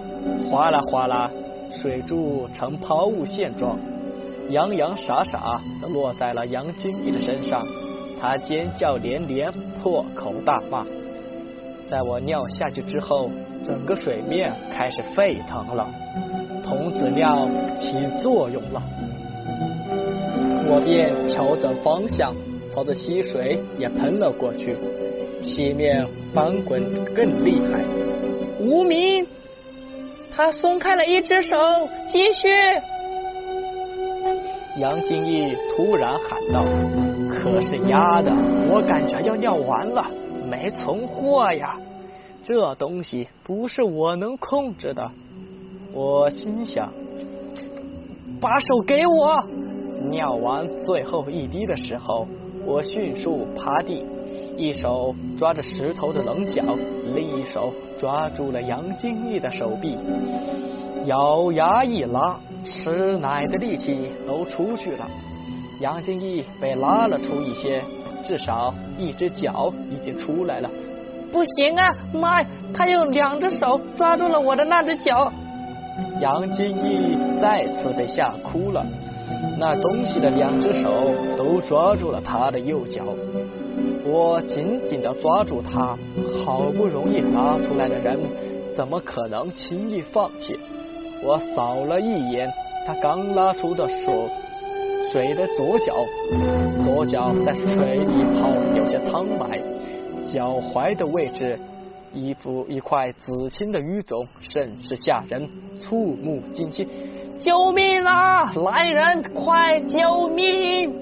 哗啦哗啦，水柱呈抛物线状，洋洋洒洒的落在了杨金义的身上。他尖叫连连，破口大骂。在我尿下去之后。整个水面开始沸腾了，童子尿起作用了，我便调整方向，朝着溪水也喷了过去，溪面翻滚更厉害。无名，他松开了一只手，继续。杨金义突然喊道：“可是丫的，我感觉要尿完了，没存货呀！”这东西不是我能控制的，我心想，把手给我。尿完最后一滴的时候，我迅速趴地，一手抓着石头的棱角，另一手抓住了杨金义的手臂，咬牙一拉，吃奶的力气都出去了。杨金义被拉了出一些，至少一只脚已经出来了。不行啊！妈，他用两只手抓住了我的那只脚。杨金义再次被吓哭了。那东西的两只手都抓住了他的右脚。我紧紧的抓住他，好不容易拉出来的人，怎么可能轻易放弃？我扫了一眼他刚拉出的手水的左脚，左脚在水里泡有些苍白。脚踝的位置，一幅一块紫青的淤肿，甚是吓人，触目惊心。救命啊！来人，快救命！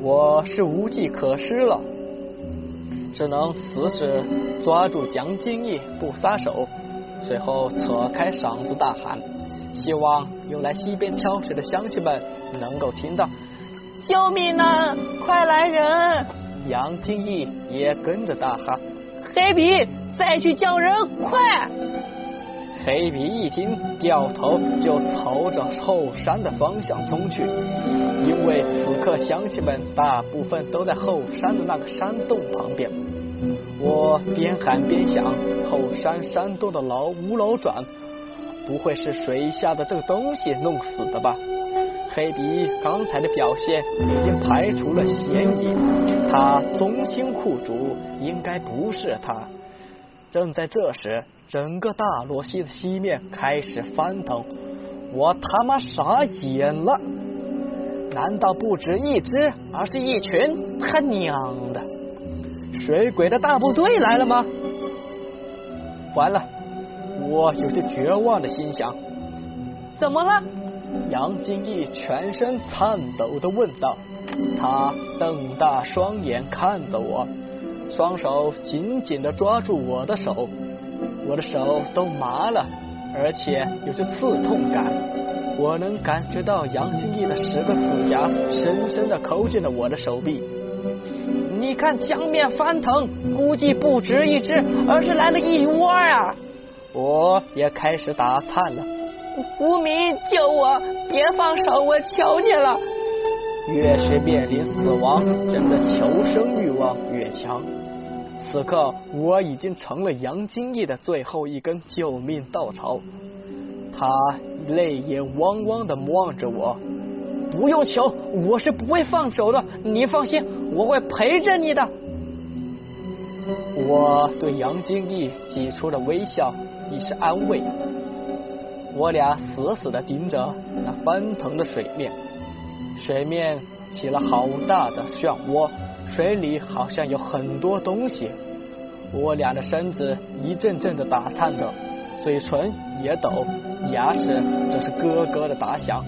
我是无计可施了，只能死死抓住蒋金义不撒手，随后扯开嗓子大喊，希望用来溪边挑水的乡亲们能够听到。救命啊！快来人！杨金义也跟着大喊：“黑皮，再去叫人，快！”黑皮一听，掉头就朝着后山的方向冲去。因为此刻乡亲们大部分都在后山的那个山洞旁边。我边喊边想：后山山洞的牢无老转，不会是水下的这个东西弄死的吧？黑皮刚才的表现已经排除了嫌疑，他忠心护主，应该不是他。正在这时，整个大罗溪的西面开始翻腾，我他妈傻眼了！难道不止一只，而是一群？他娘的！水鬼的大部队来了吗？完了，我有些绝望的心想。怎么了？杨金义全身颤抖的问道。他瞪大双眼看着我，双手紧紧的抓住我的手，我的手都麻了，而且有些刺痛感。我能感觉到杨金义的十个指甲深深的抠进了我的手臂。你看江面翻腾，估计不止一只，而是来了一窝啊！我也开始打颤了。无名救我，别放手，我求你了！越是面临死亡，人的求生欲望越强。此刻，我已经成了杨金义的最后一根救命稻草。他泪眼汪汪的望着我，不用求，我是不会放手的，你放心，我会陪着你的。我对杨金义挤出了微笑，以示安慰。我俩死死的盯着那翻腾的水面，水面起了好大的漩涡，水里好像有很多东西。我俩的身子一阵阵的打颤着，嘴唇也抖，牙齿则是咯咯的打响。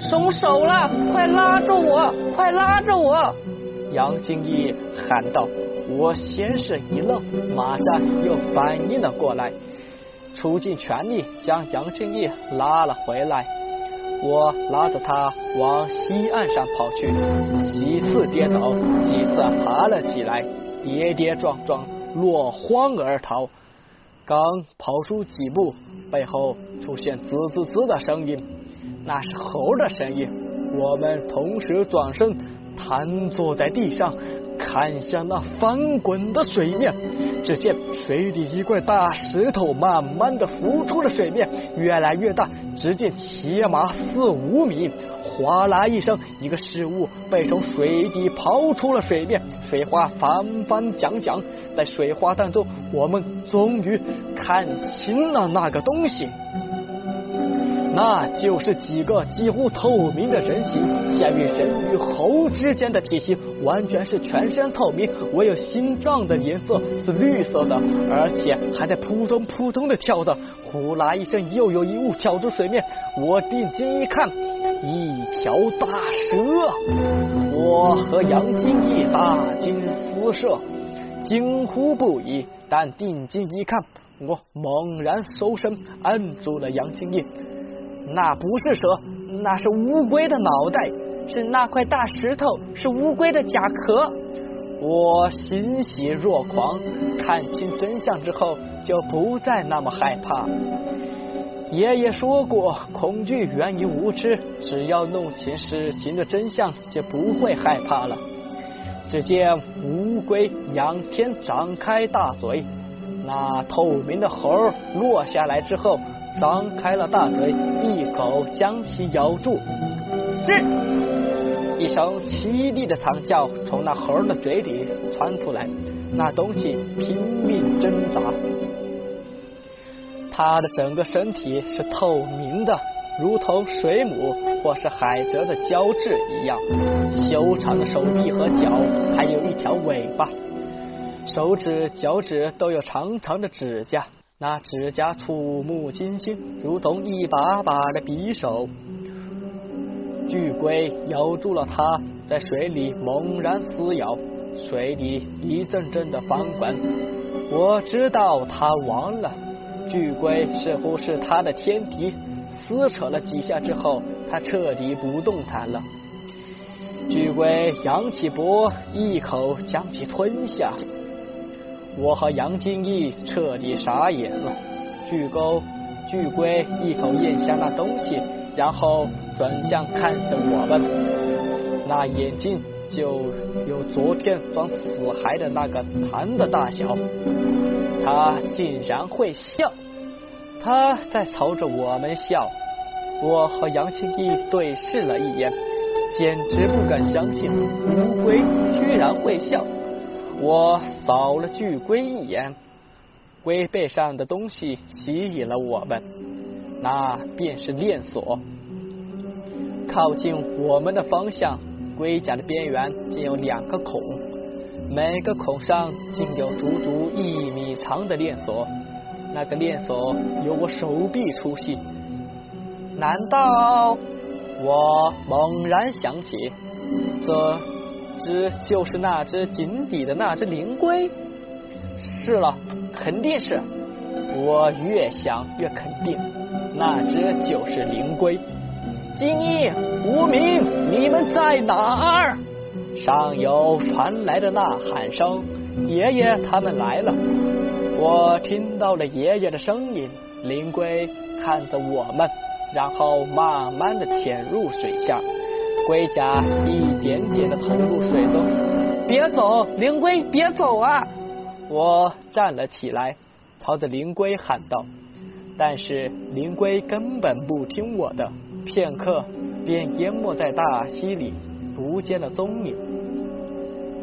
松手了！快拉住我！快拉着我！杨金义喊道。我先是一愣，马上又反应了过来。出尽全力将杨金义拉了回来，我拉着他往西岸上跑去，几次跌倒，几次爬了起来，跌跌撞撞落荒而逃。刚跑出几步，背后出现滋滋滋的声音，那是猴的声音。我们同时转身，瘫坐在地上。看向那翻滚的水面，只见水底一块大石头慢慢的浮出了水面，越来越大，直径起码四五米。哗啦一声，一个事物被从水底抛出了水面，水花翻翻讲讲，在水花当中，我们终于看清了那个东西。那就是几个几乎透明的人形，介于人与猴之间的体型，完全是全身透明，唯有心脏的颜色是绿色的，而且还在扑通扑通的跳着。呼啦一声，又有一物跳出水面，我定睛一看，一条大蛇。我和杨金义大惊失色，惊呼不已。但定睛一看，我猛然收身，按住了杨金义。那不是蛇，那是乌龟的脑袋，是那块大石头，是乌龟的甲壳。我欣喜若狂，看清真相之后就不再那么害怕。爷爷说过，恐惧源于无知，只要弄清事情的真相，就不会害怕了。只见乌龟仰天张开大嘴，那透明的核落下来之后。张开了大嘴，一口将其咬住。吱！一声凄厉的惨叫从那猴的嘴里传出来。那东西拼命挣扎，它的整个身体是透明的，如同水母或是海蜇的胶质一样。修长的手臂和脚，还有一条尾巴，手指、脚趾都有长长的指甲。那指甲触目惊心，如同一把把的匕首。巨龟咬住了它，在水里猛然撕咬，水里一阵阵的翻滚。我知道它亡了，巨龟似乎是它的天敌。撕扯了几下之后，它彻底不动弹了。巨龟扬起脖，一口将其吞下。我和杨金义彻底傻眼了。巨沟巨龟一口咽下那东西，然后转向看着我们，那眼睛就有昨天装死孩的那个痰的大小。他竟然会笑，他在朝着我们笑。我和杨金义对视了一眼，简直不敢相信乌龟居然会笑。我扫了巨龟一眼，龟背上的东西吸引了我们，那便是链锁。靠近我们的方向，龟甲的边缘竟有两个孔，每个孔上竟有足足一米长的链锁。那个链锁有我手臂粗细。难道我猛然想起，这只就是那只井底的那只灵龟？是了，肯定是。我越想越肯定，那只就是灵龟。金一、无名，你们在哪儿？上游传来的呐喊声，爷爷他们来了。我听到了爷爷的声音。灵龟看着我们，然后慢慢的潜入水下，龟甲一点点的投入水中。别走，灵龟，别走啊！我站了起来，朝着灵龟喊道。但是灵龟根本不听我的，片刻便淹没在大溪里，不见了踪影。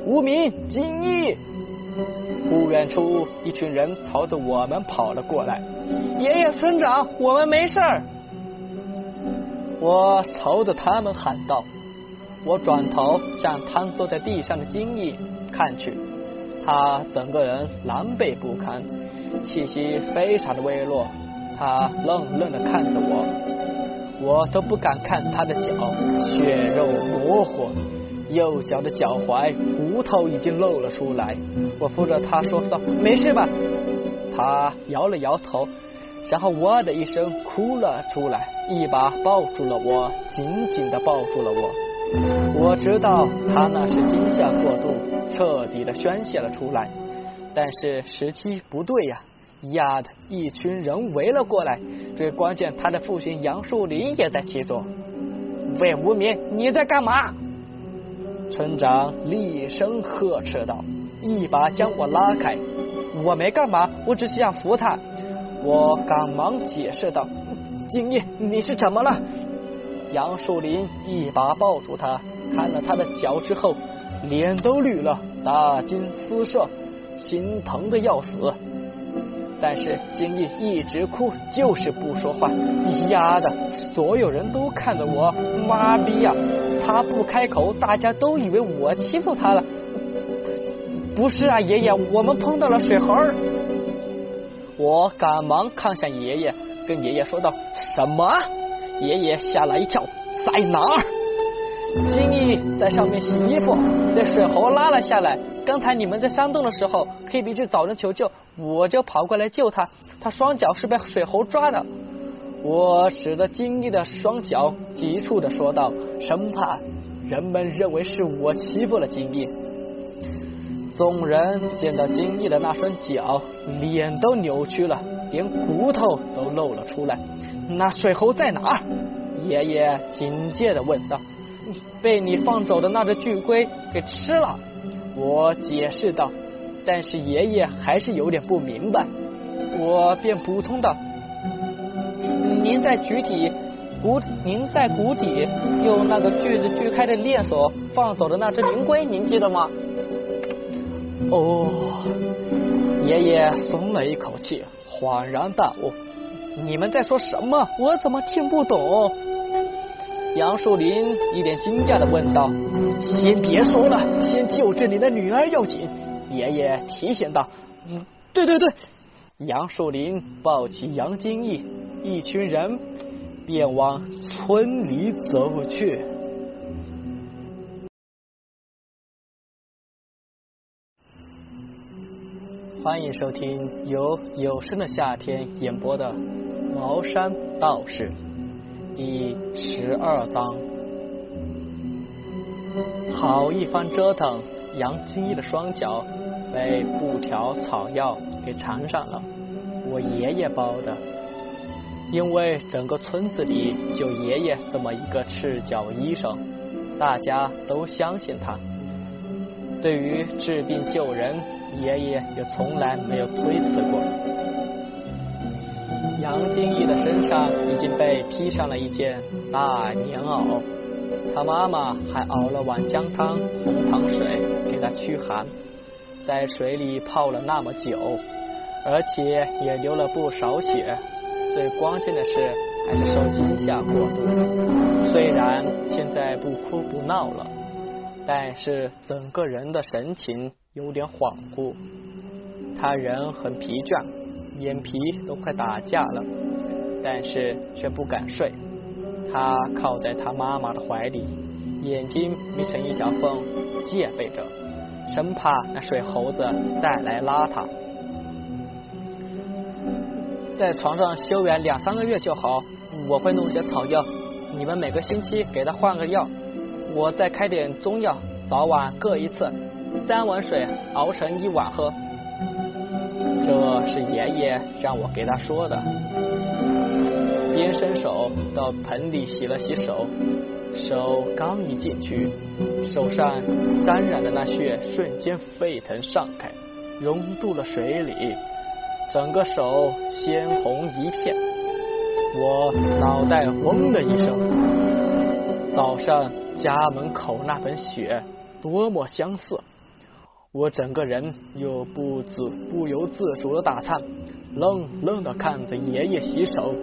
无名，金翼。不远处，一群人朝着我们跑了过来。爷爷、村长，我们没事儿。我朝着他们喊道。我转头向瘫坐在地上的金翼看去，他整个人狼狈不堪，气息非常的微弱。他愣愣的看着我，我都不敢看他的脚，血肉模糊。右脚的脚踝骨头已经露了出来，我扶着他说道：“没事吧？”他摇了摇头，然后哇的一声哭了出来，一把抱住了我，紧紧的抱住了我。我知道他那是惊吓过度，彻底的宣泄了出来，但是时机不对呀！呀的一群人围了过来，最关键他的父亲杨树林也在其中。魏，无名，你在干嘛？村长厉声呵斥道，一把将我拉开。我没干嘛，我只是想扶他。我赶忙解释道：“金叶，你是怎么了？”杨树林一把抱住他，看了他的脚之后，脸都绿了，大惊失色，心疼的要死。但是金毅一直哭，就是不说话。丫的，所有人都看着我，妈逼呀！他不开口，大家都以为我欺负他了。不是啊，爷爷，我们碰到了水猴。我赶忙看向爷爷，跟爷爷说道：“什么？”爷爷吓了一跳，在哪儿？金毅在上面洗衣服，被水猴拉了下来。刚才你们在山洞的时候，黑皮去找人求救，我就跑过来救他。他双脚是被水猴抓的。我指着金毅的双脚，急促的说道，生怕人们认为是我欺负了金毅。众人见到金毅的那双脚，脸都扭曲了，连骨头都露了出来。那水猴在哪儿？爷爷警戒的问道。被你放走的那只巨龟给吃了。我解释道，但是爷爷还是有点不明白，我便补充道：“您在谷底，谷您在谷底用那个锯子锯开的链锁放走的那只灵龟，您记得吗？”哦，爷爷松了一口气，恍然大悟：“你们在说什么？我怎么听不懂？”杨树林一脸惊讶的问道：“先别说了，先救治你的女儿要紧。”爷爷提醒道：“嗯，对对对。”杨树林抱起杨金义，一群人便往村里走去。欢迎收听由有声的夏天演播的《茅山道士》。第十二章，好一番折腾，杨金一的双脚被布条草药给缠上了，我爷爷包的，因为整个村子里就爷爷这么一个赤脚医生，大家都相信他。对于治病救人，爷爷也从来没有推辞过。杨金义的身上已经被披上了一件大棉袄，他妈妈还熬了碗姜汤、红糖水给他驱寒，在水里泡了那么久，而且也流了不少血。最关键的是，还是受惊吓过度，虽然现在不哭不闹了，但是整个人的神情有点恍惚。他人很疲倦，眼皮都快打架了，但是却不敢睡。他靠在他妈妈的怀里，眼睛眯成一条缝，戒备着，生怕那水猴子再来拉他。在床上休养两三个月就好，我会弄些草药，你们每个星期给他换个药，我再开点中药，早晚各一次，三碗水熬成一碗喝。这是爷爷让我给他说的。边伸手到盆里洗了洗手，手刚一进去，手上沾染的那血瞬间沸腾上开，融入了水里。整个手鲜红一片，我脑袋嗡的一声。早上家门口那盆血多么相似，我整个人又不自不由自主的打颤，愣愣的看着爷爷洗手。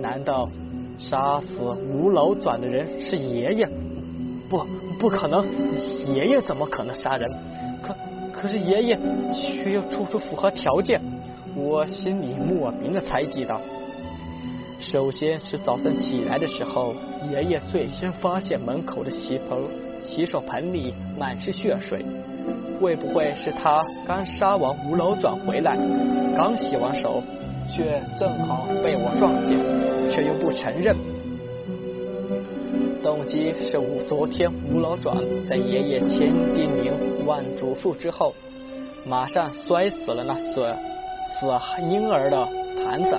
难道杀死吴老转的人是爷爷？不，不可能，爷爷怎么可能杀人？可可是爷爷却又处处符合条件。我心里莫名的猜忌道：“首先是早上起来的时候，爷爷最先发现门口的洗盆、洗手盆里满是血水，会不会是他刚杀完吴老转回来，刚洗完手，却正好被我撞见，却又不承认？动机是吴昨天吴老转在爷爷千叮咛万嘱咐之后，马上摔死了那死。”死婴儿的坛子，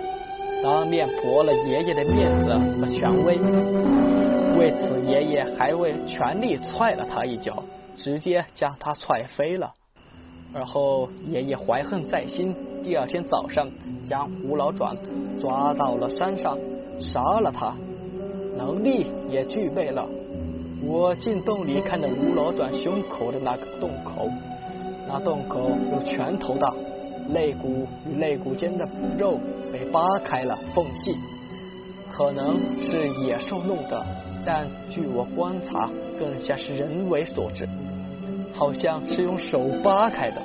当面驳了爷爷的面子和权威。为此，爷爷还为全力踹了他一脚，直接将他踹飞了。而后，爷爷怀恨在心，第二天早上将吴老转抓到了山上，杀了他。能力也具备了。我进洞里看到吴老转胸口的那个洞口，那洞口有拳头大。肋骨与肋骨间的肉被扒开了缝隙，可能是野兽弄的，但据我观察，更像是人为所致，好像是用手扒开的。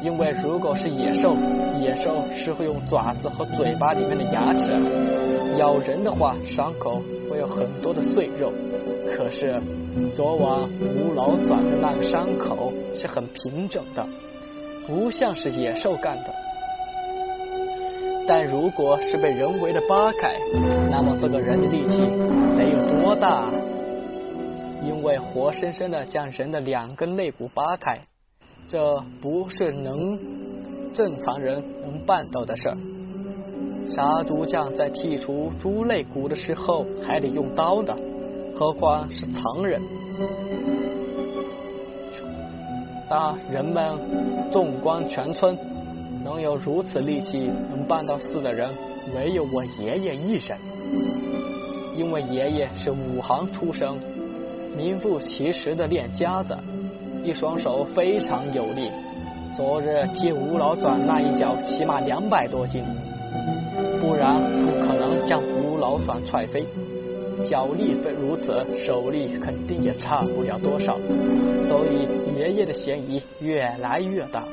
因为如果是野兽，野兽是会用爪子和嘴巴里面的牙齿咬人的话，伤口会有很多的碎肉。可是昨晚吴老转的那个伤口是很平整的。不像是野兽干的，但如果是被人为的扒开，那么这个人的力气得有多大？因为活生生的将人的两根肋骨扒开，这不是能正常人能办到的事儿。杀猪匠在剔除猪肋骨的时候还得用刀的，何况是常人？当人们纵观全村，能有如此力气能办到事的人，唯有我爷爷一人。因为爷爷是武行出身，名副其实的练家子，一双手非常有力。昨日踢吴老转那一脚，起码两百多斤，不然不可能将吴老转踹飞。脚力非如此，手力肯定也差不了多少，所以爷爷的嫌疑越来越大。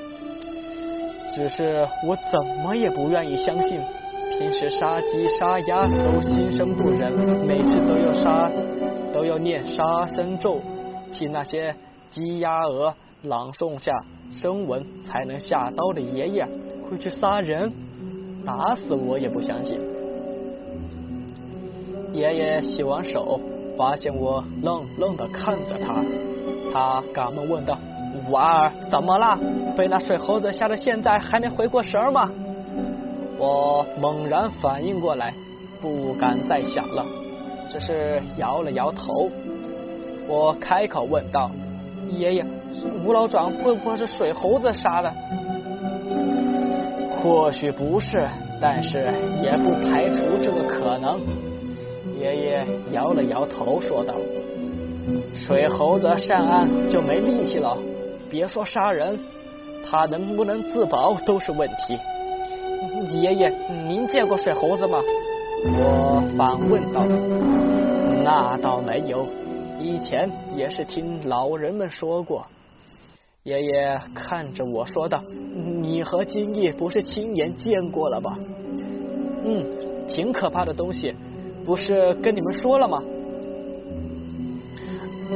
只是我怎么也不愿意相信，平时杀鸡杀鸭都心生不忍，每次都要杀，都要念杀生咒，替那些鸡鸭鹅朗诵下声文才能下刀的爷爷，会去杀人，打死我也不相信。爷爷洗完手，发现我愣愣的看着他，他赶忙问道：“娃儿怎么了？被那水猴子吓得现在还没回过神吗？”我猛然反应过来，不敢再想了，只是摇了摇头。我开口问道：“爷爷，吴老转会不会是水猴子杀的？”或许不是，但是也不排除这个可能。爷爷摇了摇头，说道：“水猴子上岸就没力气了，别说杀人，他能不能自保都是问题。”爷爷，您见过水猴子吗？我反问道：“那倒没有，以前也是听老人们说过。爷爷看着我说道：“你和金毅不是亲眼见过了吧？”“嗯，挺可怕的东西，不是跟你们说了吗？”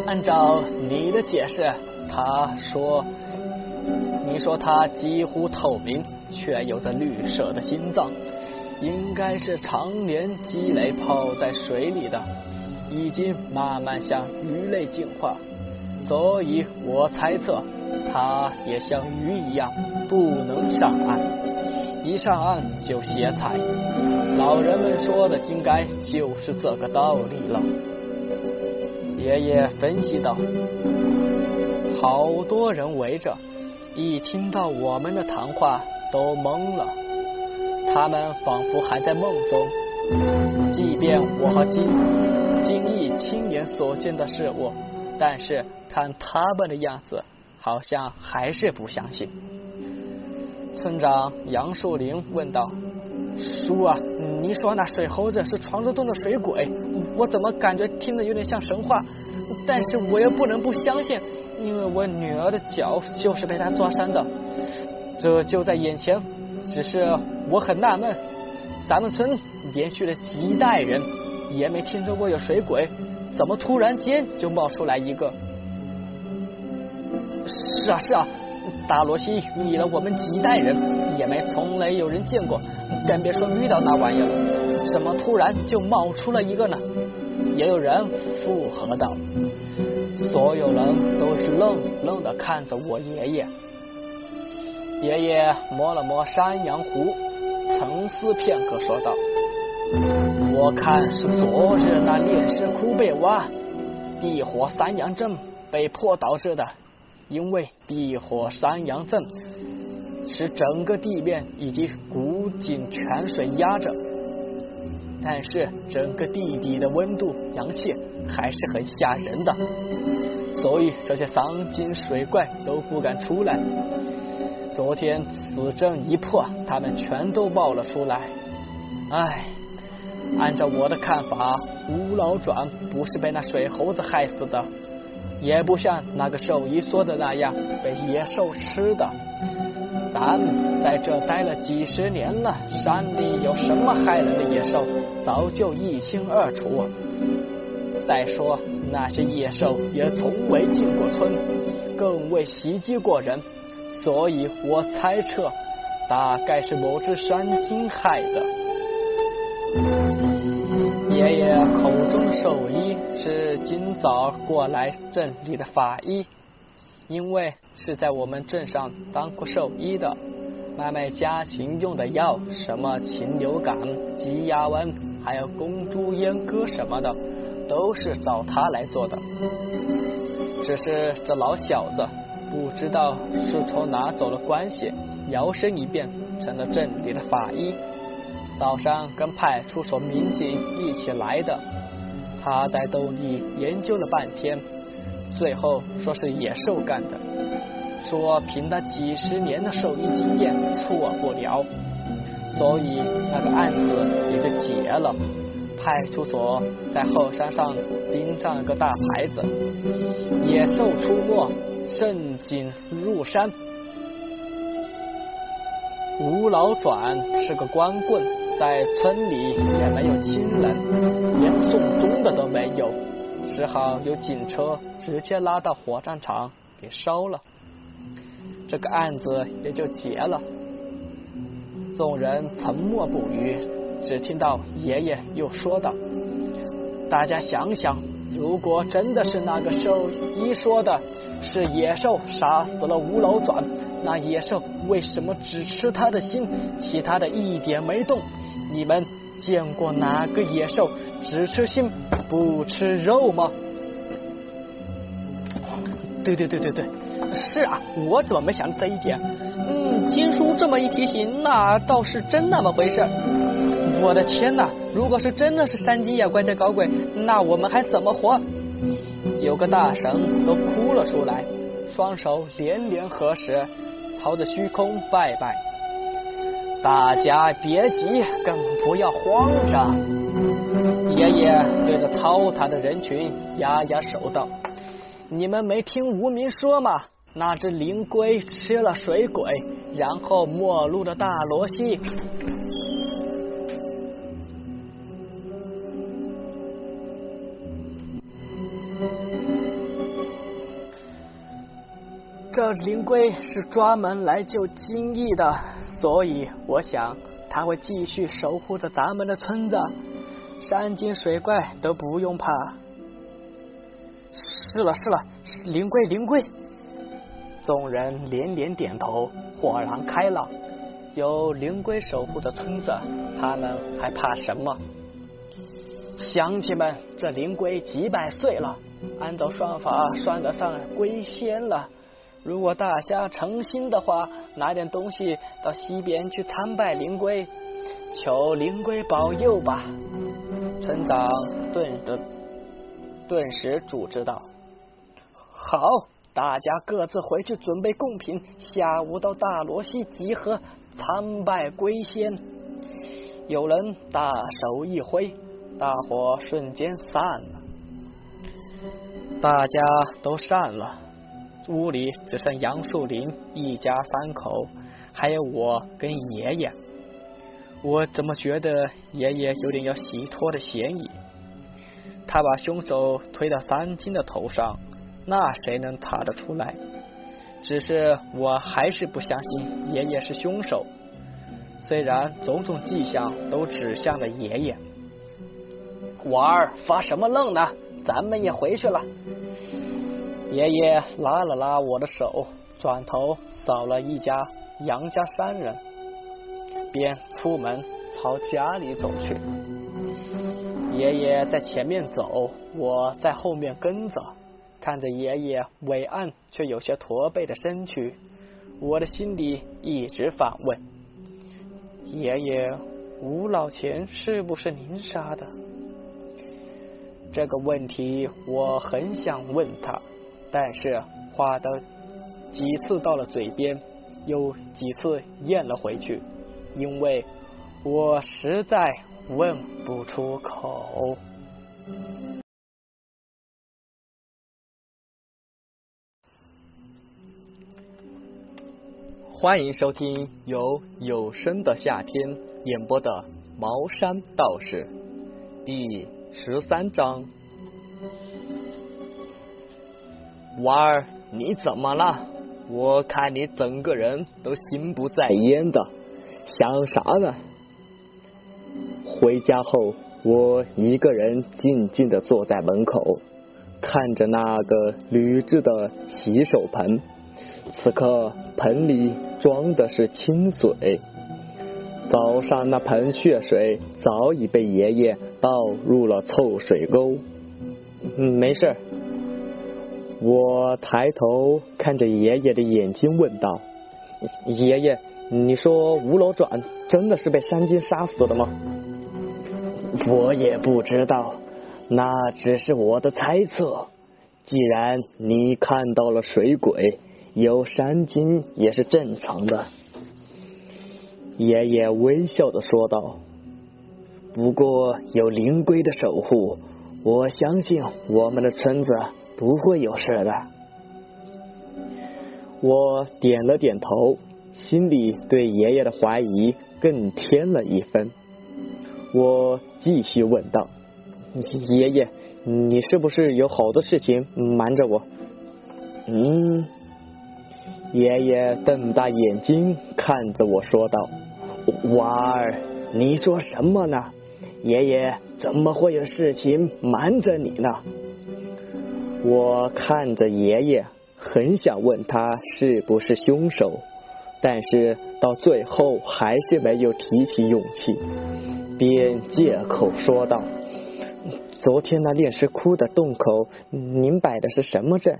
按照你的解释，他说：“你说他几乎透明，却有着绿色的心脏，应该是常年积累泡在水里的，已经慢慢向鱼类进化，所以我猜测，他也像鱼一样不能上岸，一上岸就歇菜。老人们说的应该就是这个道理了。”爷爷分析道：“好多人围着，一听到我们的谈话都懵了。他们仿佛还在梦中。即便我和金金毅亲眼所见的事物，但是看他们的样子，好像还是不相信。”村长杨树林问道：“叔啊，你说那水猴子是传说中的水鬼？”我怎么感觉听着有点像神话，但是我又不能不相信，因为我女儿的脚就是被他抓伤的，这就在眼前。只是我很纳闷，咱们村连续了几代人也没听说过有水鬼，怎么突然间就冒出来一个？是啊是啊，大罗西迷了我们几代人，也没从来有人见过，更别说遇到那玩意了。怎么突然就冒出了一个呢？也有人附和道。所有人都是愣愣的看着我爷爷。爷爷摸了摸山羊胡，沉思片刻，说道：“我看是昨日那炼尸窟被挖，地火山羊阵被迫导致的。因为地火山羊阵使整个地面以及古井泉水压着。”但是整个地底的温度、阳气还是很吓人的，所以这些丧精水怪都不敢出来。昨天此阵一破，他们全都冒了出来。唉，按照我的看法，吴老转不是被那水猴子害死的，也不像那个兽医说的那样被野兽吃的。咱在这待了几十年了，山里有什么害人的野兽，早就一清二楚。再说那些野兽也从未进过村，更未袭击过人，所以我猜测，大概是某只山精害的。爷爷口中的兽医是今早过来镇里的法医。因为是在我们镇上当过兽医的，买卖家禽用的药，什么禽流感、鸡鸭瘟，还有公猪阉割什么的，都是找他来做的。只是这老小子不知道是从哪走了关系，摇身一变成了镇里的法医。早上跟派出所民警一起来的，他在兜里研究了半天。最后说是野兽干的，说凭他几十年的兽医经验错不了，所以那个案子也就结了。派出所在后山上钉上了个大牌子：野兽出没，慎谨入山。吴老转是个光棍，在村里也没有亲人，连送终的都没有。只好由警车直接拉到火葬场给烧了，这个案子也就结了。众人沉默不语，只听到爷爷又说道：“大家想想，如果真的是那个兽医说的，是野兽杀死了吴老转，那野兽为什么只吃他的心，其他的一点没动？你们见过哪个野兽只吃心？”不吃肉吗？对对对对对，是啊，我怎么没想到这一点？嗯，金叔这么一提醒，那倒是真那么回事。我的天哪，如果是真的是山鸡野怪在搞鬼，那我们还怎么活？有个大神都哭了出来，双手连连合十，朝着虚空拜拜。大家别急，更不要慌张。爷爷对着嘈杂的人群压压手道：“你们没听无名说吗？那只灵龟吃了水鬼，然后没入了大罗溪。”这灵龟是专门来救金翼的，所以我想他会继续守护着咱们的村子，山精水怪都不用怕。是了是了，是灵龟灵龟！众人连连点头，豁然开朗。有灵龟守护着村子，他们还怕什么？乡亲们，这灵龟几百岁了，按照算法算得上龟仙了。如果大家诚心的话，拿点东西到西边去参拜灵龟，求灵龟保佑吧。村长顿的顿时组织道：“好，大家各自回去准备贡品，下午到大罗溪集合参拜龟仙。”有人大手一挥，大伙瞬间散了，大家都散了。屋里只剩杨树林一家三口，还有我跟爷爷。我怎么觉得爷爷有点要洗脱的嫌疑？他把凶手推到三金的头上，那谁能查得出来？只是我还是不相信爷爷是凶手，虽然种种迹象都指向了爷爷。娃儿发什么愣呢？咱们也回去了。爷爷拉了拉我的手，转头扫了一家杨家三人，便出门朝家里走去。爷爷在前面走，我在后面跟着，看着爷爷伟岸却有些驼背的身躯，我的心里一直反问：爷爷吴老钱是不是您杀的？这个问题我很想问他。但是话的几次到了嘴边，又几次咽了回去，因为我实在问不出口。欢迎收听由有声的夏天演播的《茅山道士》第十三章。娃儿，你怎么了？我看你整个人都心不在焉的，想啥呢？回家后，我一个人静静的坐在门口，看着那个铝制的洗手盆。此刻盆里装的是清水，早上那盆血水早已被爷爷倒入了臭水沟。嗯，没事。我抬头看着爷爷的眼睛，问道：“爷爷，你说吴老转真的是被山精杀死的吗？”我也不知道，那只是我的猜测。既然你看到了水鬼，有山精也是正常的。”爷爷微笑的说道。“不过有灵龟的守护，我相信我们的村子。”不会有事的。我点了点头，心里对爷爷的怀疑更添了一分。我继续问道：“爷爷，你是不是有好多事情瞒着我？”嗯。爷爷瞪大眼睛看着我说道：“娃儿，你说什么呢？爷爷怎么会有事情瞒着你呢？”我看着爷爷，很想问他是不是凶手，但是到最后还是没有提起勇气，便借口说道：“昨天那炼石窟的洞口，您摆的是什么阵？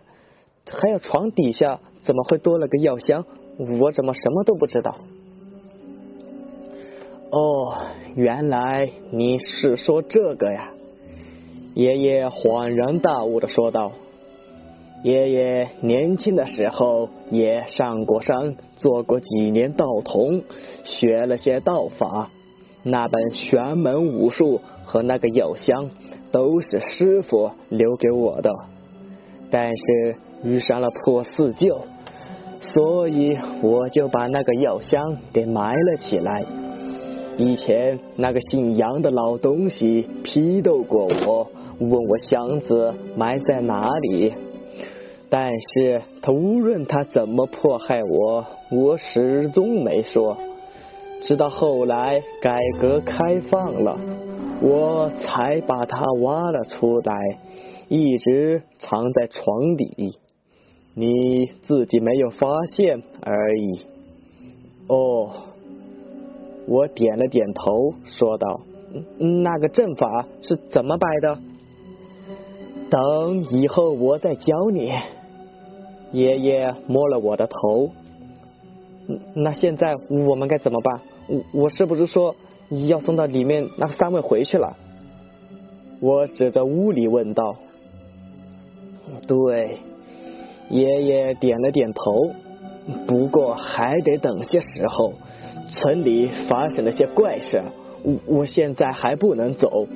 还有床底下怎么会多了个药箱？我怎么什么都不知道？”哦，原来你是说这个呀。爷爷恍然大悟的说道：“爷爷年轻的时候也上过山，做过几年道童，学了些道法。那本玄门武术和那个药箱都是师傅留给我的，但是遇上了破四旧，所以我就把那个药箱给埋了起来。以前那个姓杨的老东西批斗过我，问我箱子埋在哪里。但是他无论他怎么迫害我，我始终没说。直到后来改革开放了，我才把它挖了出来，一直藏在床底，你自己没有发现而已。哦，我点了点头，说道：“那个阵法是怎么摆的？等以后我再教你。”爷爷摸了我的头，那现在我们该怎么办？我我是不是说要送到里面那三位回去了？我指着屋里问道。对，爷爷点了点头。不过还得等些时候，村里发生了些怪事，我我现在还不能走，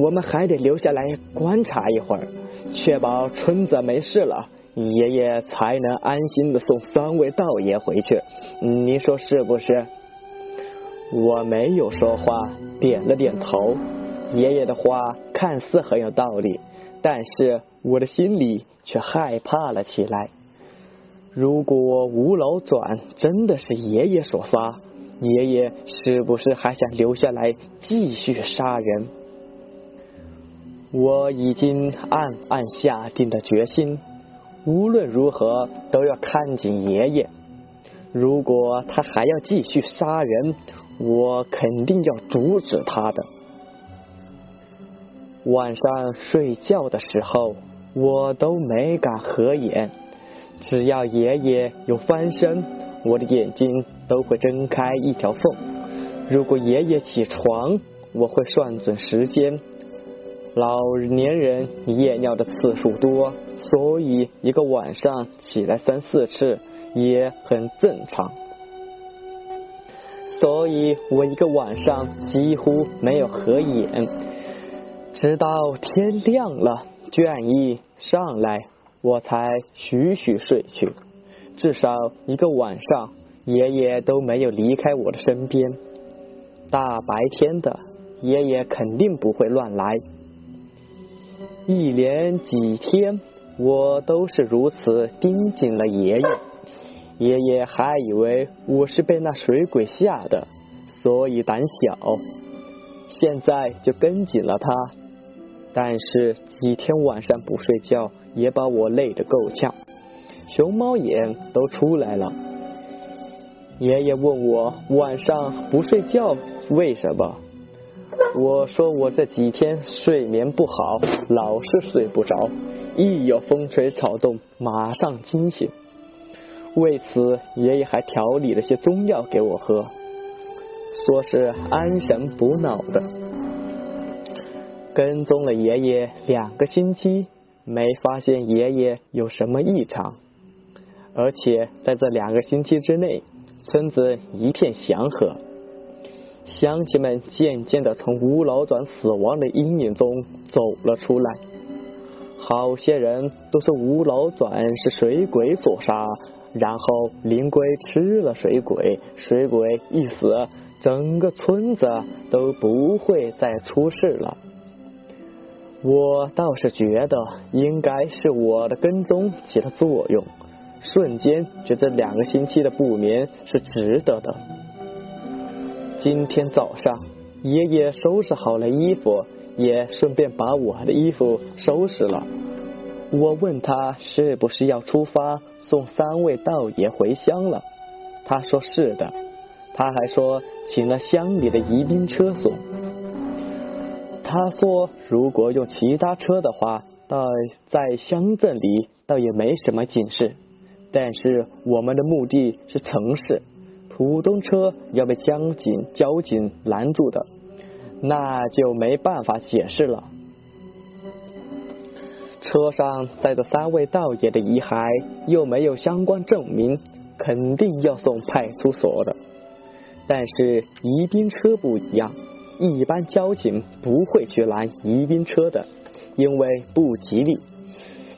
我们还得留下来观察一会儿，确保春子没事了。爷爷才能安心的送三位道爷回去，你说是不是？我没有说话，点了点头。爷爷的话看似很有道理，但是我的心里却害怕了起来。如果吴老转真的是爷爷所发，爷爷是不是还想留下来继续杀人？我已经暗暗下定了决心。无论如何都要看紧爷爷。如果他还要继续杀人，我肯定要阻止他的。晚上睡觉的时候，我都没敢合眼。只要爷爷有翻身，我的眼睛都会睁开一条缝。如果爷爷起床，我会算准时间。老年人夜尿的次数多。所以一个晚上起来三四次也很正常。所以我一个晚上几乎没有合眼，直到天亮了，倦意上来，我才徐徐睡去。至少一个晚上，爷爷都没有离开我的身边。大白天的，爷爷肯定不会乱来。一连几天。我都是如此盯紧了爷爷，爷爷还以为我是被那水鬼吓的，所以胆小。现在就跟紧了他，但是几天晚上不睡觉也把我累得够呛，熊猫眼都出来了。爷爷问我晚上不睡觉为什么？我说我这几天睡眠不好，老是睡不着，一有风吹草动马上惊醒。为此，爷爷还调理了些中药给我喝，说是安神补脑的。跟踪了爷爷两个星期，没发现爷爷有什么异常，而且在这两个星期之内，村子一片祥和。乡亲们渐渐的从吴老转死亡的阴影中走了出来，好些人都说吴老转是水鬼所杀，然后灵龟吃了水鬼，水鬼一死，整个村子都不会再出事了。我倒是觉得应该是我的跟踪起了作用，瞬间觉得两个星期的不眠是值得的。今天早上，爷爷收拾好了衣服，也顺便把我的衣服收拾了。我问他是不是要出发送三位道爷回乡了，他说是的。他还说请了乡里的宜宾车送。他说如果用其他车的话，到在乡镇里倒也没什么警示，但是我们的目的是城市。普通车要被交警交警拦住的，那就没办法解释了。车上载着三位道爷的遗骸，又没有相关证明，肯定要送派出所的。但是宜宾车不一样，一般交警不会去拦宜宾车的，因为不吉利。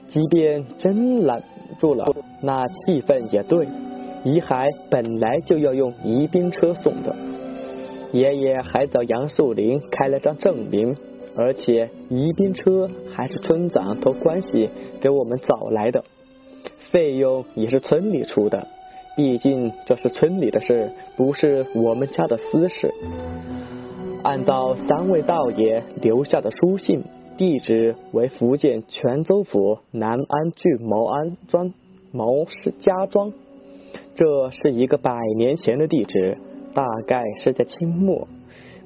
即便真拦住了，那气氛也对。遗骸本来就要用宜宾车送的，爷爷还找杨树林开了张证明，而且宜宾车还是村长托关系给我们找来的，费用也是村里出的，毕竟这是村里的事，不是我们家的私事。按照三位道爷留下的书信，地址为福建泉州府南安郡毛安庄毛氏家庄。这是一个百年前的地址，大概是在清末、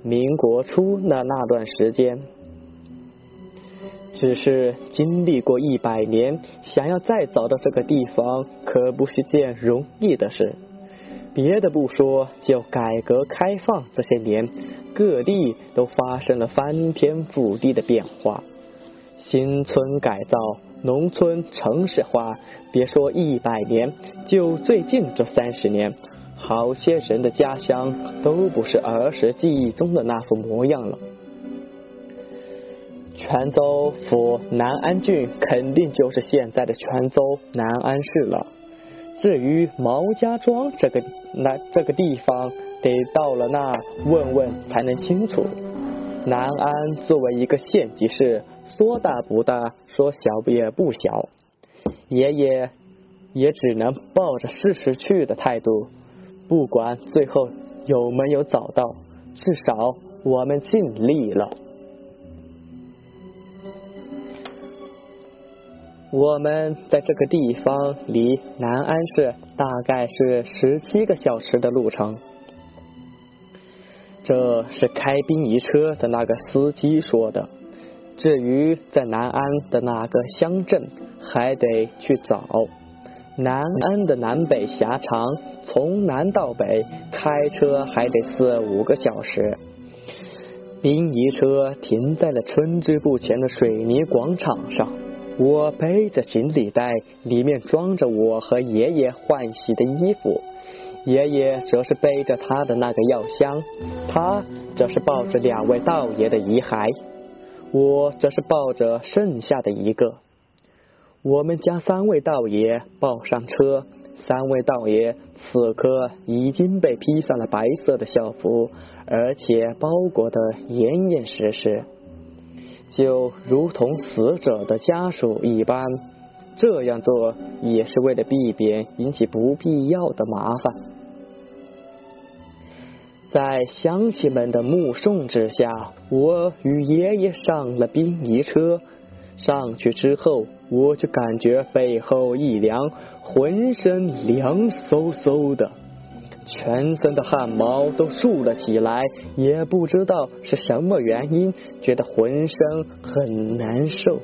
民国初的那段时间。只是经历过一百年，想要再找到这个地方，可不是件容易的事。别的不说，就改革开放这些年，各地都发生了翻天覆地的变化，新村改造。农村城市化，别说一百年，就最近这三十年，好些人的家乡都不是儿时记忆中的那副模样了。泉州府南安郡肯定就是现在的泉州南安市了。至于毛家庄这个那这个地方，得到了那问问才能清楚。南安作为一个县级市。说大不大，说小也不小，爷爷也只能抱着试试去的态度，不管最后有没有找到，至少我们尽力了。我们在这个地方离南安市大概是十七个小时的路程，这是开殡仪车的那个司机说的。至于在南安的哪个乡镇，还得去找。南安的南北狭长，从南到北开车还得四五个小时。殡仪车停在了春之部前的水泥广场上，我背着行李袋，里面装着我和爷爷换洗的衣服，爷爷则是背着他的那个药箱，他则是抱着两位道爷的遗骸。我则是抱着剩下的一个，我们将三位道爷抱上车。三位道爷此刻已经被披上了白色的校服，而且包裹得严严实实，就如同死者的家属一般。这样做也是为了避免引起不必要的麻烦。在乡亲们的目送之下，我与爷爷上了殡仪车。上去之后，我就感觉背后一凉，浑身凉飕飕的，全身的汗毛都竖了起来。也不知道是什么原因，觉得浑身很难受。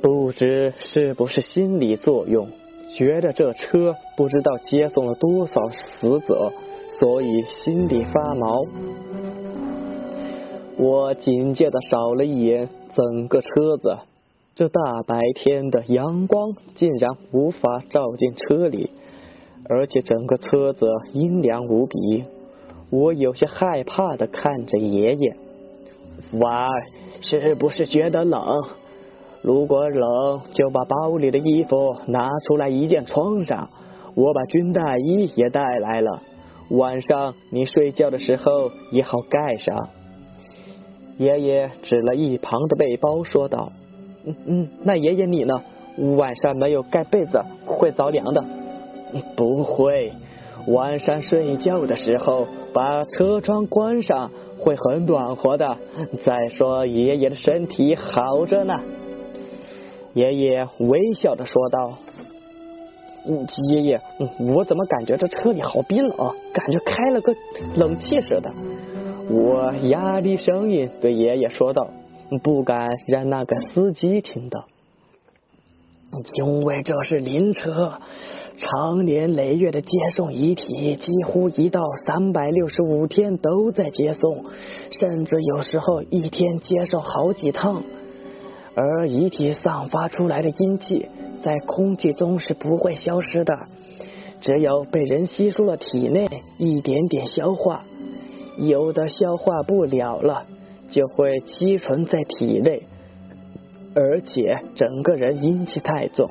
不知是不是心理作用，觉得这车不知道接送了多少死者。所以心里发毛。我警戒的扫了一眼整个车子，这大白天的阳光竟然无法照进车里，而且整个车子阴凉无比。我有些害怕的看着爷爷，娃儿是不是觉得冷？如果冷，就把包里的衣服拿出来一件穿上。我把军大衣也带来了。晚上你睡觉的时候也好盖上。爷爷指了一旁的背包说道：“嗯嗯，那爷爷你呢？晚上没有盖被子会着凉的。”“不会，晚上睡觉的时候把车窗关上会很暖和的。再说爷爷的身体好着呢。”爷爷微笑着说道。嗯，爷爷，我怎么感觉这车里好冰冷，感觉开了个冷气似的。我压低声音对爷爷说道，不敢让那个司机听到，因为这是灵车，长年累月的接送遗体，几乎一到三百六十五天都在接送，甚至有时候一天接送好几趟，而遗体散发出来的阴气。在空气中是不会消失的，只有被人吸收了体内，一点点消化；有的消化不了了，就会积存在体内，而且整个人阴气太重，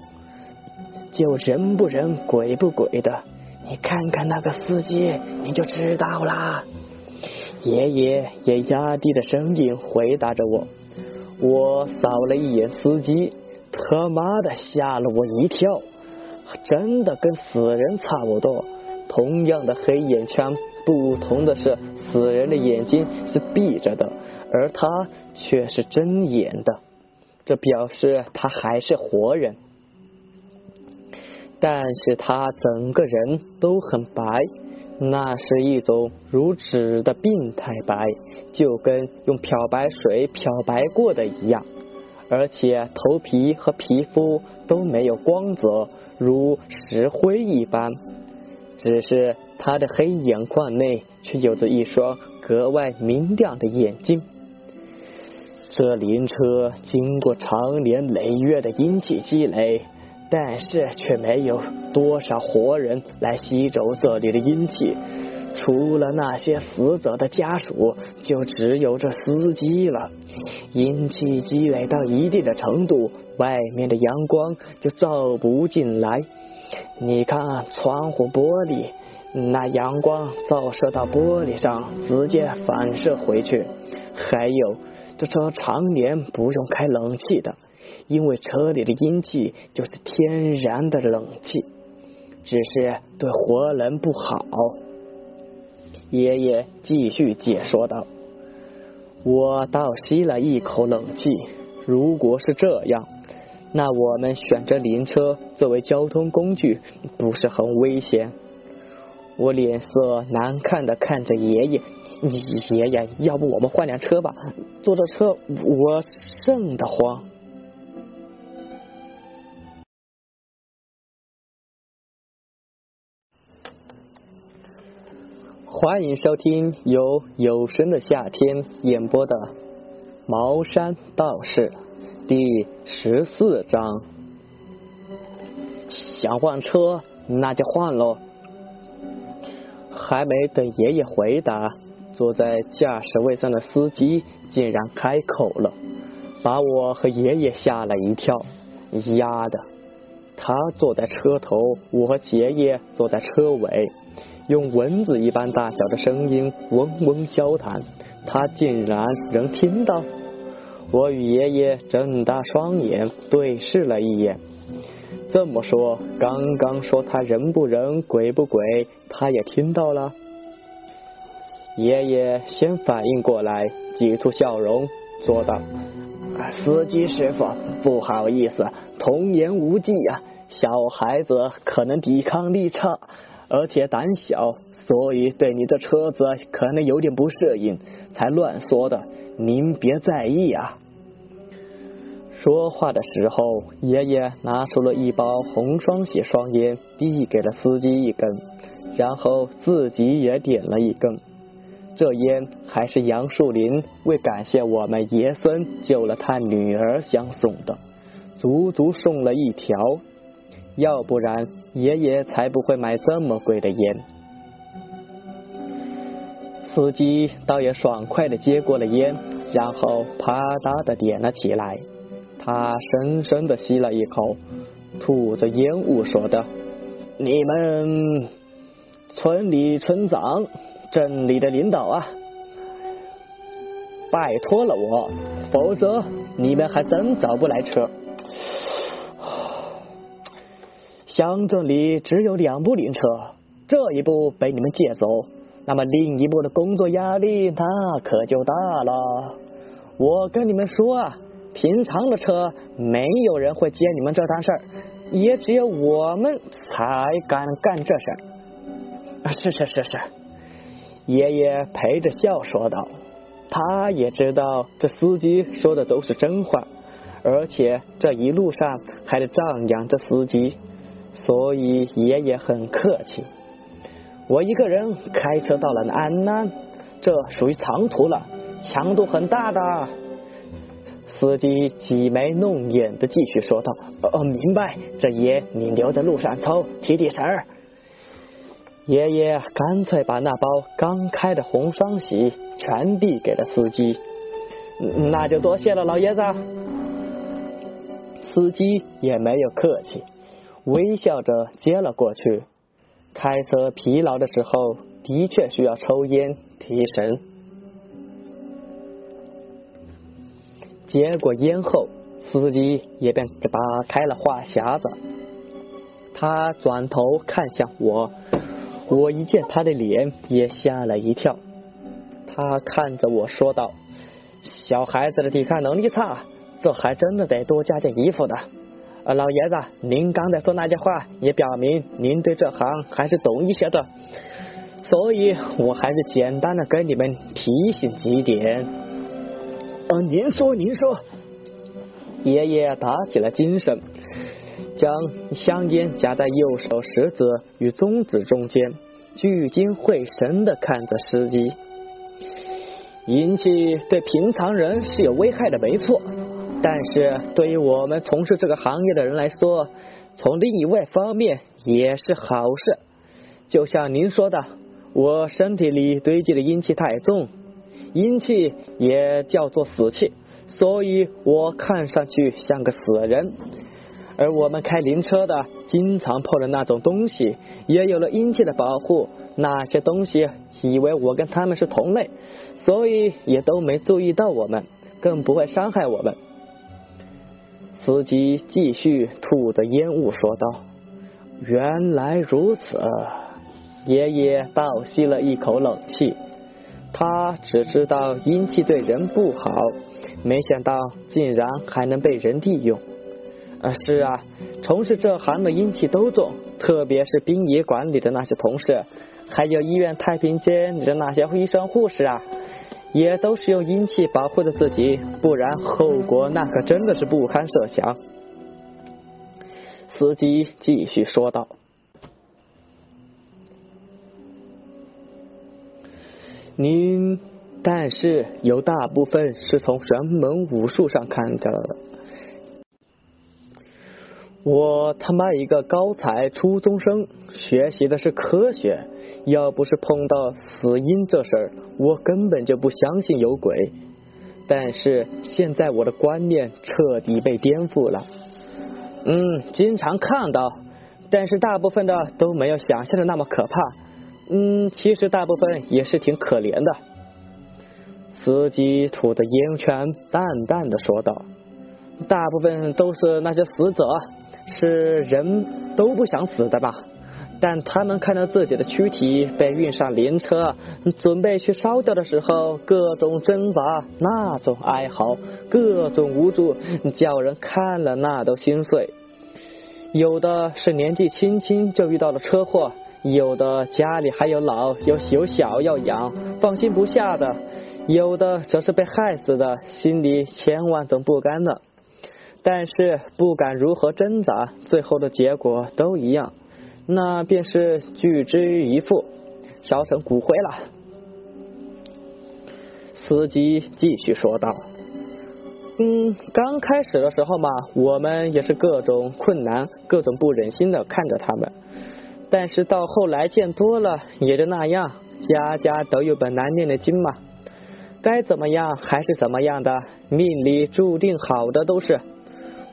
就人不人鬼不鬼的。你看看那个司机，你就知道啦。爷爷也压低着声音回答着我。我扫了一眼司机，他妈的吓了我一跳，真的跟死人差不多。同样的黑眼圈，不同的是，死人的眼睛是闭着的，而他却是睁眼的，这表示他还是活人。但是他整个人都很白。那是一种如纸的病态白，就跟用漂白水漂白过的一样，而且头皮和皮肤都没有光泽，如石灰一般。只是他的黑眼眶内却有着一双格外明亮的眼睛。这灵车经过长年累月的阴气积累。但是却没有多少活人来吸走这里的阴气，除了那些死者的家属，就只有这司机了。阴气积累到一定的程度，外面的阳光就照不进来。你看窗户玻璃，那阳光照射到玻璃上，直接反射回去。还有，这车常年不用开冷气的。因为车里的阴气就是天然的冷气，只是对活人不好。爷爷继续解说道：“我倒吸了一口冷气。如果是这样，那我们选择灵车作为交通工具，不是很危险？”我脸色难看的看着爷爷：“爷爷，要不我们换辆车吧？坐着车我瘆得慌。”欢迎收听由有声的夏天演播的《茅山道士》第十四章。想换车，那就换喽。还没等爷爷回答，坐在驾驶位上的司机竟然开口了，把我和爷爷吓了一跳。丫的，他坐在车头，我和爷爷坐在车尾。用蚊子一般大小的声音嗡嗡交谈，他竟然能听到。我与爷爷睁大双眼对视了一眼。这么说，刚刚说他人不人鬼不鬼，他也听到了。爷爷先反应过来，挤出笑容，说道：“司机师傅，不好意思，童言无忌呀，小孩子可能抵抗力差。”而且胆小，所以对你的车子可能有点不适应，才乱说的。您别在意啊。说话的时候，爷爷拿出了一包红双喜双烟，递给了司机一根，然后自己也点了一根。这烟还是杨树林为感谢我们爷孙救了他女儿相送的，足足送了一条。要不然，爷爷才不会买这么贵的烟。司机倒也爽快的接过了烟，然后啪嗒的点了起来。他深深的吸了一口，吐着烟雾说道：“你们村里村长、镇里的领导啊，拜托了我，否则你们还真找不来车。”乡镇里只有两部灵车，这一部被你们借走，那么另一部的工作压力那可就大了。我跟你们说啊，平常的车没有人会接你们这单事儿，也只有我们才敢干这事儿。是是是是，爷爷陪着笑说道。他也知道这司机说的都是真话，而且这一路上还得赞扬着司机。所以爷爷很客气。我一个人开车到了安南，这属于长途了，强度很大的。司机挤眉弄眼的继续说道：“哦，明白，这爷你留在路上抽提提神儿。”爷爷干脆把那包刚开的红双喜全递给了司机。那就多谢了，老爷子。司机也没有客气，微笑着接了过去。开车疲劳的时候，的确需要抽烟提神。接过烟后，司机也便打开了话匣子。他转头看向我，我一见他的脸，也吓了一跳。他看着我说道：“小孩子的抵抗能力差，这还真的得多加件衣服的。”呃，老爷子，您刚才说那些话，也表明您对这行还是懂一些的，所以我还是简单的跟你们提醒几点。呃，您说，您说。爷爷打起了精神，将香烟夹在右手食指与中指中间，聚精会神的看着司机。银器对平常人是有危害的，没错。但是对于我们从事这个行业的人来说，从另一外方面也是好事。就像您说的，我身体里堆积的阴气太重，阴气也叫做死气，所以我看上去像个死人。而我们开灵车的，经常碰的那种东西，也有了阴气的保护，那些东西以为我跟他们是同类，所以也都没注意到我们，更不会伤害我们。司机继续吐着烟雾说道：“原来如此。”爷爷倒吸了一口冷气。他只知道阴气对人不好，没想到竟然还能被人利用。啊，是啊，从事这行的阴气都重，特别是殡仪馆里的那些同事，还有医院太平间里的那些医生护士啊。也都是用阴气保护着自己，不然后果那可真的是不堪设想。司机继续说道：“您，但是有大部分是从玄门武术上看着。”我他妈一个高才初中生，学习的是科学。要不是碰到死因这事儿，我根本就不相信有鬼。但是现在我的观念彻底被颠覆了。嗯，经常看到，但是大部分的都没有想象的那么可怕。嗯，其实大部分也是挺可怜的。司机吐着烟圈，淡淡的说道：“大部分都是那些死者。”是人都不想死的吧？但他们看到自己的躯体被运上灵车，准备去烧掉的时候，各种挣扎，那种哀嚎，各种无助，叫人看了那都心碎。有的是年纪轻轻就遇到了车祸，有的家里还有老有有小要养，放心不下的；有的则是被害死的，心里千万种不甘的。但是不管如何挣扎，最后的结果都一样，那便是拒之于一副，烧成骨灰了。司机继续说道：“嗯，刚开始的时候嘛，我们也是各种困难，各种不忍心的看着他们。但是到后来见多了，也就那样。家家都有本难念的经嘛，该怎么样还是怎么样的，命里注定好的都是。”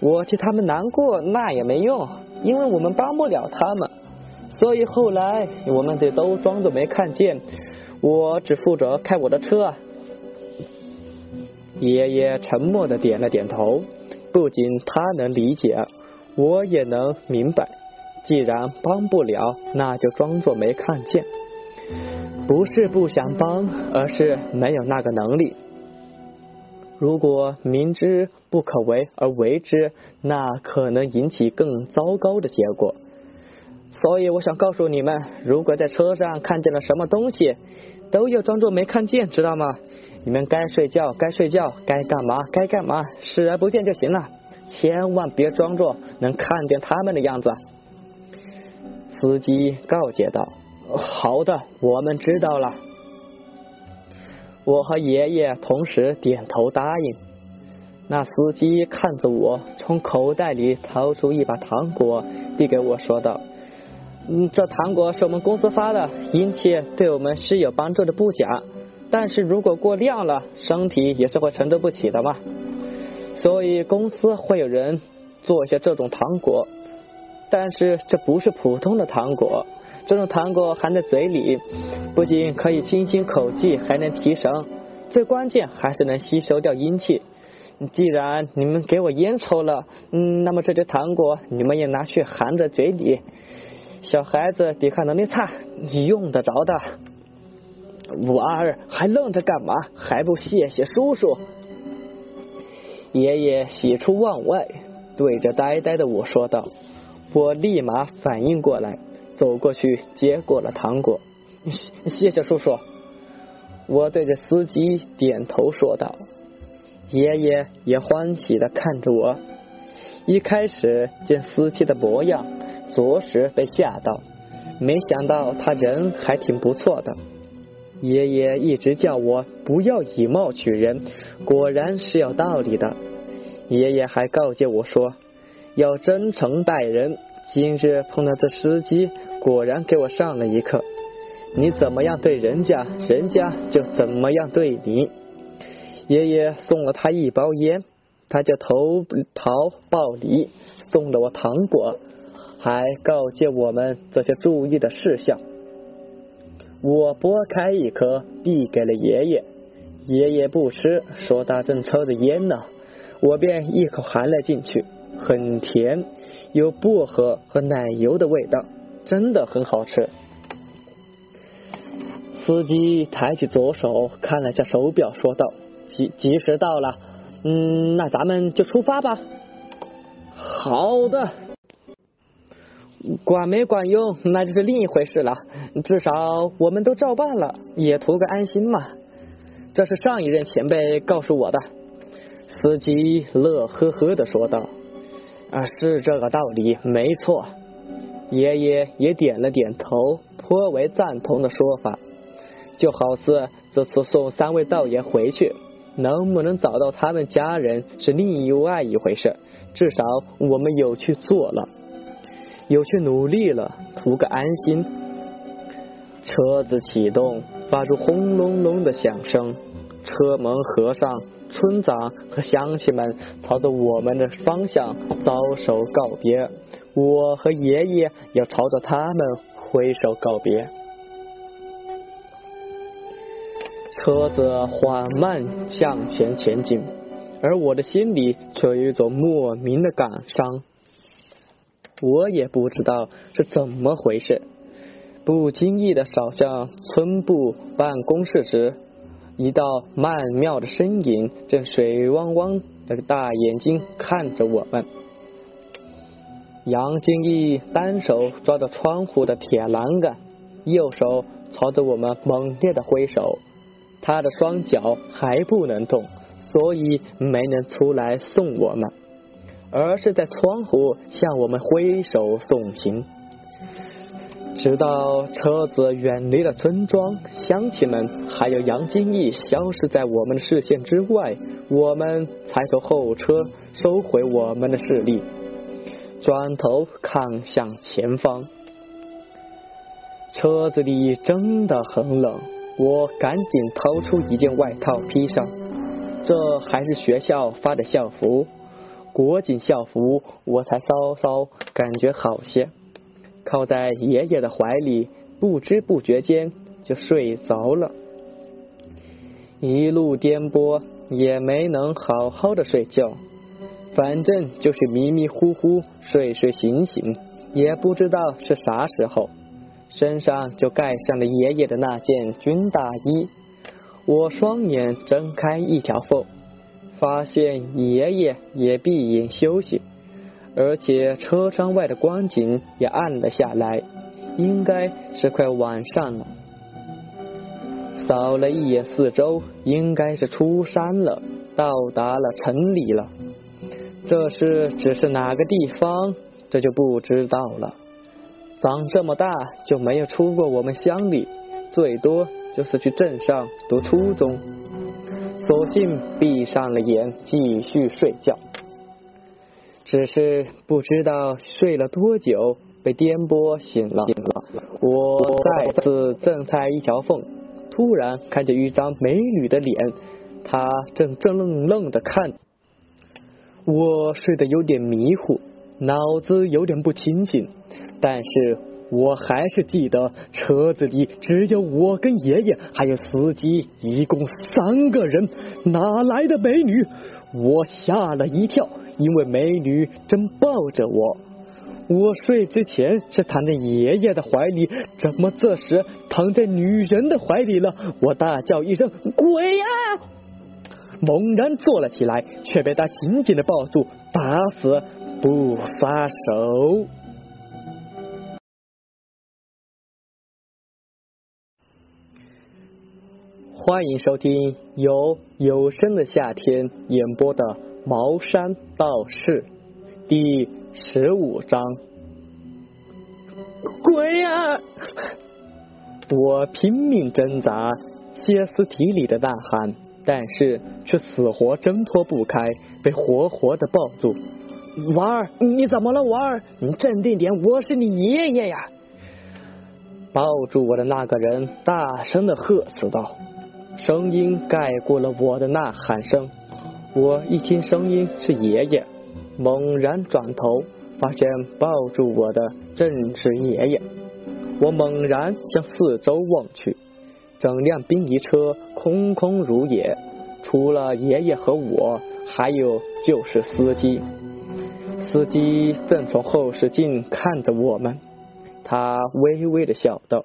我替他们难过，那也没用，因为我们帮不了他们，所以后来我们得都装作没看见。我只负责开我的车。爷爷沉默的点了点头，不仅他能理解，我也能明白。既然帮不了，那就装作没看见。不是不想帮，而是没有那个能力。如果明知不可为而为之，那可能引起更糟糕的结果。所以我想告诉你们，如果在车上看见了什么东西，都要装作没看见，知道吗？你们该睡觉该睡觉，该干嘛该干嘛，视而不见就行了，千万别装作能看见他们的样子。司机告诫道：“好的，我们知道了。”我和爷爷同时点头答应。那司机看着我，从口袋里掏出一把糖果，递给我说道：“嗯，这糖果是我们公司发的，阴气对我们是有帮助的不假，但是如果过量了，身体也是会承受不起的嘛。所以公司会有人做一些这种糖果，但是这不是普通的糖果，这种糖果含在嘴里，不仅可以清新口气，还能提神，最关键还是能吸收掉阴气。既然你们给我烟抽了，嗯，那么这些糖果你们也拿去含在嘴里。小孩子抵抗能力差，你用得着的。五二还愣着干嘛？还不谢谢叔叔？爷爷喜出望外，对着呆呆的我说道。我立马反应过来，走过去接过了糖果。谢谢叔叔。我对着司机点头说道。爷爷也欢喜的看着我。一开始见司机的模样，着实被吓到，没想到他人还挺不错的。爷爷一直叫我不要以貌取人，果然是有道理的。爷爷还告诫我说，要真诚待人。今日碰到这司机，果然给我上了一课。你怎么样对人家，人家就怎么样对你。爷爷送了他一包烟，他就投桃报李，送了我糖果，还告诫我们这些注意的事项。我剥开一颗，递给了爷爷。爷爷不吃，说他正抽着烟呢。我便一口含了进去，很甜，有薄荷和奶油的味道，真的很好吃。司机抬起左手看了下手表，说道：“及及时到了，嗯，那咱们就出发吧。”好的。管没管用，那就是另一回事了。至少我们都照办了，也图个安心嘛。这是上一任前辈告诉我的。司机乐呵呵的说道：“啊，是这个道理，没错。”爷爷也点了点头，颇为赞同的说法。就好似这次送三位道爷回去，能不能找到他们家人是另外一回事，至少我们有去做了。有去努力了，图个安心。车子启动，发出轰隆隆的响声。车门合上，村长和乡亲们朝着我们的方向招手告别。我和爷爷要朝着他们挥手告别。车子缓慢向前前进，而我的心里却有一种莫名的感伤。我也不知道是怎么回事，不经意的扫向村部办公室时，一道曼妙的身影正水汪汪的大眼睛看着我们。杨金义单手抓着窗户的铁栏杆，右手朝着我们猛烈的挥手，他的双脚还不能动，所以没能出来送我们。而是在窗户向我们挥手送行，直到车子远离了村庄，乡亲们还有杨金义消失在我们的视线之外，我们才从后车收回我们的视力，转头看向前方。车子里真的很冷，我赶紧掏出一件外套披上，这还是学校发的校服。裹紧校服，我才稍稍感觉好些。靠在爷爷的怀里，不知不觉间就睡着了。一路颠簸，也没能好好的睡觉，反正就是迷迷糊糊、睡睡醒醒，也不知道是啥时候，身上就盖上了爷爷的那件军大衣。我双眼睁开一条缝。发现爷爷也闭眼休息，而且车窗外的光景也暗了下来，应该是快晚上了。扫了一眼四周，应该是出山了，到达了城里了。这是只是哪个地方，这就不知道了。长这么大就没有出过我们乡里，最多就是去镇上读初中。索性闭上了眼，继续睡觉。只是不知道睡了多久，被颠簸醒了。醒了我再次睁开一条缝，突然看见一张美女的脸，她正正愣愣的看。我睡得有点迷糊，脑子有点不清醒，但是我还是记得车子里只有我跟爷爷还有司机，一共三个人，哪来的美女？我吓了一跳，因为美女正抱着我。我睡之前是躺在爷爷的怀里，怎么这时躺在女人的怀里了？我大叫一声：“鬼呀！”猛然坐了起来，却被他紧紧的抱住，打死不撒手。欢迎收听由有声的夏天演播的《茅山道士》第十五章。鬼啊！我拼命挣扎，歇斯底里的呐喊。但是却死活挣脱不开，被活活的抱住。娃儿，你怎么了？娃儿，你镇定点，我是你爷爷呀！抱住我的那个人大声的呵斥道，声音盖过了我的呐喊声。我一听声音是爷爷，猛然转头，发现抱住我的正是爷爷。我猛然向四周望去。整辆殡仪车空空如也，除了爷爷和我，还有就是司机。司机正从后视镜看着我们，他微微的笑道：“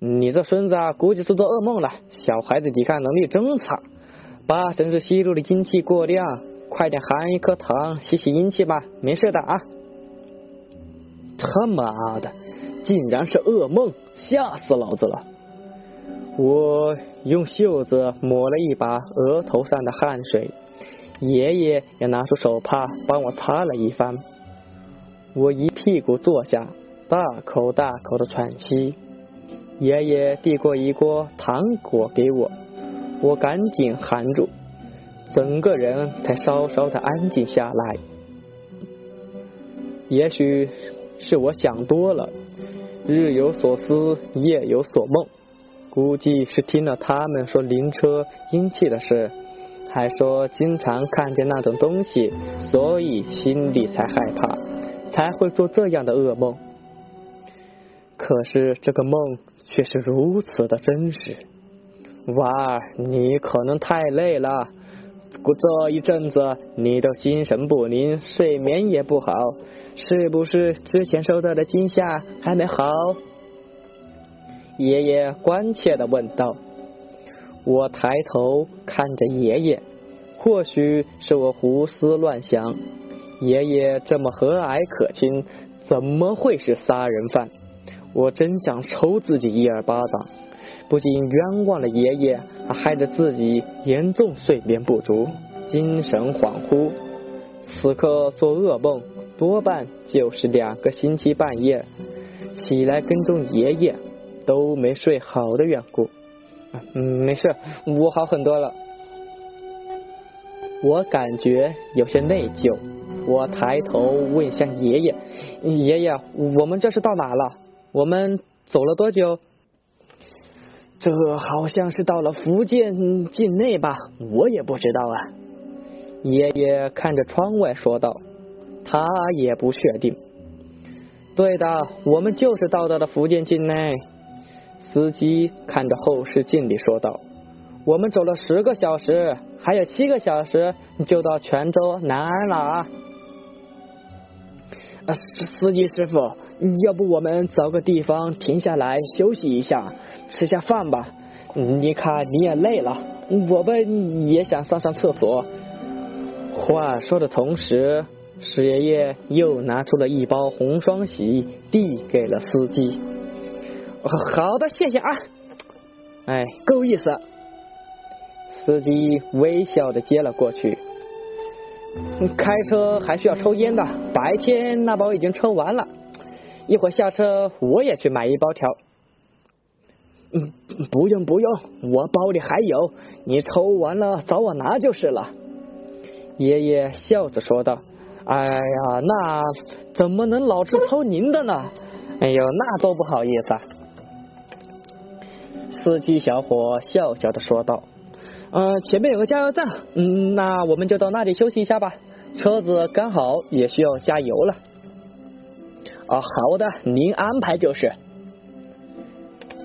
你这孙子估计是做噩梦了，小孩子抵抗能力真差，八成是吸入的阴气过量，快点含一颗糖吸吸阴气吧，没事的啊。”他妈的，竟然是噩梦，吓死老子了！我用袖子抹了一把额头上的汗水，爷爷也拿出手帕帮我擦了一番。我一屁股坐下，大口大口的喘息。爷爷递过一锅糖果给我，我赶紧含住，整个人才稍稍的安静下来。也许是我想多了，日有所思，夜有所梦。估计是听了他们说灵车阴气的事，还说经常看见那种东西，所以心里才害怕，才会做这样的噩梦。可是这个梦却是如此的真实。娃儿，你可能太累了，过这一阵子你都心神不宁，睡眠也不好，是不是之前受到的惊吓还没好？爷爷关切的问道：“我抬头看着爷爷，或许是我胡思乱想。爷爷这么和蔼可亲，怎么会是杀人犯？我真想抽自己一耳巴掌！不仅冤枉了爷爷，还害得自己严重睡眠不足，精神恍惚。此刻做噩梦，多半就是两个星期半夜起来跟踪爷爷。”都没睡好的缘故，嗯，没事，我好很多了。我感觉有些内疚，我抬头问向爷爷：“爷爷，我们这是到哪了？我们走了多久？”这好像是到了福建境内吧，我也不知道啊。爷爷看着窗外说道：“他也不确定。”对的，我们就是到达了福建境内。司机看着后视镜里说道：“我们走了十个小时，还有七个小时就到泉州南安了啊！”司机师傅，要不我们找个地方停下来休息一下，吃下饭吧？你看你也累了，我们也想上上厕所。话说的同时，史爷爷又拿出了一包红双喜，递给了司机。好的，谢谢啊。哎，够意思。司机微笑的接了过去。开车还需要抽烟的，白天那包已经抽完了。一会儿下车我也去买一包条。嗯，不用不用，我包里还有，你抽完了找我拿就是了。爷爷笑着说道：“哎呀，那怎么能老是抽您的呢？哎呦，那多不好意思啊！司机小伙笑笑的说道：“嗯，前面有个加油站，嗯，那我们就到那里休息一下吧。车子刚好也需要加油了。”啊，好的，您安排就是。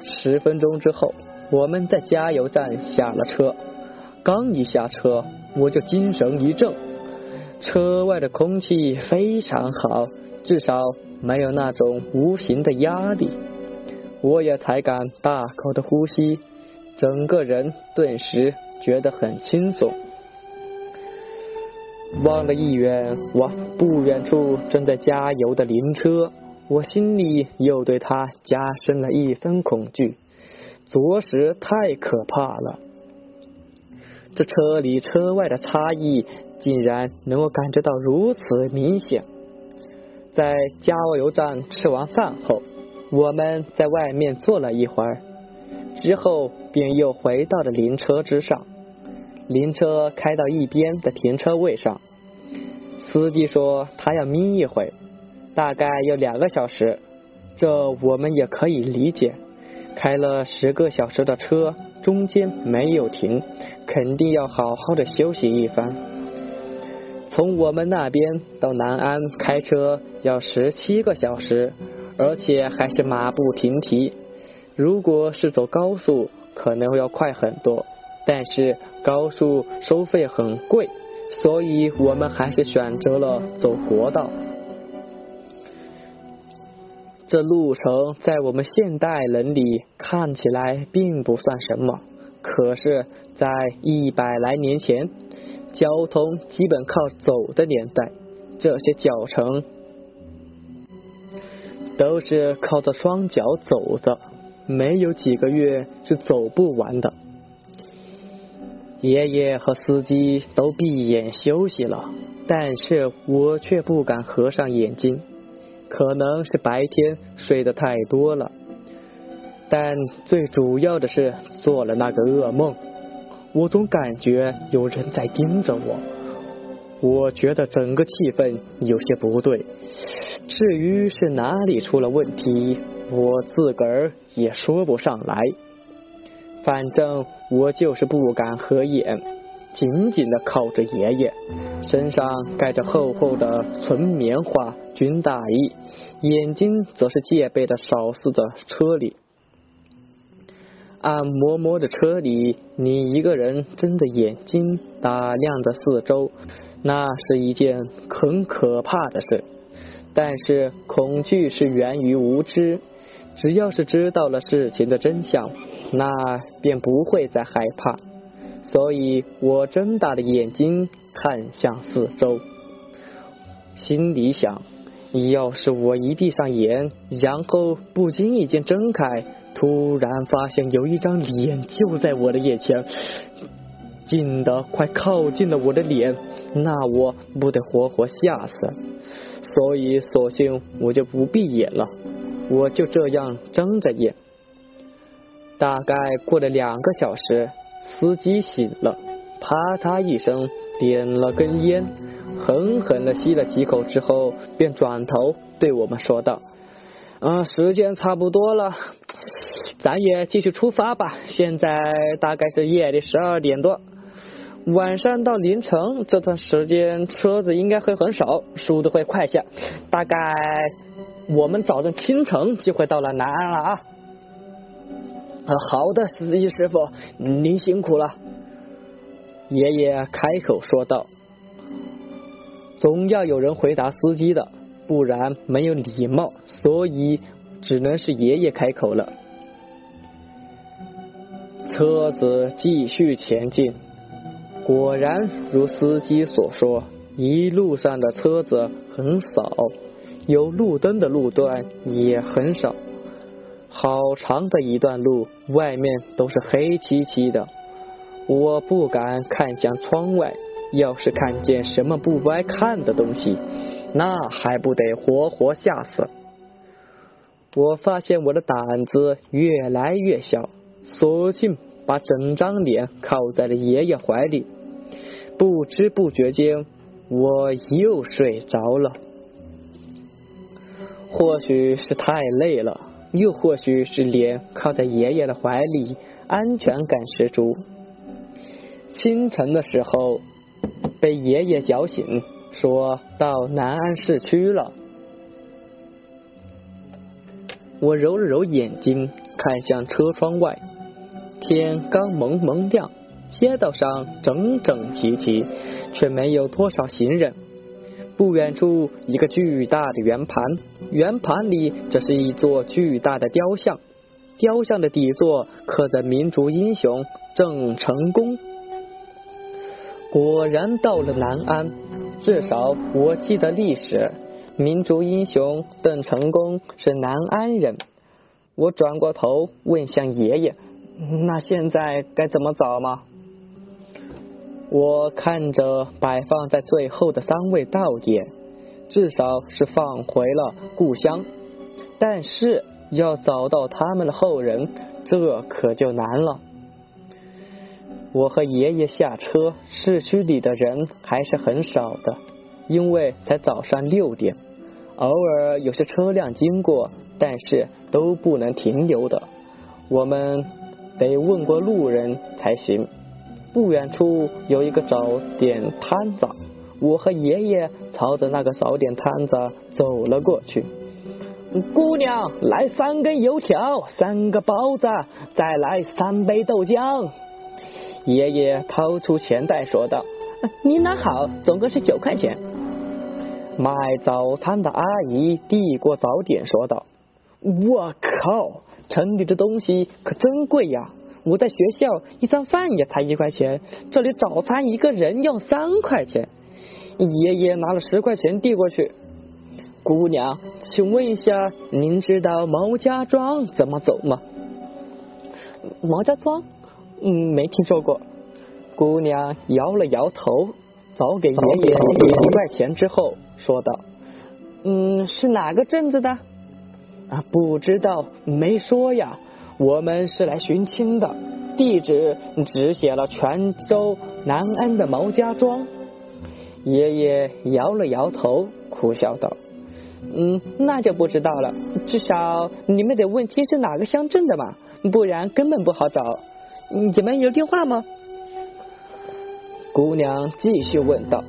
十分钟之后，我们在加油站下了车。刚一下车，我就精神一振。车外的空气非常好，至少没有那种无形的压力。我也才敢大口的呼吸，整个人顿时觉得很轻松。望了一眼，哇，不远处正在加油的灵车，我心里又对他加深了一分恐惧，着实太可怕了。这车里车外的差异。竟然能够感觉到如此明显。在加油站吃完饭后，我们在外面坐了一会儿，之后便又回到了灵车之上。灵车开到一边的停车位上，司机说他要眯一会，大概要两个小时。这我们也可以理解，开了十个小时的车，中间没有停，肯定要好好的休息一番。从我们那边到南安开车要十七个小时，而且还是马不停蹄。如果是走高速，可能要快很多，但是高速收费很贵，所以我们还是选择了走国道。这路程在我们现代人里看起来并不算什么，可是，在一百来年前。交通基本靠走的年代，这些脚程都是靠着双脚走的，没有几个月是走不完的。爷爷和司机都闭眼休息了，但是我却不敢合上眼睛，可能是白天睡得太多了，但最主要的是做了那个噩梦。我总感觉有人在盯着我，我觉得整个气氛有些不对。至于是哪里出了问题，我自个儿也说不上来。反正我就是不敢合眼，紧紧的靠着爷爷，身上盖着厚厚的纯棉花军大衣，眼睛则是戒备的扫视着车里。按摩摩的车里，你一个人睁着眼睛打量着四周，那是一件很可怕的事。但是恐惧是源于无知，只要是知道了事情的真相，那便不会再害怕。所以我睁大了眼睛看向四周，心里想：要是我一闭上眼，然后不经意间睁开。突然发现有一张脸就在我的眼前，近的快靠近了我的脸，那我不得活活吓死？所以索性我就不闭眼了，我就这样睁着眼。大概过了两个小时，司机醒了，啪嗒一声点了根烟，狠狠的吸了几口之后，便转头对我们说道：“啊，时间差不多了。”咱也继续出发吧。现在大概是夜里十二点多，晚上到凌晨这段时间车子应该会很少，速度会快些。大概我们早晨清晨就会到了南安了啊！啊，好的，司机师傅，您辛苦了。爷爷开口说道：“总要有人回答司机的，不然没有礼貌，所以只能是爷爷开口了。”车子继续前进，果然如司机所说，一路上的车子很少，有路灯的路段也很少。好长的一段路，外面都是黑漆漆的，我不敢看向窗外，要是看见什么不该看的东西，那还不得活活吓死？我发现我的胆子越来越小，索性。把整张脸靠在了爷爷怀里，不知不觉间，我又睡着了。或许是太累了，又或许是脸靠在爷爷的怀里，安全感十足。清晨的时候，被爷爷叫醒，说到南安市区了。我揉了揉眼睛，看向车窗外，天刚蒙蒙亮，街道上整整齐齐，却没有多少行人。不远处，一个巨大的圆盘，圆盘里这是一座巨大的雕像，雕像的底座刻着民族英雄郑成功。果然到了南安，至少我记得历史。民族英雄邓成功是南安人。我转过头问向爷爷：“那现在该怎么找吗？”我看着摆放在最后的三位道爷，至少是放回了故乡。但是要找到他们的后人，这可就难了。我和爷爷下车，市区里的人还是很少的，因为才早上六点。偶尔有些车辆经过，但是都不能停留的。我们得问过路人才行。不远处有一个早点摊子，我和爷爷朝着那个早点摊子走了过去。姑娘，来三根油条，三个包子，再来三杯豆浆。爷爷掏出钱袋说道：“您拿好，总共是九块钱。”卖早餐的阿姨递过早点，说道：“我靠，城里的东西可真贵呀！我在学校一餐饭也才一块钱，这里早餐一个人要三块钱。”爷爷拿了十块钱递过去：“姑娘，请问一下，您知道毛家庄怎么走吗？”毛家庄？嗯，没听说过。姑娘摇了摇头，早给爷爷一块钱之后。说道：“嗯，是哪个镇子的？啊，不知道，没说呀。我们是来寻亲的，地址只写了泉州南安的毛家庄。”爷爷摇了摇头，苦笑道：“嗯，那就不知道了。至少你们得问清是哪个乡镇的嘛，不然根本不好找。你们有电话吗？”姑娘继续问道。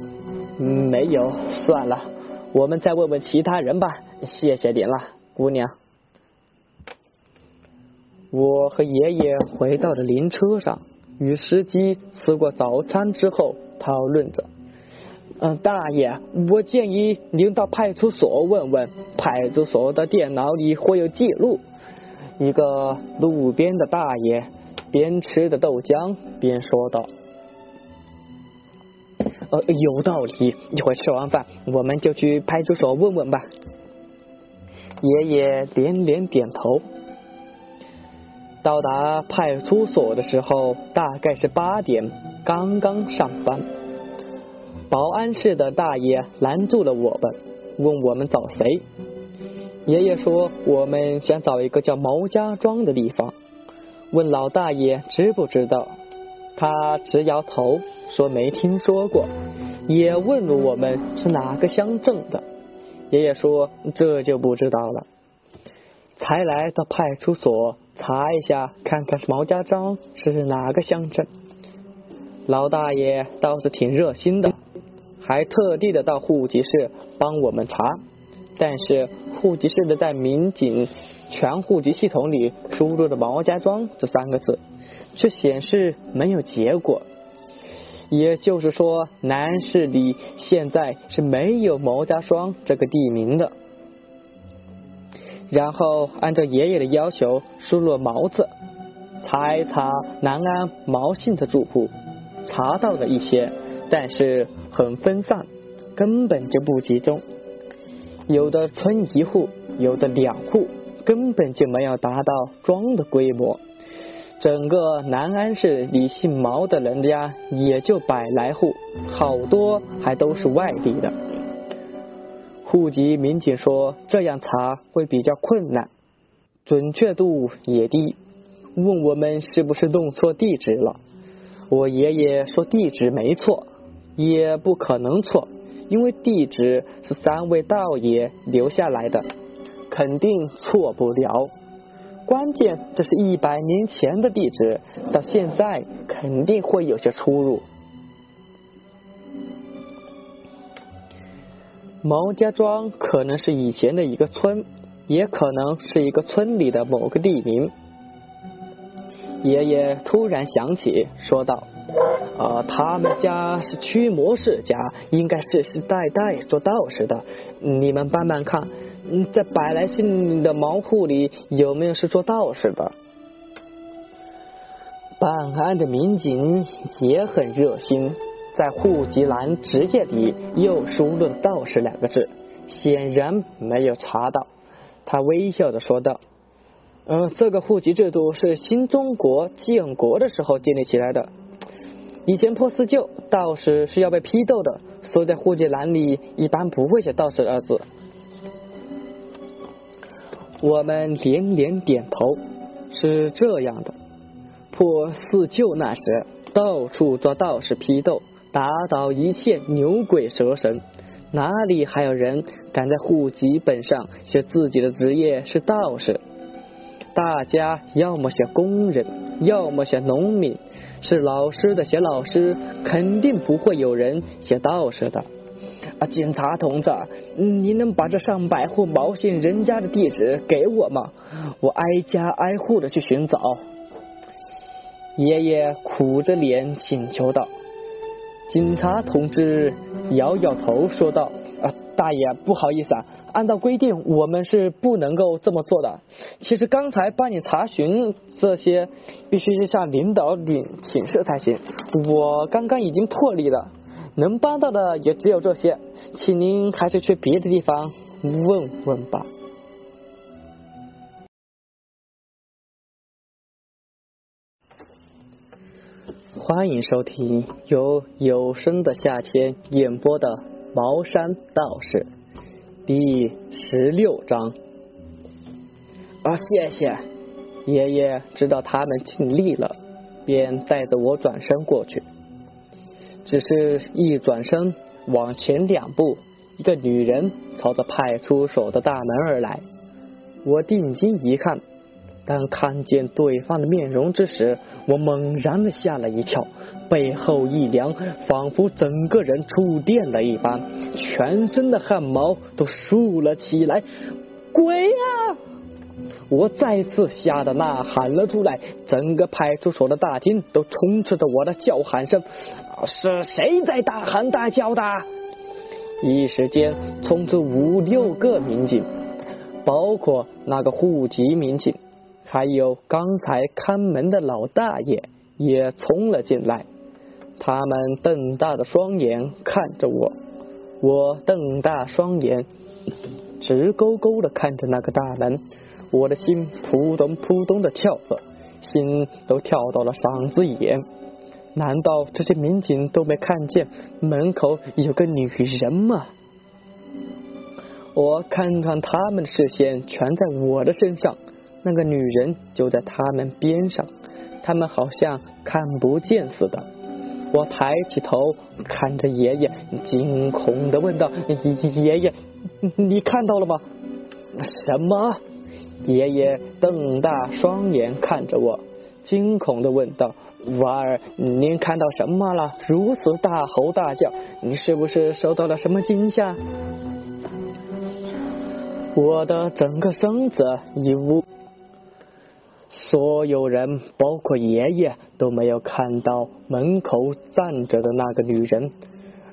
没有，算了，我们再问问其他人吧。谢谢您了，姑娘。我和爷爷回到了灵车上，与司机吃过早餐之后，讨论着。嗯，大爷，我建议您到派出所问问，派出所的电脑里会有记录。一个路边的大爷边吃着豆浆边说道。呃，有道理。一会吃完饭，我们就去派出所问问吧。爷爷连连点头。到达派出所的时候，大概是八点，刚刚上班。保安室的大爷拦住了我们，问我们找谁。爷爷说我们想找一个叫毛家庄的地方，问老大爷知不知道。他直摇头。说没听说过，也问了我们是哪个乡镇的，爷爷说这就不知道了，才来到派出所查一下，看看是毛家庄是哪个乡镇。老大爷倒是挺热心的，还特地的到户籍室帮我们查，但是户籍室的在民警全户籍系统里输入的毛家庄这三个字，却显示没有结果。也就是说，南市里现在是没有毛家庄这个地名的。然后按照爷爷的要求输入“毛”字，查一查南安毛姓的住户，查到了一些，但是很分散，根本就不集中。有的村一户，有的两户，根本就没有达到庄的规模。整个南安市里姓毛的人家也就百来户，好多还都是外地的。户籍民警说这样查会比较困难，准确度也低，问我们是不是弄错地址了。我爷爷说地址没错，也不可能错，因为地址是三位道爷留下来的，肯定错不了。关键这是一百年前的地址，到现在肯定会有些出入。毛家庄可能是以前的一个村，也可能是一个村里的某个地名。爷爷突然想起，说道：“啊，他们家是驱魔世家，应该世世代代做道士的。你们慢慢看，在百来姓的茅户里，有没有是做道士的？”办案的民警也很热心，在户籍栏直接里又输入了“道士”两个字，显然没有查到。他微笑着说道。呃，这个户籍制度是新中国建国的时候建立起来的。以前破四旧，道士是要被批斗的，所以在户籍栏里一般不会写道士二字。我们连连点头，是这样的。破四旧那时，到处做道士批斗，打倒一切牛鬼蛇神，哪里还有人敢在户籍本上写自己的职业是道士？大家要么写工人，要么写农民，是老师的写老师，肯定不会有人写道士的。啊，警察同志，你能把这上百户毛姓人家的地址给我吗？我挨家挨户的去寻找。爷爷苦着脸请求道。警察同志摇摇头说道：“啊，大爷，不好意思啊。”按照规定，我们是不能够这么做的。其实刚才帮你查询这些，必须是向领导领请示才行。我刚刚已经破例了，能帮到的也只有这些，请您还是去别的地方问问吧。欢迎收听由有声的夏天演播的《茅山道士》。第十六章啊，谢谢爷爷，知道他们尽力了，便带着我转身过去。只是一转身往前两步，一个女人朝着派出所的大门而来。我定睛一看。当看见对方的面容之时，我猛然的吓了一跳，背后一凉，仿佛整个人触电了一般，全身的汗毛都竖了起来。鬼啊！我再次吓得呐喊了出来，整个派出所的大厅都充斥着我的叫喊声。是谁在大喊大叫的？一时间冲出五六个民警，包括那个户籍民警。还有刚才看门的老大爷也冲了进来，他们瞪大的双眼看着我，我瞪大双眼，直勾勾的看着那个大门，我的心扑通扑通的跳着，心都跳到了嗓子眼。难道这些民警都没看见门口有个女人吗？我看看他们的视线全在我的身上。那个女人就在他们边上，他们好像看不见似的。我抬起头看着爷爷，惊恐的问道：“爷爷，你看到了吗？”“什么？”爷爷瞪大双眼看着我，惊恐的问道：“娃儿，您看到什么了？如此大吼大叫，你是不是受到了什么惊吓？”我的整个身子已无。所有人，包括爷爷，都没有看到门口站着的那个女人，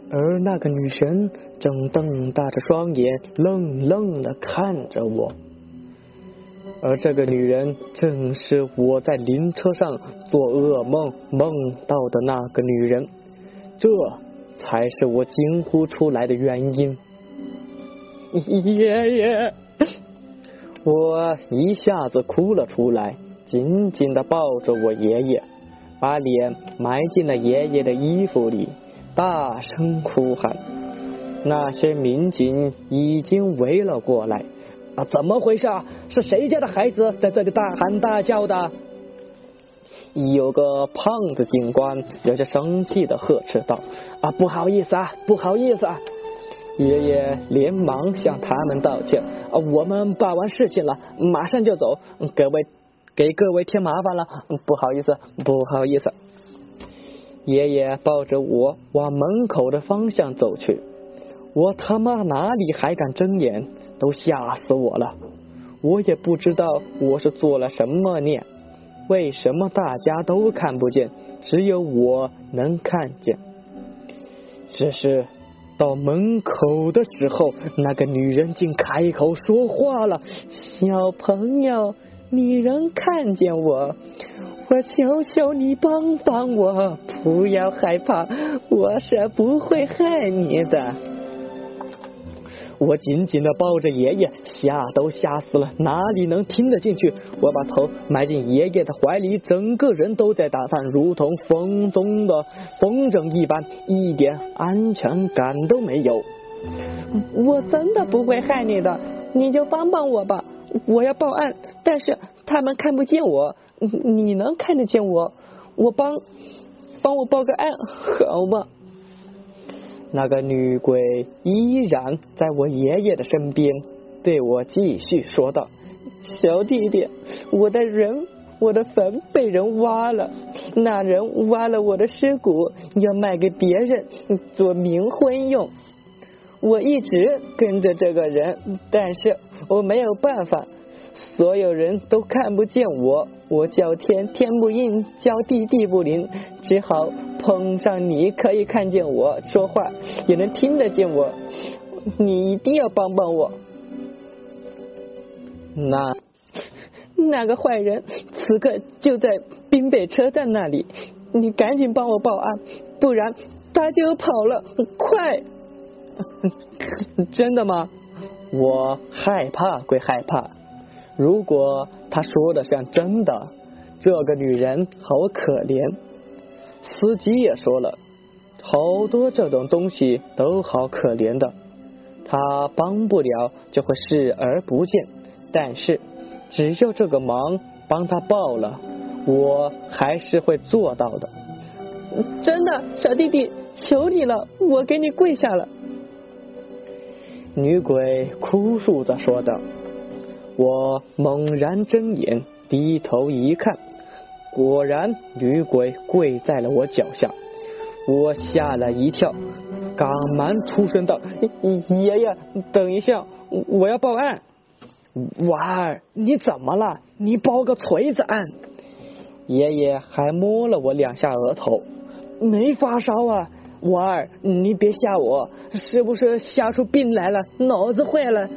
而那个女神正瞪大着双眼，愣愣的看着我。而这个女人，正是我在灵车上做噩梦梦到的那个女人，这才是我惊呼出来的原因。爷爷，我一下子哭了出来。紧紧的抱着我爷爷，把脸埋进了爷爷的衣服里，大声哭喊。那些民警已经围了过来。啊，怎么回事啊？是谁家的孩子在这里大喊大叫的？有个胖子警官有些生气的呵斥道：“啊，不好意思啊，不好意思。”啊！爷爷连忙向他们道歉：“啊，我们办完事情了，马上就走。各位，给各位添麻烦了，不好意思，不好意思。”爷爷抱着我往门口的方向走去，我他妈哪里还敢睁眼，都吓死我了。我也不知道我是做了什么孽，为什么大家都看不见，只有我能看见？只是到门口的时候，那个女人竟开口说话了：“小朋友，你能看见我？”我求求你帮帮我，不要害怕，我是不会害你的。我紧紧的抱着爷爷，吓都吓死了，哪里能听得进去？我把头埋进爷爷的怀里，整个人都在打颤，如同风中的风筝一般，一点安全感都没有。我真的不会害你的，你就帮帮我吧。我要报案，但是他们看不见我。你能看得见我？我帮帮我报个案好吗？那个女鬼依然在我爷爷的身边，对我继续说道：“小弟弟，我的人，我的坟被人挖了，那人挖了我的尸骨，要卖给别人做冥婚用。我一直跟着这个人，但是我没有办法。”所有人都看不见我，我叫天天不应，叫地地不灵，只好碰上你可以看见我说话，也能听得见我。你一定要帮帮我。那那个坏人此刻就在滨北车站那里，你赶紧帮我报案，不然他就跑了。快！真的吗？我害怕归害怕。如果他说的像真的，这个女人好可怜。司机也说了，好多这种东西都好可怜的。他帮不了就会视而不见，但是只要这个忙帮他报了，我还是会做到的。真的，小弟弟，求你了，我给你跪下了。女鬼哭诉着说道。我猛然睁眼，低头一看，果然女鬼跪在了我脚下。我吓了一跳，赶忙出声道：“爷爷，等一下，我要报案。”娃儿，你怎么了？你报个锤子案？爷爷还摸了我两下额头，没发烧啊。我儿，你别吓我，是不是吓出病来了？脑子坏了？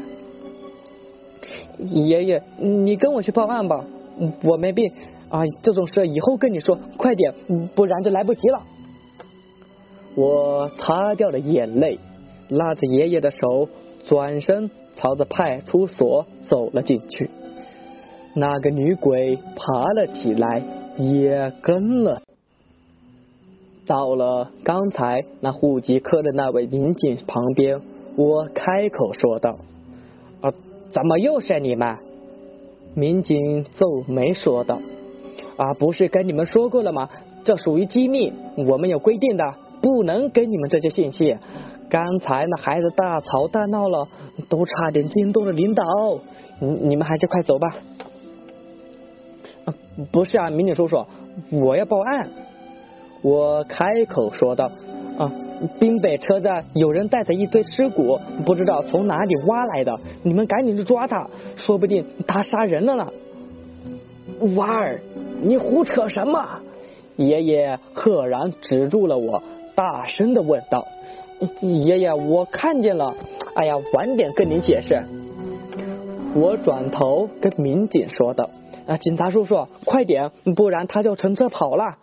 爷爷，你跟我去报案吧，我没病啊，这种事以后跟你说，快点，不然就来不及了。我擦掉了眼泪，拉着爷爷的手，转身朝着派出所走了进去。那个女鬼爬了起来，也跟了。到了刚才那户籍科的那位民警旁边，我开口说道。啊怎么又是你们？民警皱眉说道：“啊，不是跟你们说过了吗？这属于机密，我们有规定的，不能给你们这些信息。刚才那孩子大吵大闹了，都差点惊动了领导。你你们还是快走吧。”不是啊，民警叔叔，我要报案。我开口说道：“啊。”滨北车站有人带着一堆尸骨，不知道从哪里挖来的。你们赶紧去抓他，说不定他杀人了呢。娃儿，你胡扯什么？爷爷赫然止住了我，大声的问道：“爷爷，我看见了。哎呀，晚点跟你解释。”我转头跟民警说道：“啊，警察叔叔，快点，不然他就乘车跑了。”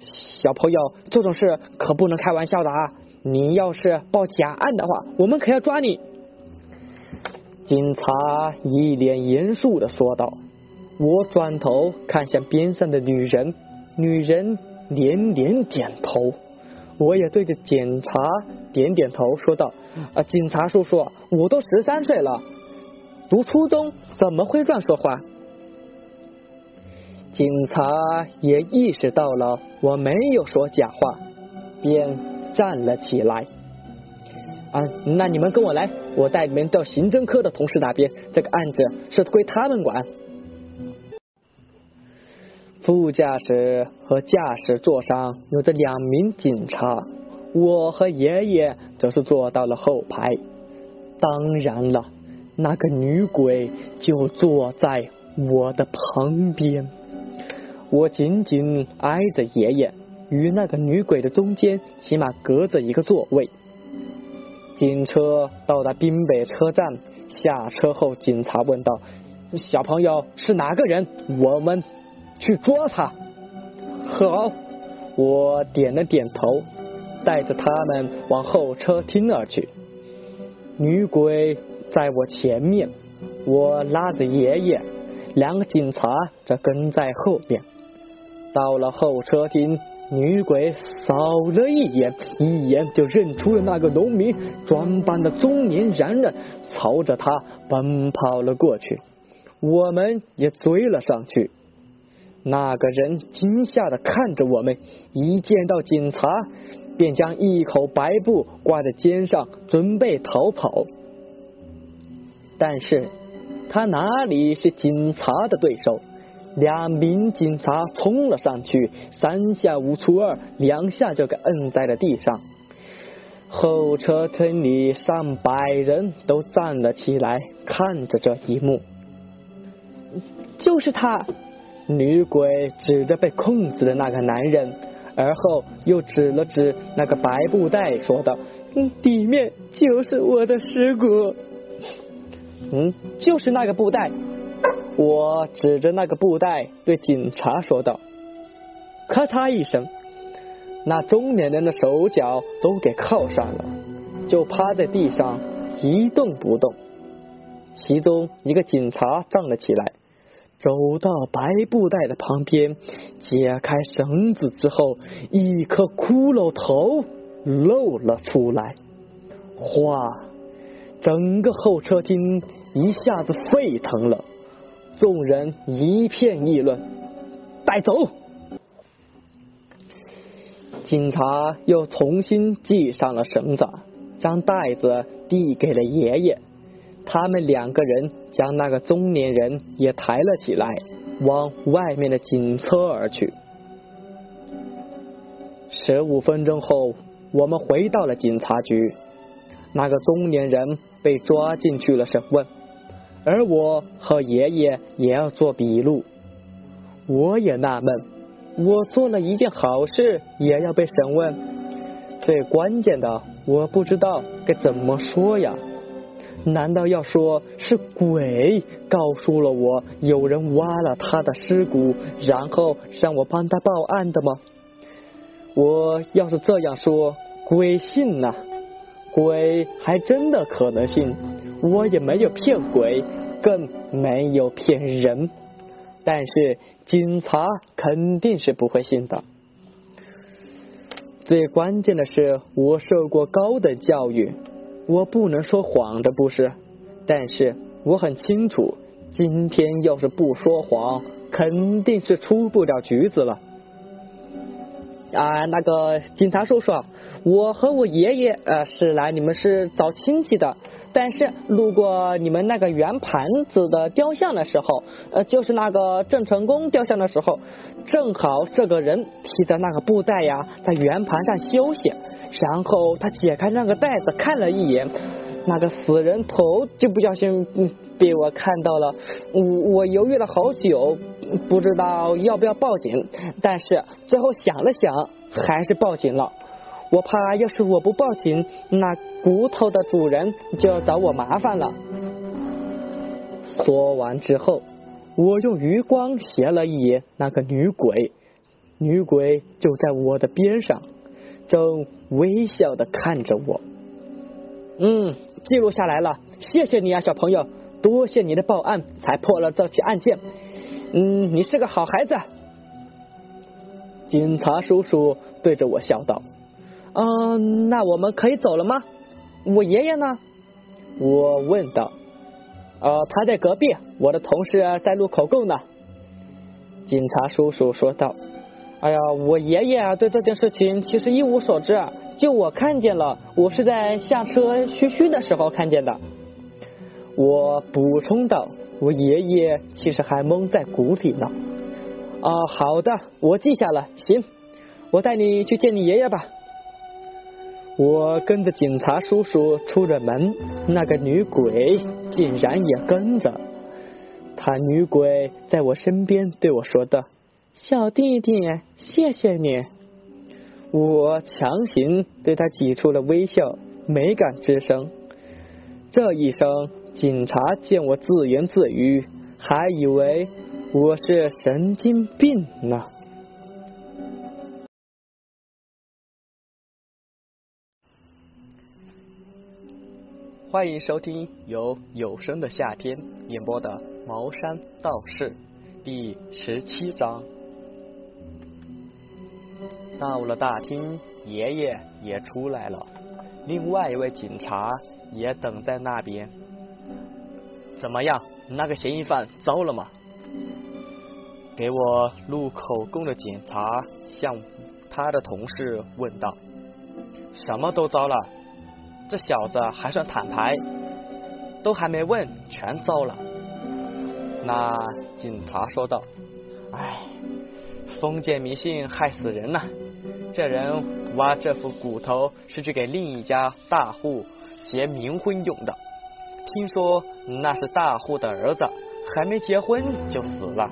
小朋友，这种事可不能开玩笑的啊！你要是报假案的话，我们可要抓你。警察一脸严肃的说道。我转头看向边上的女人，女人连连点头。我也对着警察点点头，说道：“啊，警察叔叔，我都十三岁了，读初中，怎么会乱说话？”警察也意识到了我没有说假话，便站了起来。啊，那你们跟我来，我带你们到刑侦科的同事那边，这个案子是归他们管。副驾驶和驾驶座上有着两名警察，我和爷爷则是坐到了后排。当然了，那个女鬼就坐在我的旁边，我紧紧挨着爷爷，与那个女鬼的中间起码隔着一个座位。警车到达滨北车站，下车后，警察问道：“小朋友是哪个人？我们去捉他。”好，我点了点头，带着他们往候车厅而去。女鬼在我前面，我拉着爷爷，两个警察则跟在后面。到了候车厅。女鬼扫了一眼，一眼就认出了那个农民装扮的中年男人，朝着他奔跑了过去。我们也追了上去。那个人惊吓的看着我们，一见到警察，便将一口白布挂在肩上，准备逃跑。但是他哪里是警察的对手？两名警察冲了上去，三下五除二，两下就给摁在了地上。候车厅里上百人都站了起来，看着这一幕。就是他，女鬼指着被控制的那个男人，而后又指了指那个白布袋，说道：“嗯里面就是我的尸骨。”嗯，就是那个布袋。我指着那个布袋对警察说道：“咔嚓一声，那中年人的手脚都给铐上了，就趴在地上一动不动。其中一个警察站了起来，走到白布袋的旁边，解开绳子之后，一颗骷髅头露了出来。哗！整个候车厅一下子沸腾了。”众人一片议论，带走。警察又重新系上了绳子，将袋子递给了爷爷。他们两个人将那个中年人也抬了起来，往外面的警车而去。十五分钟后，我们回到了警察局。那个中年人被抓进去了审问。而我和爷爷也要做笔录，我也纳闷，我做了一件好事也要被审问。最关键的，我不知道该怎么说呀？难道要说是鬼告诉了我有人挖了他的尸骨，然后让我帮他报案的吗？我要是这样说，鬼信呐？鬼还真的可能信。我也没有骗鬼，更没有骗人，但是警察肯定是不会信的。最关键的是，我受过高等教育，我不能说谎的，不是？但是我很清楚，今天要是不说谎，肯定是出不了局子了。啊，那个警察叔叔，我和我爷爷呃是来你们是找亲戚的。但是路过你们那个圆盘子的雕像的时候，呃，就是那个郑成功雕像的时候，正好这个人提着那个布袋呀，在圆盘上休息。然后他解开那个袋子看了一眼，那个死人头就不小心被我看到了。我我犹豫了好久，不知道要不要报警，但是最后想了想，还是报警了。我怕，要是我不报警，那骨头的主人就要找我麻烦了。说完之后，我用余光斜了一眼那个女鬼，女鬼就在我的边上，正微笑的看着我。嗯，记录下来了，谢谢你啊，小朋友，多谢你的报案，才破了这起案件。嗯，你是个好孩子。警察叔叔对着我笑道。嗯，那我们可以走了吗？我爷爷呢？我问道。呃，他在隔壁，我的同事在录口供呢。警察叔叔说道。哎呀，我爷爷啊对这件事情其实一无所知，就我看见了，我是在下车嘘嘘的时候看见的。我补充道：“我爷爷其实还蒙在鼓里呢。”啊，好的，我记下了。行，我带你去见你爷爷吧。我跟着警察叔叔出了门，那个女鬼竟然也跟着。她女鬼在我身边对我说道：“小弟弟，谢谢你。”我强行对她挤出了微笑，没敢吱声。这一声。警察见我自言自语，还以为我是神经病呢。欢迎收听由有声的夏天演播的《茅山道士》第十七章。到了大厅，爷爷也出来了，另外一位警察也等在那边。怎么样？那个嫌疑犯糟了吗？给我录口供的警察向他的同事问道：“什么都糟了？这小子还算坦白，都还没问，全糟了。”那警察说道：“唉，封建迷信害死人呐！这人挖这副骨头是去给另一家大户结冥婚用的。”听说那是大户的儿子，还没结婚就死了，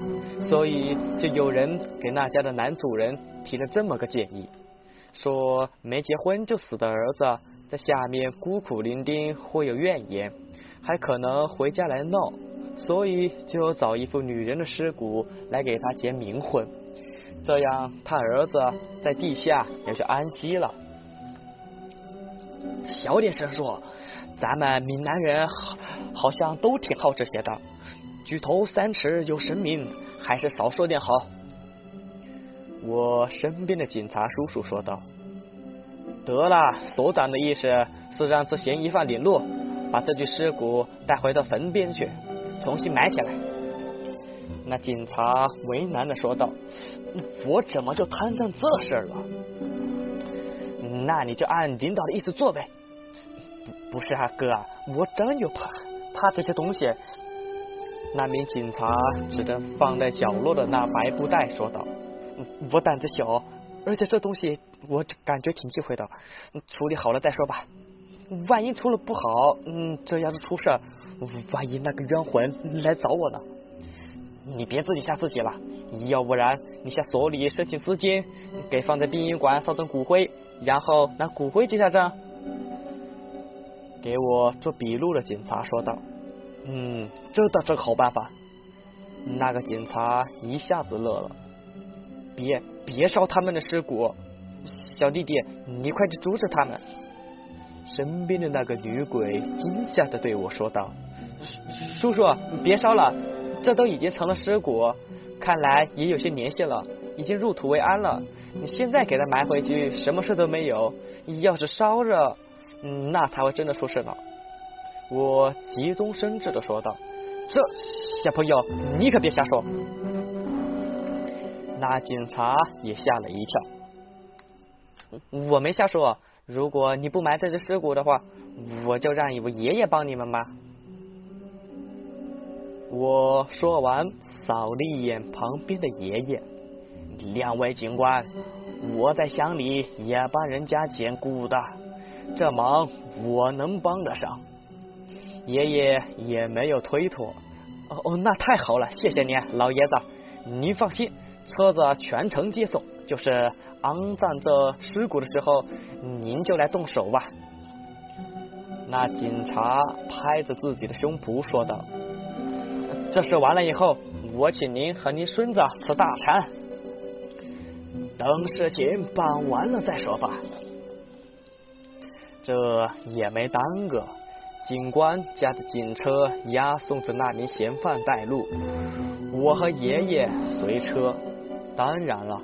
所以就有人给那家的男主人提了这么个建议，说没结婚就死的儿子在下面孤苦伶仃，会有怨言，还可能回家来闹，所以就找一副女人的尸骨来给他结冥婚，这样他儿子在地下也就安息了。小点声说。咱们闽南人好好像都挺好这些的，举头三尺有神明，还是少说点好。我身边的警察叔叔说道：“得了，所长的意思是让这嫌疑犯领路，把这具尸骨带回到坟边去，重新埋起来。”那警察为难的说道：“我怎么就摊上这事了？那你就按领导的意思做呗。”不是啊，哥，我真有怕怕这些东西。那名警察指着放在角落的那白布袋说道：“我胆子小，而且这东西我感觉挺忌讳的，处理好了再说吧。万一出了不好，嗯，这要是出事，万一那个冤魂来找我呢？你别自己吓自己了，要不然你向所里申请资金，给放在殡仪馆烧成骨灰，然后拿骨灰结下账。”给我做笔录的警察说道：“嗯，这倒是好办法。”那个警察一下子乐了：“别别烧他们的尸骨，小弟弟，你快去阻止他们！”身边的那个女鬼惊吓的对我说道：“叔叔，你别烧了，这都已经成了尸骨，看来也有些年限了，已经入土为安了。你现在给他埋回去，什么事都没有。要是烧了……”嗯，那才会真的出事呢。我急中生智的说道：“这小朋友，你可别瞎说。”那警察也吓了一跳。我没瞎说，如果你不埋这只尸骨的话，我就让我爷爷帮你们吧。我说完，扫了一眼旁边的爷爷。两位警官，我在乡里也帮人家捡骨的。这忙我能帮得上，爷爷也没有推脱。哦哦，那太好了，谢谢您，老爷子。您放心，车子全程接送。就是安葬这尸骨的时候，您就来动手吧。那警察拍着自己的胸脯说道：“这事完了以后，我请您和您孙子吃大餐。等事情办完了再说吧。”这也没耽搁，警官驾着警车押送着那名嫌犯带路，我和爷爷随车。当然了，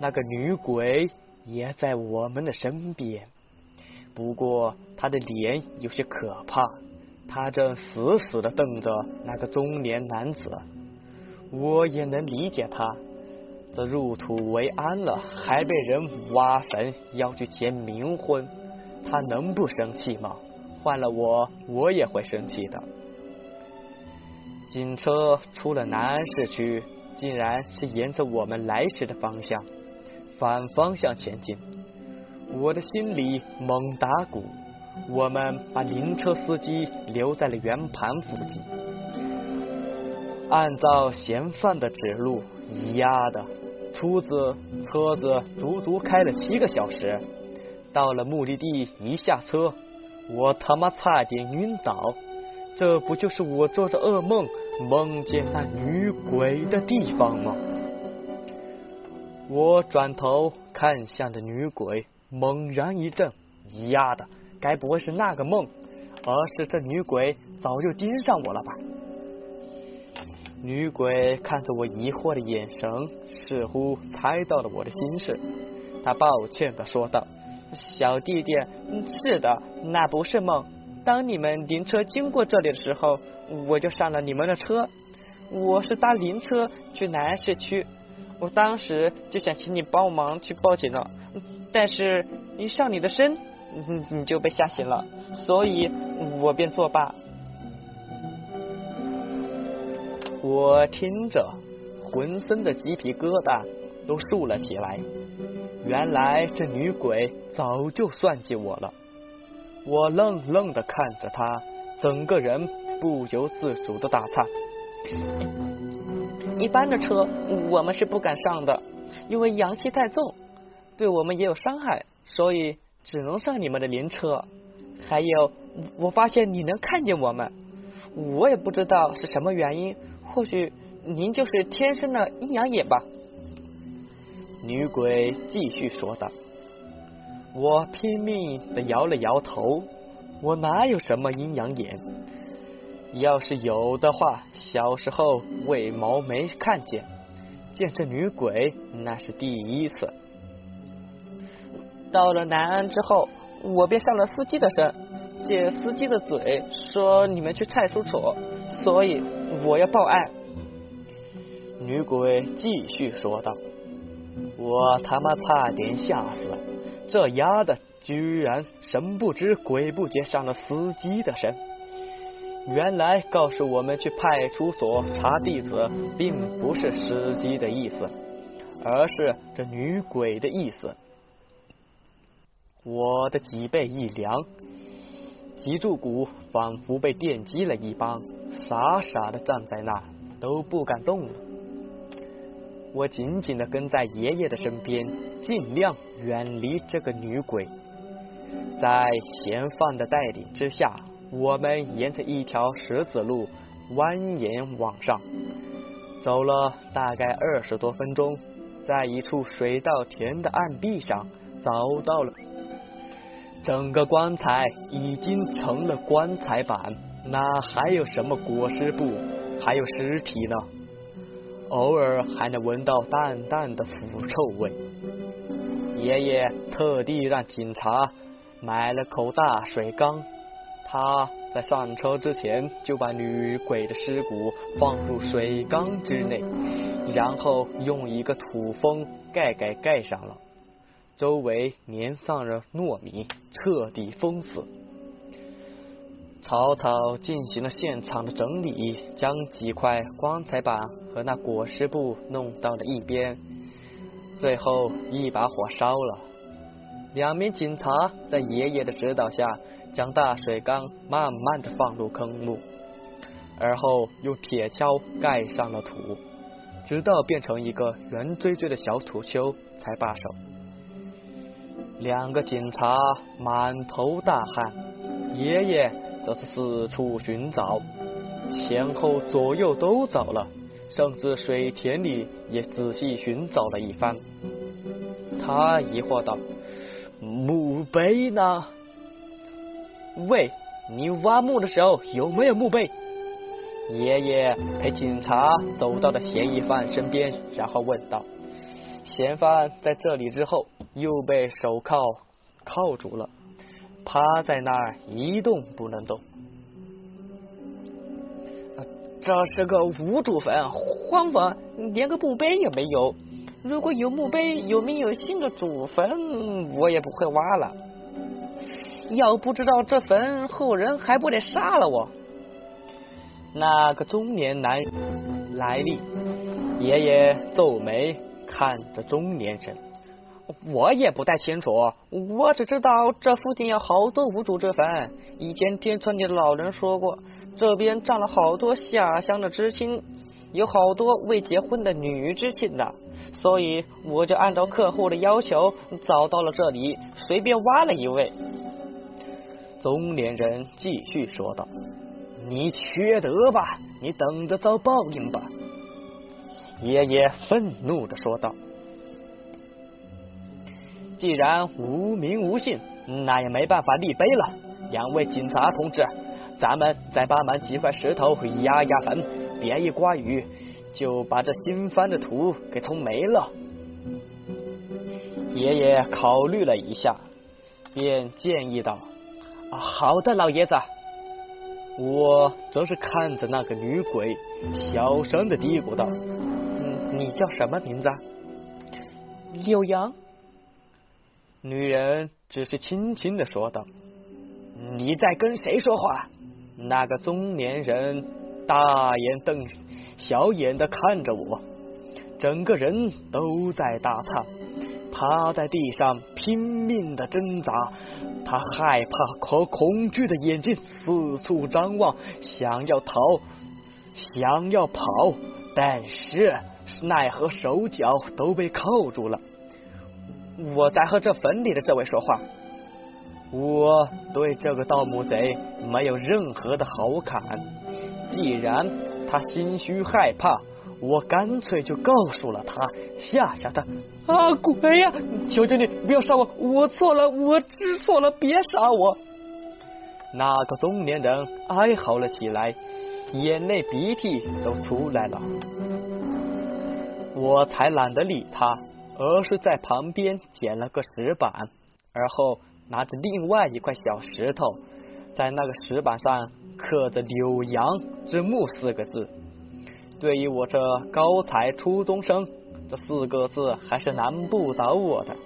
那个女鬼也在我们的身边，不过她的脸有些可怕，她正死死的瞪着那个中年男子。我也能理解他，这入土为安了，还被人挖坟要去结冥婚，他能不生气吗？换了我，我也会生气的。警车出了南安市区，竟然是沿着我们来时的方向，反方向前进。我的心里猛打鼓。我们把灵车司机留在了圆盘附近，按照嫌犯的指路，丫的，出子车子足足开了七个小时。到了目的地，一下车，我他妈差点晕倒。这不就是我做着噩梦梦见那女鬼的地方吗？我转头看向的女鬼，猛然一震，丫的！该不会是那个梦，而是这女鬼早就盯上我了吧？女鬼看着我疑惑的眼神，似乎猜到了我的心事。她抱歉的说道：“小弟弟，是的，那不是梦。当你们灵车经过这里的时候，我就上了你们的车。我是搭灵车去南安市区，我当时就想请你帮忙去报警了，但是一上你的身。”你就被吓醒了，所以我便作罢。我听着，浑身的鸡皮疙瘩都竖了起来。原来这女鬼早就算计我了。我愣愣的看着他，整个人不由自主的打颤。一般的车我们是不敢上的，因为阳气太重，对我们也有伤害，所以。只能上你们的灵车，还有，我发现你能看见我们，我也不知道是什么原因，或许您就是天生的阴阳眼吧。女鬼继续说道。我拼命的摇了摇头，我哪有什么阴阳眼？要是有的话，小时候为毛没看见，见这女鬼那是第一次。到了南安之后，我便上了司机的身，借司机的嘴说你们去派出所，所以我要报案。女鬼继续说道：“我他妈差点吓死了，这丫的居然神不知鬼不觉上了司机的身。原来告诉我们去派出所查地址，并不是司机的意思，而是这女鬼的意思。”我的脊背一凉，脊柱骨仿佛被电击了一般，傻傻的站在那，都不敢动了。我紧紧的跟在爷爷的身边，尽量远离这个女鬼。在嫌犯的带领之下，我们沿着一条石子路蜿蜒往上，走了大概二十多分钟，在一处水稻田的岸壁上找到了。整个棺材已经成了棺材板，哪还有什么裹尸布，还有尸体呢？偶尔还能闻到淡淡的腐臭味。爷爷特地让警察买了口大水缸，他在上车之前就把女鬼的尸骨放入水缸之内，然后用一个土封盖盖盖上了。周围粘上了糯米，彻底封死。草草进行了现场的整理，将几块棺材板和那裹尸布弄到了一边，最后一把火烧了。两名警察在爷爷的指导下，将大水缸慢慢的放入坑墓，而后用铁锹盖上了土，直到变成一个圆锥锥的小土丘才罢手。两个警察满头大汗，爷爷则是四处寻找，前后左右都找了，甚至水田里也仔细寻找了一番。他疑惑道：“墓碑呢？喂，你挖墓的时候有没有墓碑？”爷爷陪警察走到了嫌疑犯身边，然后问道：“嫌犯在这里之后？”又被手铐铐住了，趴在那儿一动不能动。这是个无主坟，荒坟，连个墓碑也没有。如果有墓碑，有没有新的祖坟，我也不会挖了。要不知道这坟，后人还不得杀了我？那个中年男人来历，爷爷皱眉看着中年人。我也不太清楚，我只知道这附近有好多无主之坟。以前听村里的老人说过，这边站了好多下乡的知青，有好多未结婚的女知青的，所以我就按照客户的要求找到了这里，随便挖了一位。中年人继续说道：“你缺德吧？你等着遭报应吧！”爷爷愤怒的说道。既然无名无姓，那也没办法立碑了。两位警察同志，咱们再把满几块石头压压坟，别一刮雨就把这新翻的土给冲没了。爷爷考虑了一下，便建议道：“好的，老爷子。”我则是看着那个女鬼，小声的嘀咕道：“嗯，你叫什么名字？”柳阳。女人只是轻轻的说道：“你在跟谁说话？”那个中年人大眼瞪小眼的看着我，整个人都在打颤，趴在地上拼命的挣扎。他害怕和恐惧的眼睛四处张望，想要逃，想要跑，但是奈何手脚都被铐住了。我在和这坟里的这位说话。我对这个盗墓贼没有任何的好感。既然他心虚害怕，我干脆就告诉了他，吓吓他。啊，鬼呀！求求你不要杀我，我错了，我知错了，别杀我。那个中年人哀嚎了起来，眼泪鼻涕都出来了。我才懒得理他。而是在旁边捡了个石板，而后拿着另外一块小石头，在那个石板上刻着“柳阳之墓”四个字。对于我这高才初中生，这四个字还是难不倒我的。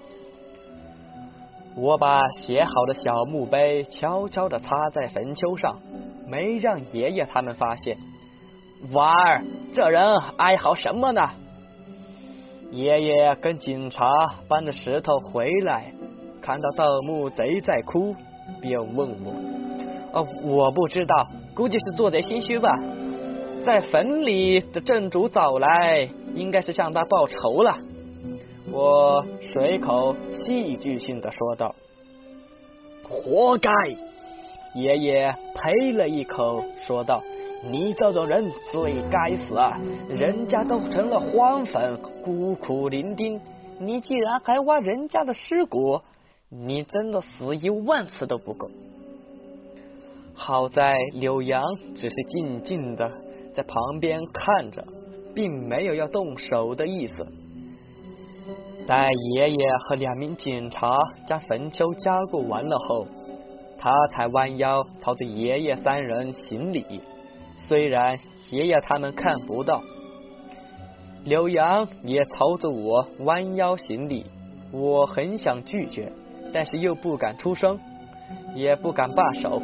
我把写好的小墓碑悄悄的插在坟丘上，没让爷爷他们发现。娃儿，这人哀嚎什么呢？爷爷跟警察搬着石头回来，看到盗墓贼在哭，便问我：“哦，我不知道，估计是做贼心虚吧。在坟里的正主早来，应该是向他报仇了。”我随口戏剧性的说道：“活该！”爷爷呸了一口，说道。你这种人最该死啊！人家都成了荒坟，孤苦伶仃，你竟然还挖人家的尸骨，你真的死一万次都不够。好在柳阳只是静静的在旁边看着，并没有要动手的意思。待爷爷和两名警察将坟丘加固完了后，他才弯腰朝着爷爷三人行礼。虽然爷爷他们看不到，柳阳也朝着我弯腰行礼。我很想拒绝，但是又不敢出声，也不敢罢手，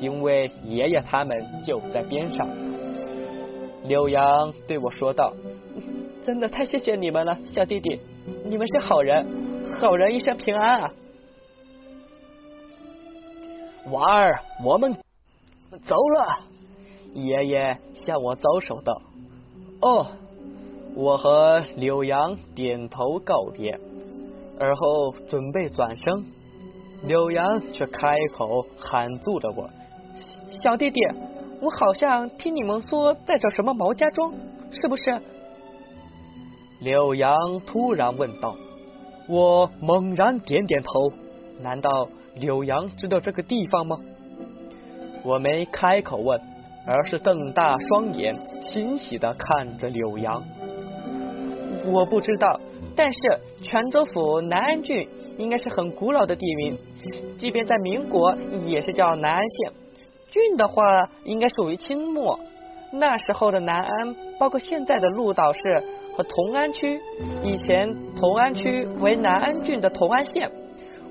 因为爷爷他们就在边上。柳阳对我说道：“真的太谢谢你们了，小弟弟，你们是好人，好人一生平安啊！”娃儿，我们走了。爷爷向我招手道：“哦。”我和柳阳点头告别，而后准备转身，柳阳却开口喊住了我：“小弟弟，我好像听你们说在找什么毛家庄，是不是？”柳阳突然问道。我猛然点点头。难道柳阳知道这个地方吗？我没开口问。而是瞪大双眼，欣喜的看着柳阳。我不知道，但是泉州府南安郡应该是很古老的地名，即便在民国也是叫南安县。郡的话，应该属于清末。那时候的南安，包括现在的鹿岛市和同安区，以前同安区为南安郡的同安县。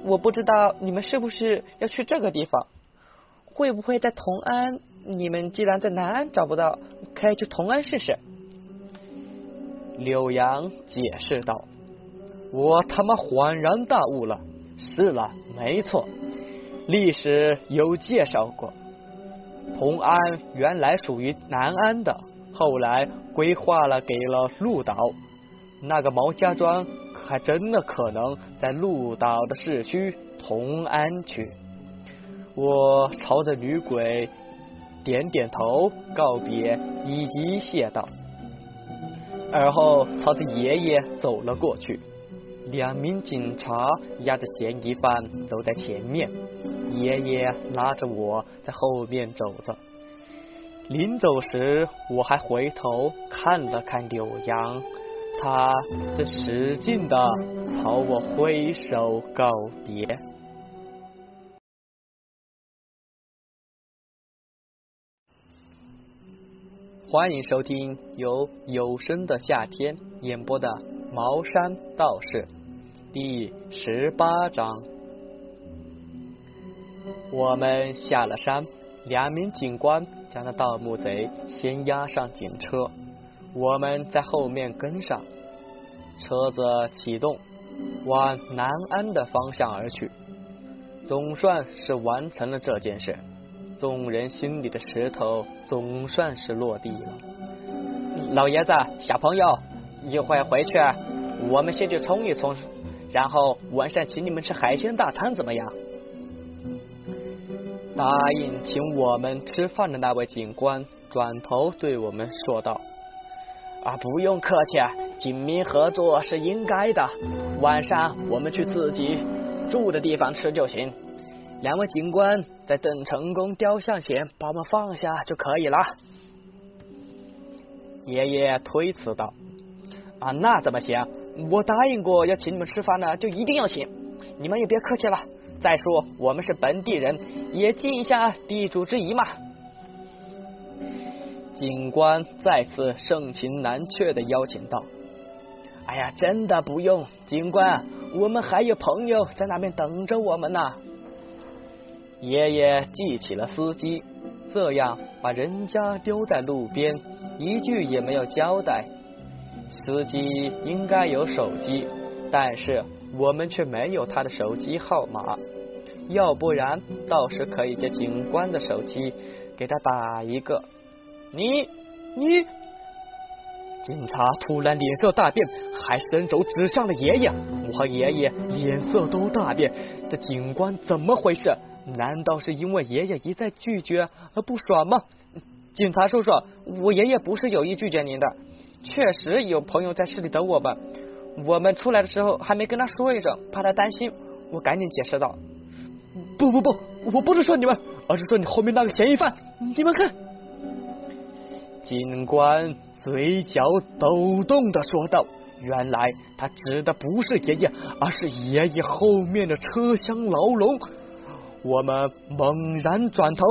我不知道你们是不是要去这个地方？会不会在同安？你们既然在南安找不到，可以去同安试试。柳阳解释道：“我他妈恍然大悟了。是了，没错，历史有介绍过，同安原来属于南安的，后来规划了给了鹿岛。那个毛家庄还真的可能在鹿岛的市区同安区。”我朝着女鬼点点头，告别以及谢道。而后朝着爷爷走了过去，两名警察押着嫌疑犯走在前面，爷爷拉着我在后面走着。临走时，我还回头看了看柳阳，他正使劲的朝我挥手告别。欢迎收听由有声的夏天演播的《茅山道士》第十八章。我们下了山，两名警官将那盗墓贼先押上警车，我们在后面跟上。车子启动，往南安的方向而去。总算是完成了这件事。众人心里的石头总算是落地了。老爷子，小朋友，一会回去，我们先去冲一冲，然后晚上请你们吃海鲜大餐，怎么样？答应请我们吃饭的那位警官转头对我们说道：“啊，不用客气，警民合作是应该的。晚上我们去自己住的地方吃就行。”两位警官在邓成功雕像前把我们放下就可以了。爷爷推辞道：“啊，那怎么行？我答应过要请你们吃饭呢，就一定要请。你们也别客气了。再说我们是本地人，也尽一下地主之谊嘛。”警官再次盛情难却的邀请道：“哎呀，真的不用，警官，我们还有朋友在那边等着我们呢。”爷爷记起了司机，这样把人家丢在路边，一句也没有交代。司机应该有手机，但是我们却没有他的手机号码。要不然，倒是可以借警官的手机给他打一个。你你，警察突然脸色大变，还伸手指向了爷爷。我和爷爷脸色都大变，这警官怎么回事？难道是因为爷爷一再拒绝而不爽吗？警察叔叔，我爷爷不是有意拒绝您的，确实有朋友在市里等我们。我们出来的时候还没跟他说一声，怕他担心。我赶紧解释道：“不不不，我不是说你们，而是说你后面那个嫌疑犯。你们看。”警官嘴角抖动的说道：“原来他指的不是爷爷，而是爷爷后面的车厢牢笼。”我们猛然转头，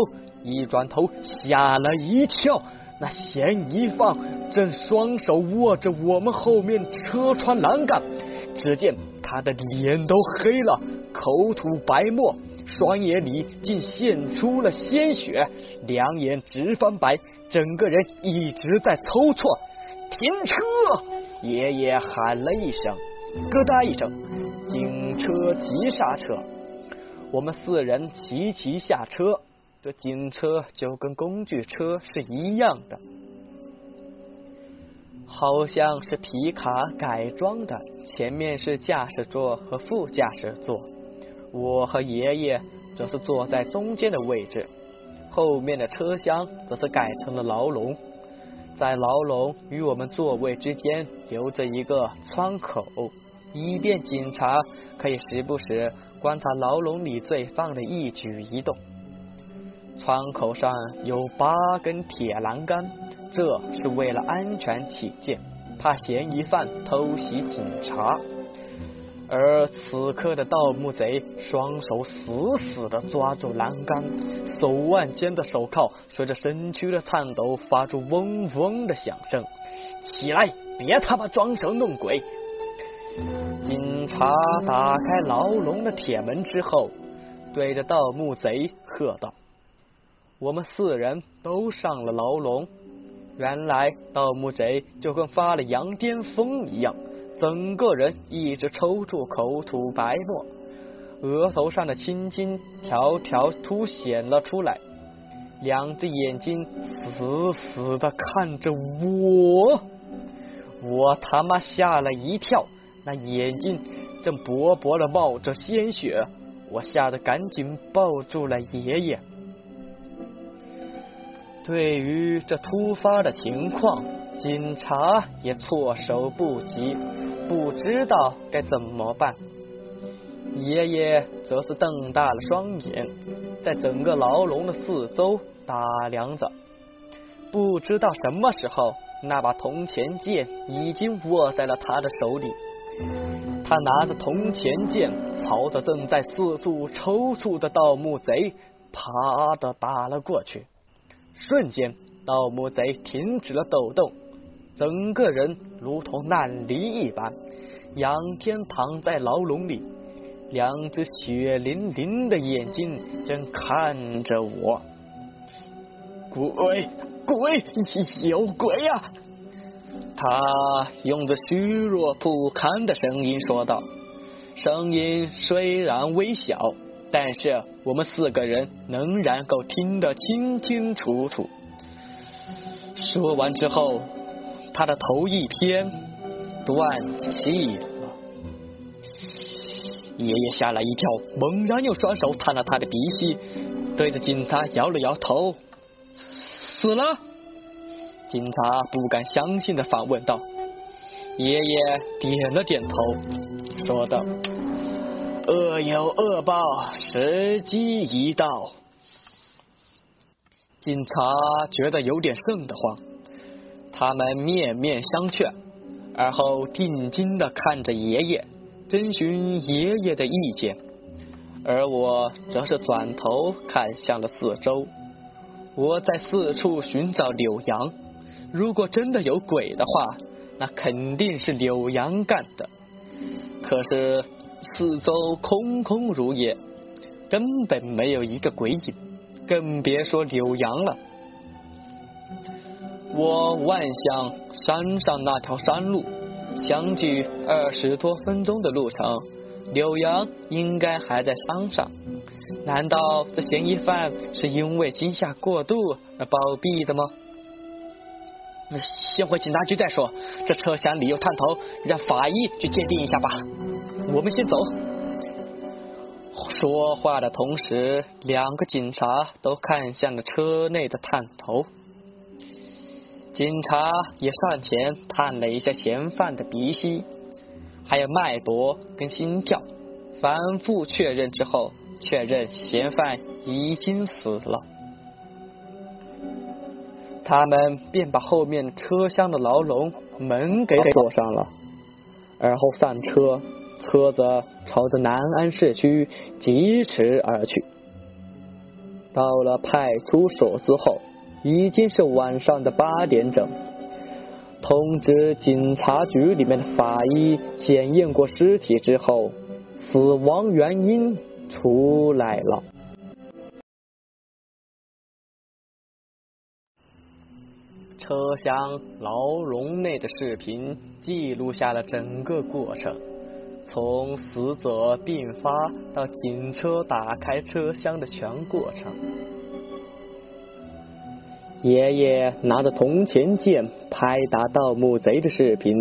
一转头吓了一跳，那嫌疑犯正双手握着我们后面车窗栏杆，只见他的脸都黑了，口吐白沫，双眼里竟现出了鲜血，两眼直翻白，整个人一直在抽搐。停车！爷爷喊了一声，咯哒一声，警车急刹车。我们四人齐齐下车，这警车就跟工具车是一样的，好像是皮卡改装的。前面是驾驶座和副驾驶座，我和爷爷则是坐在中间的位置，后面的车厢则是改成了牢笼，在牢笼与我们座位之间留着一个窗口，以便警察可以时不时。观察牢笼里罪犯的一举一动，窗口上有八根铁栏杆，这是为了安全起见，怕嫌疑犯偷袭警察。而此刻的盗墓贼双手死死的抓住栏杆，手腕间的手铐随着身躯的颤抖发出嗡嗡的响声。起来，别他妈装神弄鬼！警察打开牢笼的铁门之后，对着盗墓贼喝道：“我们四人都上了牢笼。”原来盗墓贼就跟发了羊癫疯一样。整个人一直抽搐，口吐白沫，额头上的青筋条条凸显了出来，两只眼睛死死的看着我，我他妈吓了一跳，那眼睛正薄薄的冒着鲜血，我吓得赶紧抱住了爷爷。对于这突发的情况，警察也措手不及。不知道该怎么办，爷爷则是瞪大了双眼，在整个牢笼的四周打量着。不知道什么时候，那把铜钱剑已经握在了他的手里。他拿着铜钱剑，朝着正在四处抽搐的盗墓贼啪的打了过去。瞬间，盗墓贼停止了抖动。整个人如同烂泥一般，仰天躺在牢笼里，两只血淋淋的眼睛正看着我。鬼鬼有鬼呀！他用着虚弱不堪的声音说道，声音虽然微小，但是我们四个人仍然够听得清清楚楚。说完之后。他的头一偏，断气了。爷爷吓了一跳，猛然用双手探了他的鼻息，对着警察摇了摇头：“死了。”警察不敢相信的反问道：“爷爷点了点头，说道：‘恶有恶报，时机一到。’”警察觉得有点瘆得慌。他们面面相觑，而后定睛的看着爷爷，征询爷爷的意见。而我则是转头看向了四周，我在四处寻找柳阳。如果真的有鬼的话，那肯定是柳阳干的。可是四周空空如也，根本没有一个鬼影，更别说柳阳了。我望向山上那条山路，相距二十多分钟的路程，柳阳应该还在山上。难道这嫌疑犯是因为惊吓过度而暴毙的吗？先回警察局再说。这车厢里有探头，让法医去鉴定一下吧。我们先走。说话的同时，两个警察都看向了车内的探头。警察也上前探了一下嫌犯的鼻息，还有脉搏跟心跳，反复确认之后，确认嫌犯已经死了。他们便把后面车厢的牢笼门给锁上了，而后上车，车子朝着南安市区疾驰而去。到了派出所之后。已经是晚上的八点整，通知警察局里面的法医检验过尸体之后，死亡原因出来了。车厢牢笼内的视频记录下了整个过程，从死者病发到警车打开车厢的全过程。爷爷拿着铜钱剑拍打盗墓贼的视频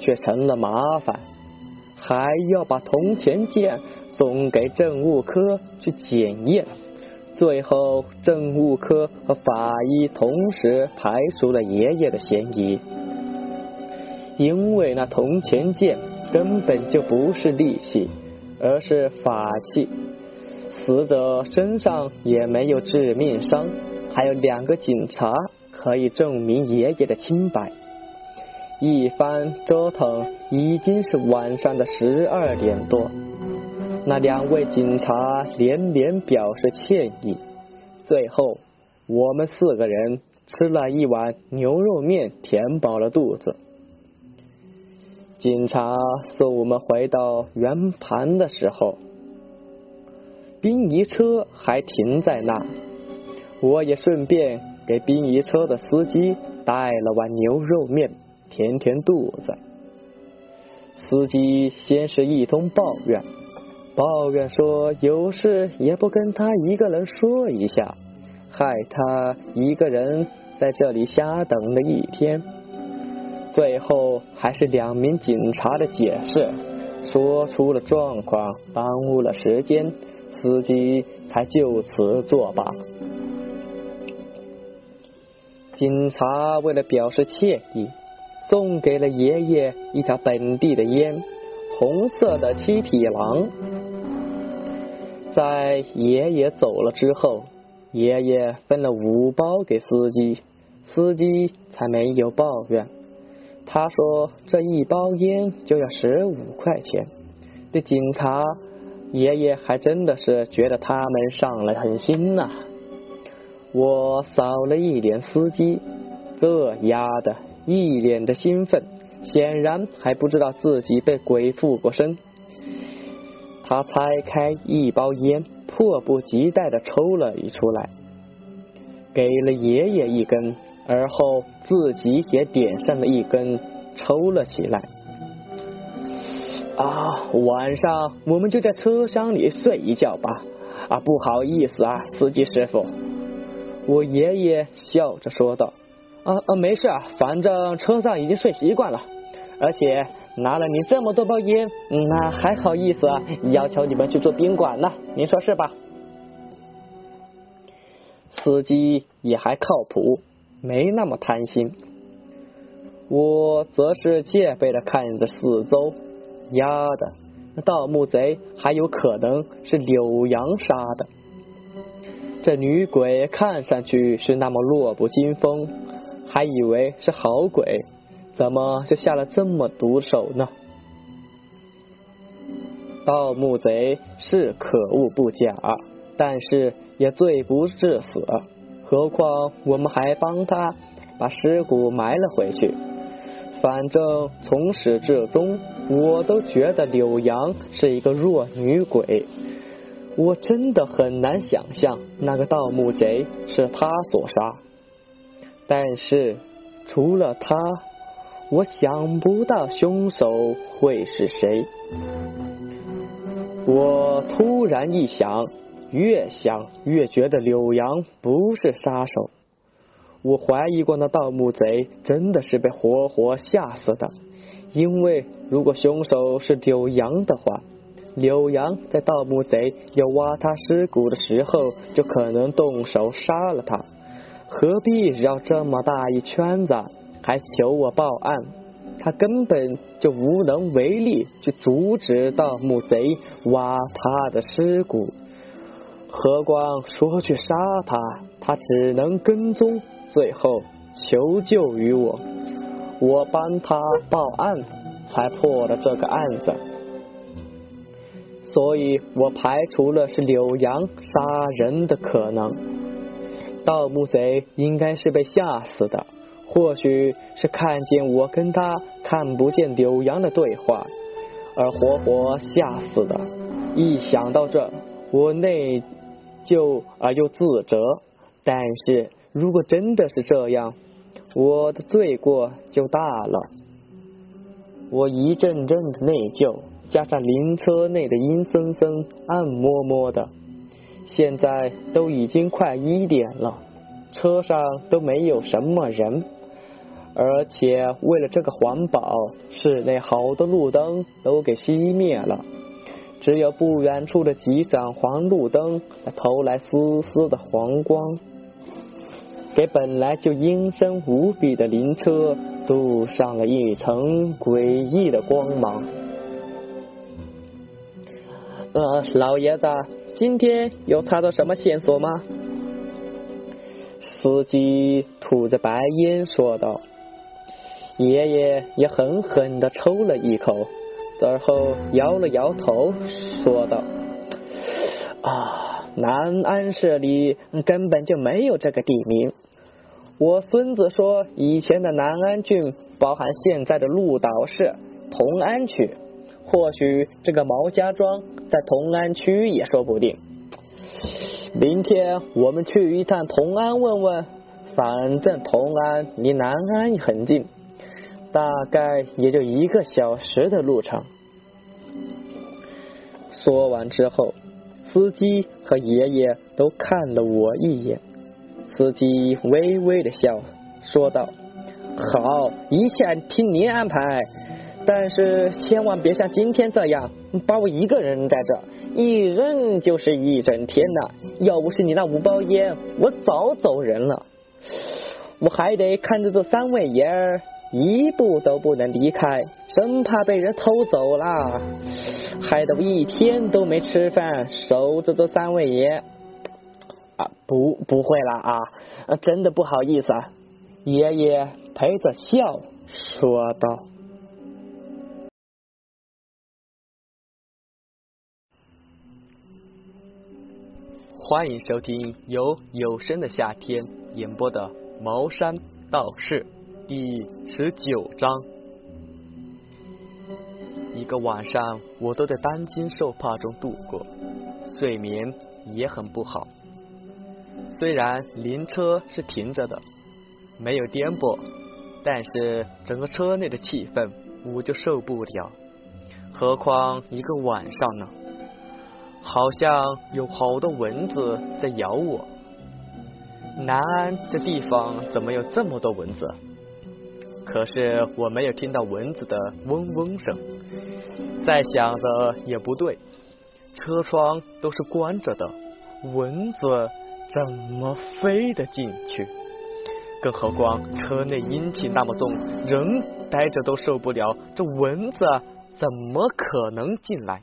却成了麻烦，还要把铜钱剑送给政务科去检验。最后，政务科和法医同时排除了爷爷的嫌疑，因为那铜钱剑根本就不是利器，而是法器。死者身上也没有致命伤。还有两个警察可以证明爷爷的清白。一番折腾，已经是晚上的十二点多。那两位警察连连表示歉意。最后，我们四个人吃了一碗牛肉面，填饱了肚子。警察送我们回到圆盘的时候，殡仪车还停在那。我也顺便给殡仪车的司机带了碗牛肉面，填填肚子。司机先是一通抱怨，抱怨说有事也不跟他一个人说一下，害他一个人在这里瞎等了一天。最后还是两名警察的解释，说出了状况，耽误了时间，司机才就此作罢。警察为了表示歉意，送给了爷爷一条本地的烟，红色的七匹狼。在爷爷走了之后，爷爷分了五包给司机，司机才没有抱怨。他说这一包烟就要十五块钱。对警察，爷爷还真的是觉得他们上了狠心呐。我扫了一脸司机，这丫的一脸的兴奋，显然还不知道自己被鬼附过身。他拆开一包烟，迫不及待的抽了一出来，给了爷爷一根，而后自己也点上了一根，抽了起来。啊，晚上我们就在车厢里睡一觉吧。啊，不好意思啊，司机师傅。我爷爷笑着说道：“啊啊，没事啊，反正车上已经睡习惯了，而且拿了你这么多包烟，那还好意思啊要求你们去住宾馆呢？您说是吧？”司机也还靠谱，没那么贪心。我则是戒备的看着四周，丫的，那盗墓贼还有可能是柳阳杀的。这女鬼看上去是那么弱不禁风，还以为是好鬼，怎么就下了这么毒手呢？盗墓贼是可恶不假，但是也罪不至死。何况我们还帮他把尸骨埋了回去。反正从始至终，我都觉得柳阳是一个弱女鬼。我真的很难想象那个盗墓贼是他所杀，但是除了他，我想不到凶手会是谁。我突然一想，越想越觉得柳阳不是杀手。我怀疑过那盗墓贼真的是被活活吓死的，因为如果凶手是柳阳的话。柳阳在盗墓贼要挖他尸骨的时候，就可能动手杀了他，何必绕这么大一圈子，还求我报案？他根本就无能为力去阻止盗墓贼挖他的尸骨，何光说去杀他，他只能跟踪，最后求救于我，我帮他报案，才破了这个案子。所以我排除了是柳阳杀人的可能，盗墓贼应该是被吓死的，或许是看见我跟他看不见柳阳的对话而活活吓死的。一想到这，我内疚而又自责。但是如果真的是这样，我的罪过就大了。我一阵阵的内疚。加上灵车内的阴森森、暗摸摸的，现在都已经快一点了，车上都没有什么人，而且为了这个环保，室内好多路灯都给熄灭了，只有不远处的几盏黄路灯投来丝丝的黄光，给本来就阴森无比的灵车镀上了一层诡异的光芒。呃，老爷子，今天有查到什么线索吗？司机吐着白烟说道：“爷爷也狠狠地抽了一口，而后摇了摇头，说道：“啊，南安市里根本就没有这个地名。我孙子说，以前的南安郡包含现在的鹿岛市、同安区，或许这个毛家庄在同安区也说不定。明天我们去一趟同安问问，反正同安离南安很近。”大概也就一个小时的路程。说完之后，司机和爷爷都看了我一眼。司机微微的笑，说道：“好，一切听您安排，但是千万别像今天这样把我一个人扔在这，一扔就是一整天呐。要不是你那五包烟，我早走人了。我还得看着这三位爷儿。”一步都不能离开，生怕被人偷走了，害得我一天都没吃饭，守着这三位爷。啊，不，不会了啊，真的不好意思。啊。爷爷陪着笑说道：“欢迎收听由有声的夏天演播的《茅山道士》。”第十九章，一个晚上我都在担惊受怕中度过，睡眠也很不好。虽然灵车是停着的，没有颠簸，但是整个车内的气氛我就受不了。何况一个晚上呢？好像有好多蚊子在咬我。南安这地方怎么有这么多蚊子？可是我没有听到蚊子的嗡嗡声，再想着也不对，车窗都是关着的，蚊子怎么飞得进去？更何况车内阴气那么重，人待着都受不了，这蚊子怎么可能进来？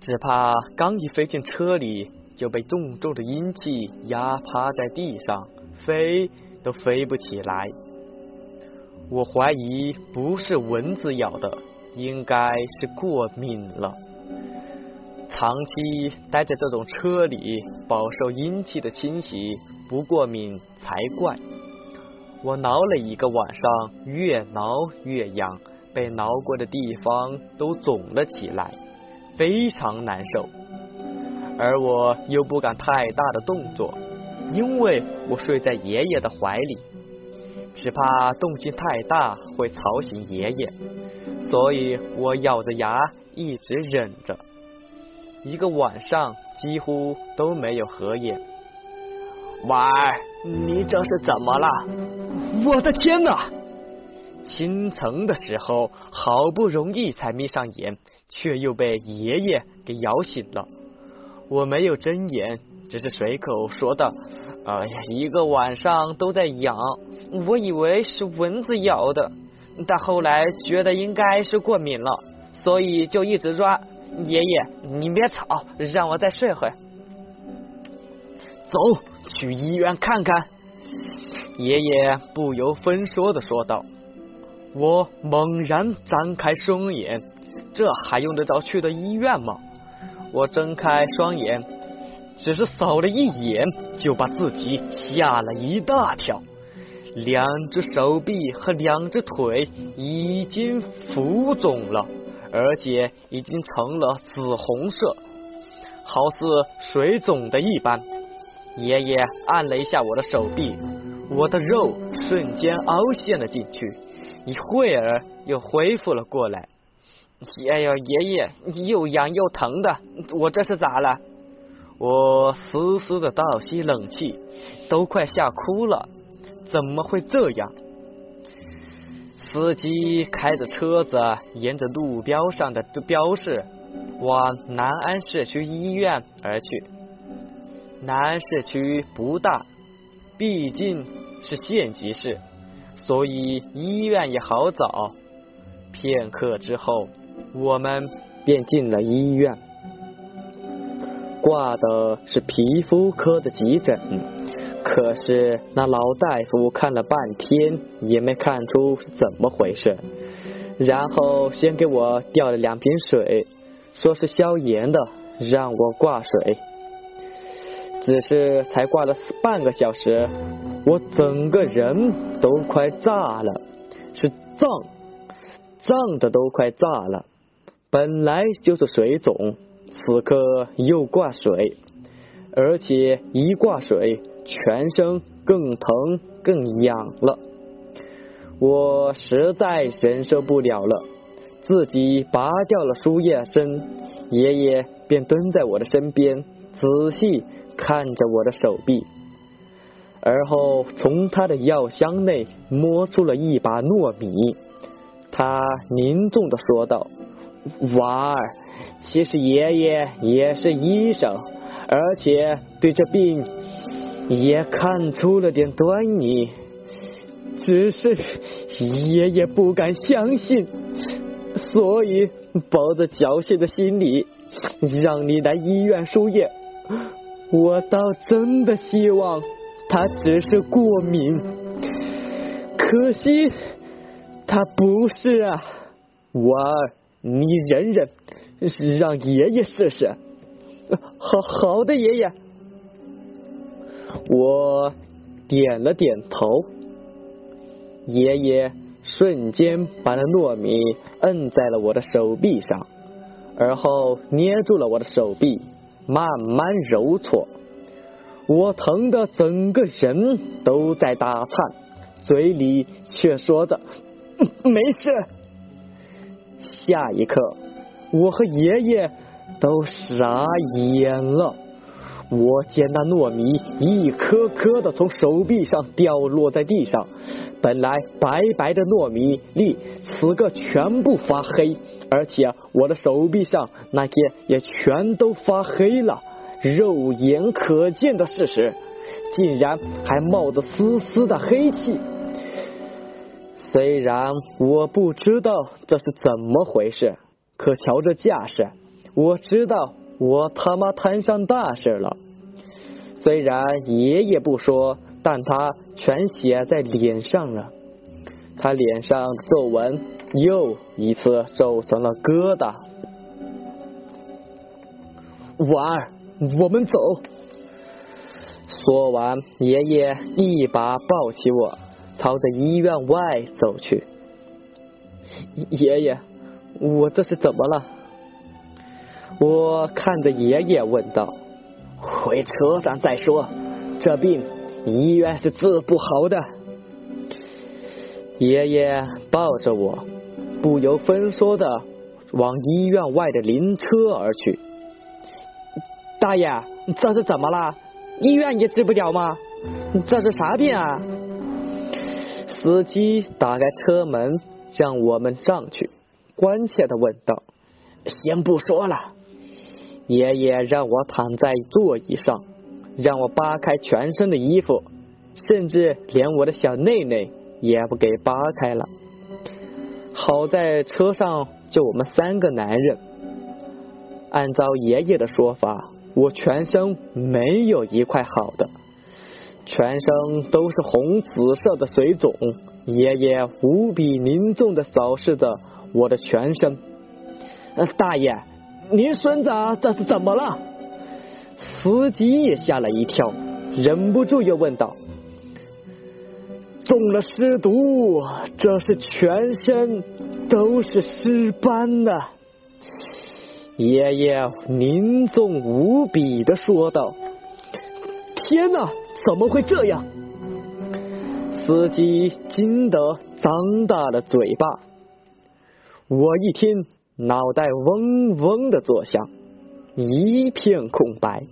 只怕刚一飞进车里，就被重重的阴气压趴在地上，飞。都飞不起来，我怀疑不是蚊子咬的，应该是过敏了。长期待在这种车里，饱受阴气的侵袭，不过敏才怪。我挠了一个晚上，越挠越痒，被挠过的地方都肿了起来，非常难受。而我又不敢太大的动作。因为我睡在爷爷的怀里，只怕动静太大会吵醒爷爷，所以我咬着牙一直忍着。一个晚上几乎都没有合眼。婉儿，你这是怎么了？我的天哪！清晨的时候好不容易才眯上眼，却又被爷爷给摇醒了。我没有睁眼。只是随口说道：“哎呀，一个晚上都在痒，我以为是蚊子咬的，但后来觉得应该是过敏了，所以就一直抓。爷爷，你别吵，让我再睡会。走去医院看看。”爷爷不由分说的说道。我猛然张开双眼，这还用得着去的医院吗？我睁开双眼。只是扫了一眼，就把自己吓了一大跳。两只手臂和两只腿已经浮肿了，而且已经成了紫红色，好似水肿的一般。爷爷按了一下我的手臂，我的肉瞬间凹陷了进去，一会儿又恢复了过来。哎呀，爷爷，又痒又疼的，我这是咋了？我嘶嘶的倒吸冷气，都快吓哭了。怎么会这样？司机开着车子，沿着路标上的标示，往南安市区医院而去。南安市区不大，毕竟是县级市，所以医院也好找。片刻之后，我们便进了医院。挂的是皮肤科的急诊，可是那老大夫看了半天，也没看出是怎么回事，然后先给我调了两瓶水，说是消炎的，让我挂水。只是才挂了半个小时，我整个人都快炸了，是胀，胀的都快炸了。本来就是水肿，此刻又挂水，而且一挂水，全身更疼更痒了。我实在忍受不了了，自己拔掉了输液针，爷爷便蹲在我的身边，仔细。看着我的手臂，而后从他的药箱内摸出了一把糯米，他凝重的说道：“娃儿，其实爷爷也是医生，而且对这病也看出了点端倪，只是爷爷不敢相信，所以抱着侥幸的心理，让你来医院输液。”我倒真的希望他只是过敏，可惜他不是啊。娃儿，你忍忍，让爷爷试试。好好的，爷爷。我点了点头。爷爷瞬间把那糯米摁在了我的手臂上，而后捏住了我的手臂。慢慢揉搓，我疼的整个人都在打颤，嘴里却说着没事。下一刻，我和爷爷都傻眼了。我见那糯米一颗颗的从手臂上掉落在地上，本来白白的糯米粒，此刻全部发黑。而且我的手臂上那些也全都发黑了，肉眼可见的事实，竟然还冒着丝丝的黑气。虽然我不知道这是怎么回事，可瞧这架势，我知道我他妈摊上大事了。虽然爷爷不说，但他全写在脸上了。他脸上皱纹。又一次皱成了疙瘩。婉儿，我们走。说完，爷爷一把抱起我，朝着医院外走去。爷爷，我这是怎么了？我看着爷爷问道：“回车上再说，这病医院是治不好的。”爷爷抱着我。不由分说的往医院外的灵车而去。大爷，这是怎么了？医院也治不了吗？这是啥病啊？司机打开车门，让我们上去，关切的问道：“先不说了。”爷爷让我躺在座椅上，让我扒开全身的衣服，甚至连我的小内内也不给扒开了。好在车上就我们三个男人。按照爷爷的说法，我全身没有一块好的，全身都是红紫色的水肿。爷爷无比凝重的扫视着我的全身。大爷，您孙子这是怎么了？司机也吓了一跳，忍不住又问道。中了尸毒，这是全身都是尸斑呐！爷爷凝重无比的说道：“天哪，怎么会这样？”司机惊得张大了嘴巴。我一听，脑袋嗡嗡的作响，一片空白。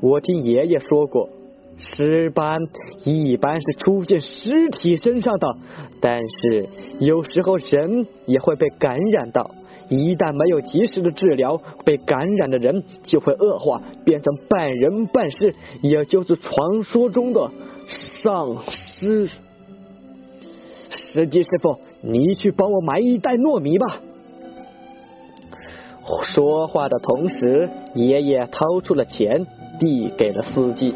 我听爷爷说过。尸斑一般是出现尸体身上的，但是有时候人也会被感染到。一旦没有及时的治疗，被感染的人就会恶化，变成半人半尸，也就是传说中的丧尸。司机师傅，你去帮我买一袋糯米吧。说话的同时，爷爷掏出了钱，递给了司机。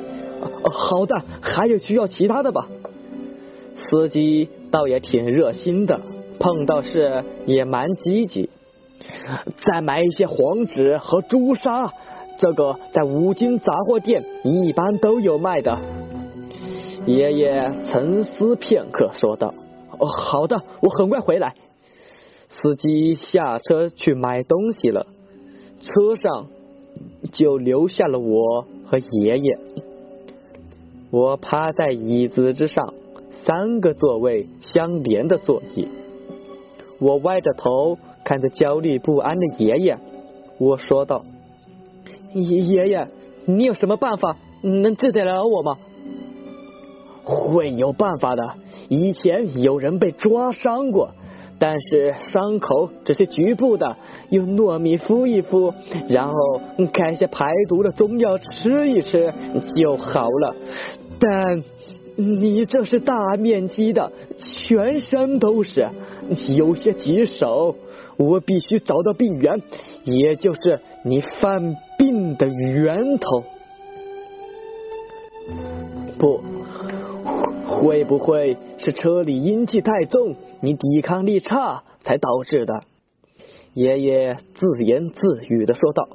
好的，还有需要其他的吧？司机倒也挺热心的，碰到事也蛮积极。再买一些黄纸和朱砂，这个在五金杂货店一般都有卖的。爷爷沉思片刻，说道：“哦，好的，我很快回来。”司机下车去买东西了，车上就留下了我和爷爷。我趴在椅子之上，三个座位相连的座椅。我歪着头看着焦虑不安的爷爷，我说道：“爷爷爷，你有什么办法能治得了我吗？”会有办法的。以前有人被抓伤过，但是伤口只是局部的，用糯米敷一敷，然后开些排毒的中药吃一吃就好了。但你这是大面积的，全身都是，有些棘手。我必须找到病源，也就是你犯病的源头。不。会不会是车里阴气太重，你抵抗力差才导致的？爷爷自言自语的说道：“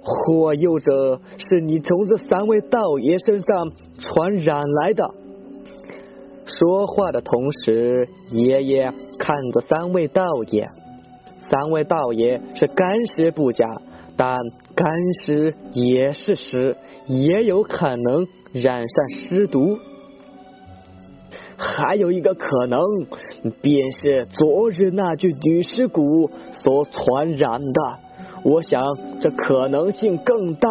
或又者是你从这三位道爷身上传染来的。”说话的同时，爷爷看着三位道爷。三位道爷是干尸不假，但干尸也是尸，也有可能染上尸毒。还有一个可能，便是昨日那具女尸骨所传染的。我想这可能性更大。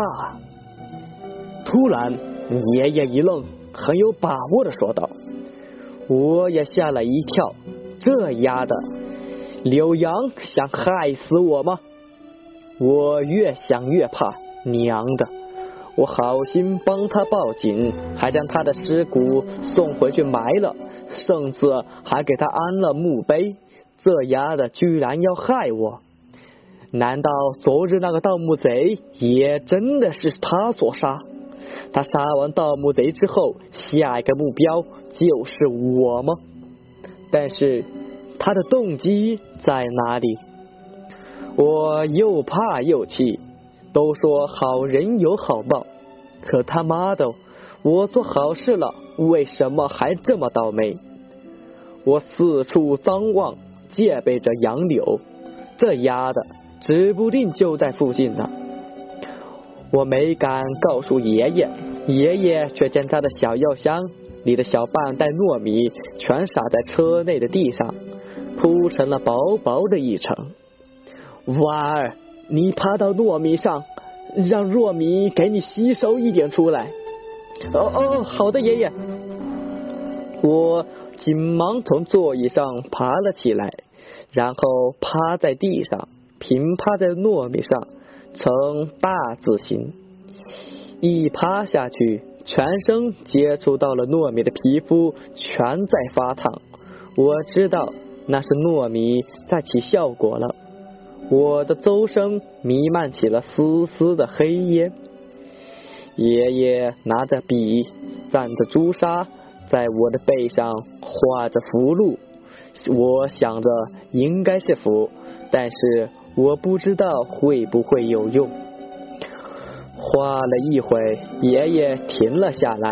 突然，爷爷一愣，很有把握的说道：“我也吓了一跳，这丫的，柳阳想害死我吗？”我越想越怕，娘的！我好心帮他报警，还将他的尸骨送回去埋了，甚至还给他安了墓碑。这丫的居然要害我！难道昨日那个盗墓贼也真的是他所杀？他杀完盗墓贼之后，下一个目标就是我吗？但是他的动机在哪里？我又怕又气。都说好人有好报，可他妈的，我做好事了，为什么还这么倒霉？我四处张望，戒备着杨柳，这丫的指不定就在附近呢。我没敢告诉爷爷，爷爷却将他的小药箱里的小半袋糯米全撒在车内的地上，铺成了薄薄的一层。娃儿。你爬到糯米上，让糯米给你吸收一点出来。哦哦，好的，爷爷。我紧忙从座椅上爬了起来，然后趴在地上，平趴在糯米上，呈大字形。一趴下去，全身接触到了糯米的皮肤，全在发烫。我知道那是糯米在起效果了。我的周身弥漫起了丝丝的黑烟。爷爷拿着笔，蘸着朱砂，在我的背上画着符箓。我想着应该是符，但是我不知道会不会有用。画了一会，爷爷停了下来，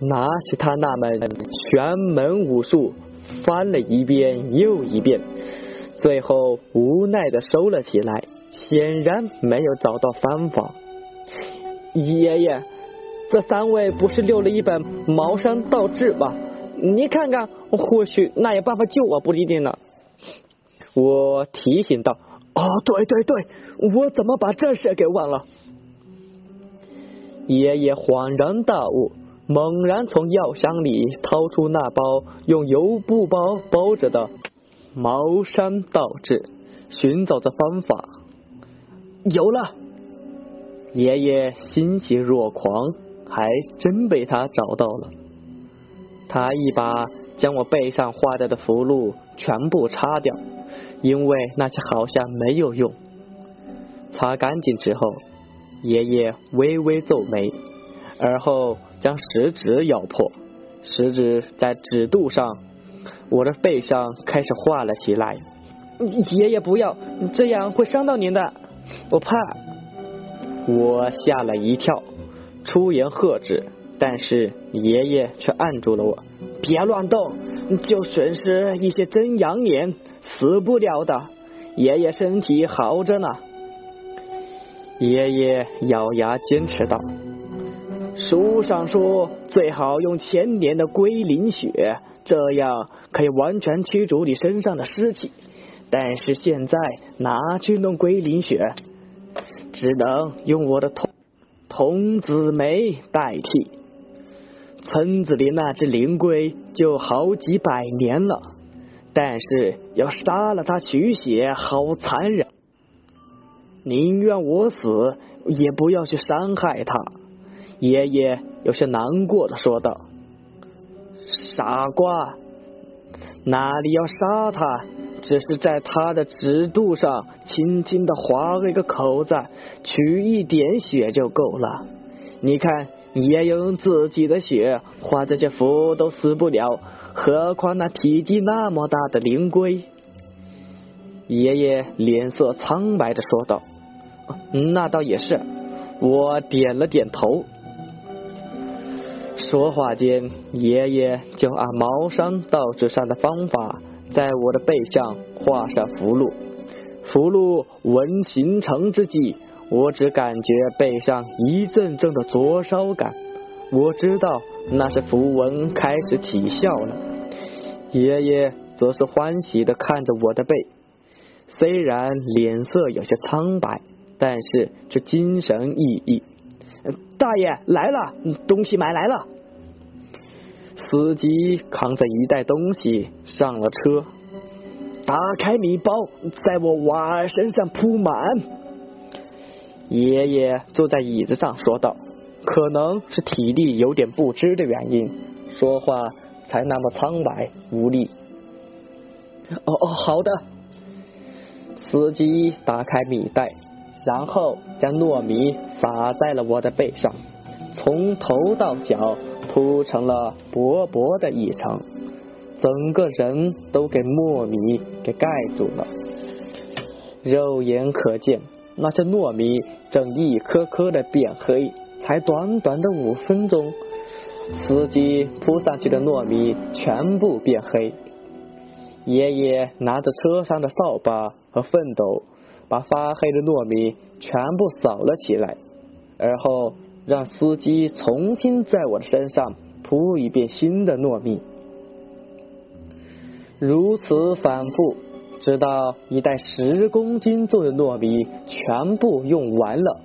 拿起他那门玄门武术，翻了一遍又一遍。最后无奈的收了起来，显然没有找到方法。爷爷，这三位不是留了一本《茅山道志》吗？你看看，或许那有办法救我，不一定呢。我提醒道：“哦，对对对，我怎么把这事给忘了？”爷爷恍然大悟，猛然从药箱里掏出那包用油布包包着的。茅山道志，寻找着方法，有了！爷爷欣喜若狂，还真被他找到了。他一把将我背上画着的符箓全部擦掉，因为那些好像没有用。擦干净之后，爷爷微微皱眉，而后将食指咬破，食指在指肚上，我的背上开始画了起来。爷爷不要，这样会伤到您的，我怕。我吓了一跳，出言喝止，但是爷爷却按住了我，别乱动，就损失一些真阳年，死不了的。爷爷身体好着呢。爷爷咬牙坚持道：“书上说最好用千年的龟苓血，这样可以完全驱逐你身上的湿气。但是现在哪去弄龟苓血？只能用我的童童子梅代替。村子里那只灵龟就好几百年了，但是要杀了它取血，好残忍。”宁愿我死，也不要去伤害它。爷爷有些难过的说道：“傻瓜，哪里要杀他？只是在他的指肚上轻轻的划了一个口子，取一点血就够了。你看，爷爷用自己的血画这些符都死不了，何况那体积那么大的灵龟？”爷爷脸色苍白的说道。那倒也是，我点了点头。说话间，爷爷就按茅山道士上的方法，在我的背上画上符箓。符箓文形成之际，我只感觉背上一阵阵的灼烧感，我知道那是符文开始起效了。爷爷则是欢喜的看着我的背，虽然脸色有些苍白。但是却精神奕奕。大爷来了，东西买来了。司机扛着一袋东西上了车，打开米包，在我娃儿身上铺满。爷爷坐在椅子上说道：“可能是体力有点不支的原因，说话才那么苍白无力。”哦哦，好的。司机打开米袋。然后将糯米撒在了我的背上，从头到脚铺成了薄薄的一层，整个人都给糯米给盖住了。肉眼可见，那些糯米正一颗颗的变黑。才短短的五分钟，司机铺上去的糯米全部变黑。爷爷拿着车上的扫把和粪斗。把发黑的糯米全部扫了起来，而后让司机重新在我的身上铺一遍新的糯米，如此反复，直到一袋十公斤重的糯米全部用完了，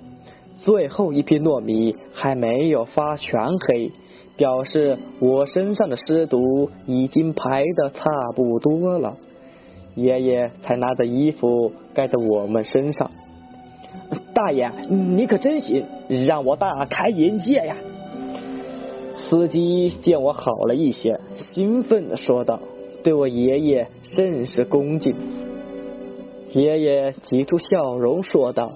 最后一批糯米还没有发全黑，表示我身上的尸毒已经排的差不多了。爷爷才拿着衣服盖在我们身上。大爷，你可真行，让我大开眼界呀！司机见我好了一些，兴奋的说道，对我爷爷甚是恭敬。爷爷挤出笑容说道：“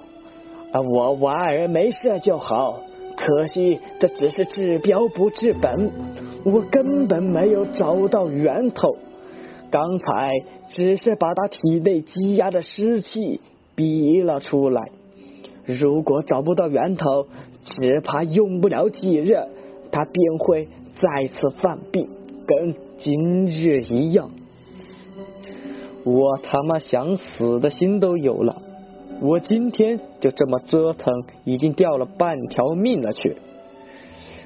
啊，我娃儿没事就好，可惜这只是治标不治本，我根本没有找到源头。”刚才只是把他体内积压的湿气逼了出来，如果找不到源头，只怕用不了几日，他便会再次犯病，跟今日一样。我他妈想死的心都有了，我今天就这么折腾，已经掉了半条命了去。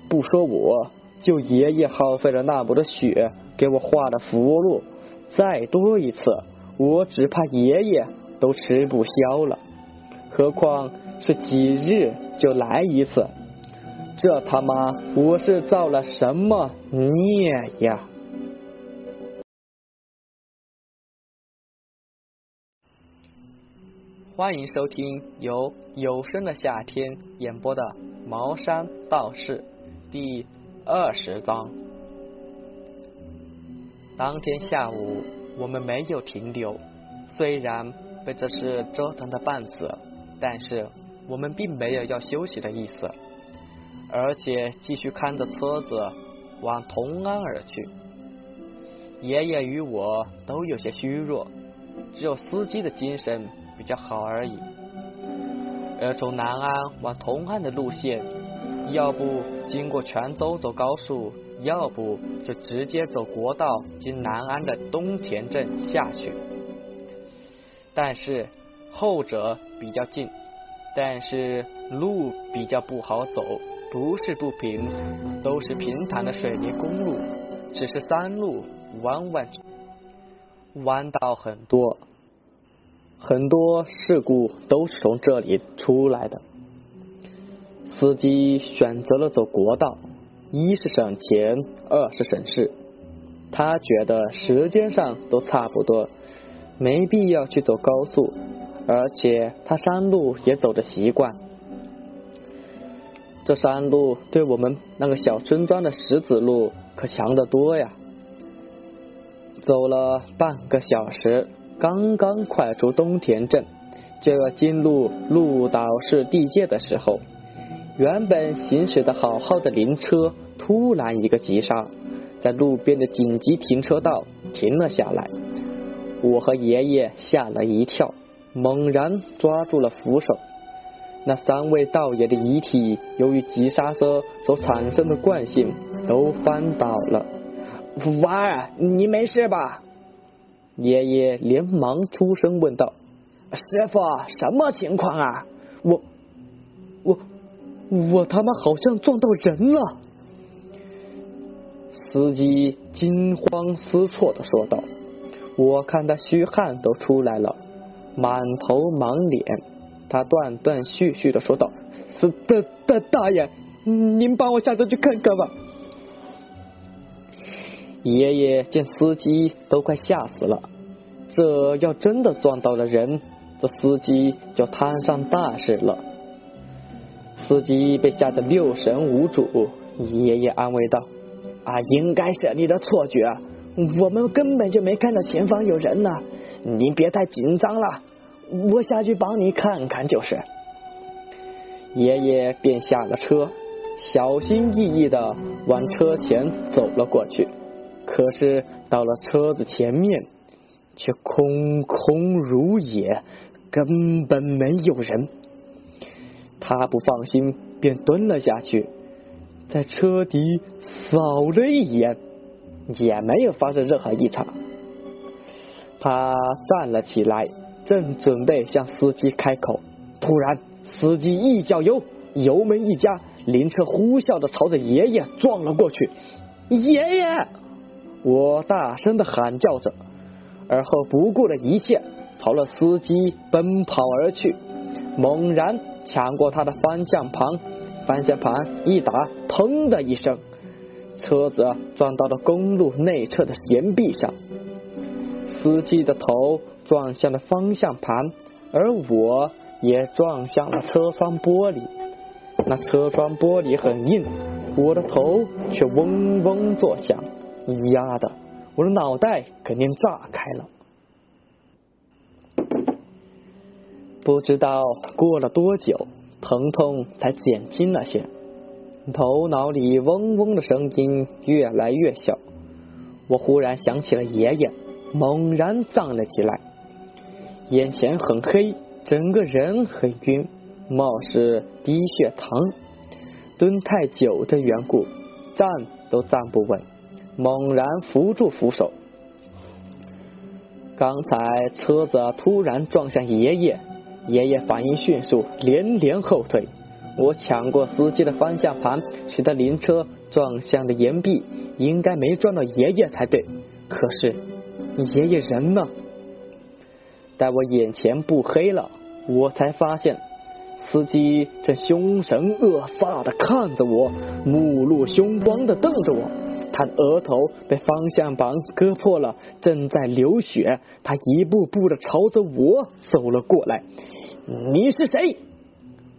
不说我，就爷爷耗费了那么多血给我画的符箓。再多一次，我只怕爷爷都吃不消了。何况是几日就来一次，这他妈我是造了什么孽呀！欢迎收听由有声的夏天演播的《茅山道士》第二十章。当天下午，我们没有停留。虽然被这事折腾的半死，但是我们并没有要休息的意思，而且继续看着车子往同安而去。爷爷与我都有些虚弱，只有司机的精神比较好而已。而从南安往同安的路线，要不经过泉州走高速，要不就直接走国道经南安的东田镇下去。但是后者比较近，但是路比较不好走，不是不平，都是平坦的水泥公路，只是山路弯弯，弯道很多。很多事故都是从这里出来的。司机选择了走国道，一是省钱，二是省事。他觉得时间上都差不多，没必要去走高速，而且他山路也走的习惯。这山路对我们那个小村庄的石子路可强得多呀！走了半个小时。刚刚快出东田镇，就要进入鹿岛市地界的时候，原本行驶的好好的灵车突然一个急刹，在路边的紧急停车道停了下来。我和爷爷吓了一跳，猛然抓住了扶手。那三位道爷的遗体由于急刹车所产生的惯性，都翻倒了。娃儿，你没事吧？爷爷连忙出声问道：“师傅，什么情况啊？我、我他妈好像撞到人了！”司机惊慌失措的说道：“我看他虚汗都出来了，满头满脸。”他断断续续的说道：“是大大大爷，您帮我下车去看看吧。”爷爷见司机都快吓死了，这要真的撞到了人，这司机就摊上大事了。司机被吓得六神无主，爷爷安慰道：“啊，应该是你的错觉，我们根本就没看到前方有人呢。你别太紧张了，我下去帮你看看就是。”爷爷便下了车，小心翼翼的往车前走了过去。可是到了车子前面，却空空如也，根本没有人。他不放心，便蹲了下去，在车底扫了一眼，也没有发生任何异常。他站了起来，正准备向司机开口，突然，司机一脚油，油门一加，灵车呼啸的朝着爷爷撞了过去。爷爷！我大声的喊叫着，而后不顾了一切，朝了司机奔跑而去，猛然抢过他的方向盘，方向盘一打，砰的一声，车子撞到了公路内侧的岩壁上，司机的头撞向了方向盘，而我也撞向了车窗玻璃，那车窗玻璃很硬，我的头却嗡嗡作响。你丫的，我的脑袋肯定炸开了！不知道过了多久，疼痛才减轻了些，头脑里嗡嗡的声音越来越小。我忽然想起了爷爷，猛然站了起来，眼前很黑，整个人很晕，貌似低血糖，蹲太久的缘故，站都站不稳。猛然扶住扶手，刚才车子突然撞向爷爷，爷爷反应迅速，连连后退。我抢过司机的方向盘，使得灵车撞向了岩壁，应该没撞到爷爷才对。可是爷爷人呢？待我眼前不黑了，我才发现司机正凶神恶煞的看着我，目露凶光的瞪着我。他的额头被方向盘割破了，正在流血。他一步步的朝着我走了过来。你是谁？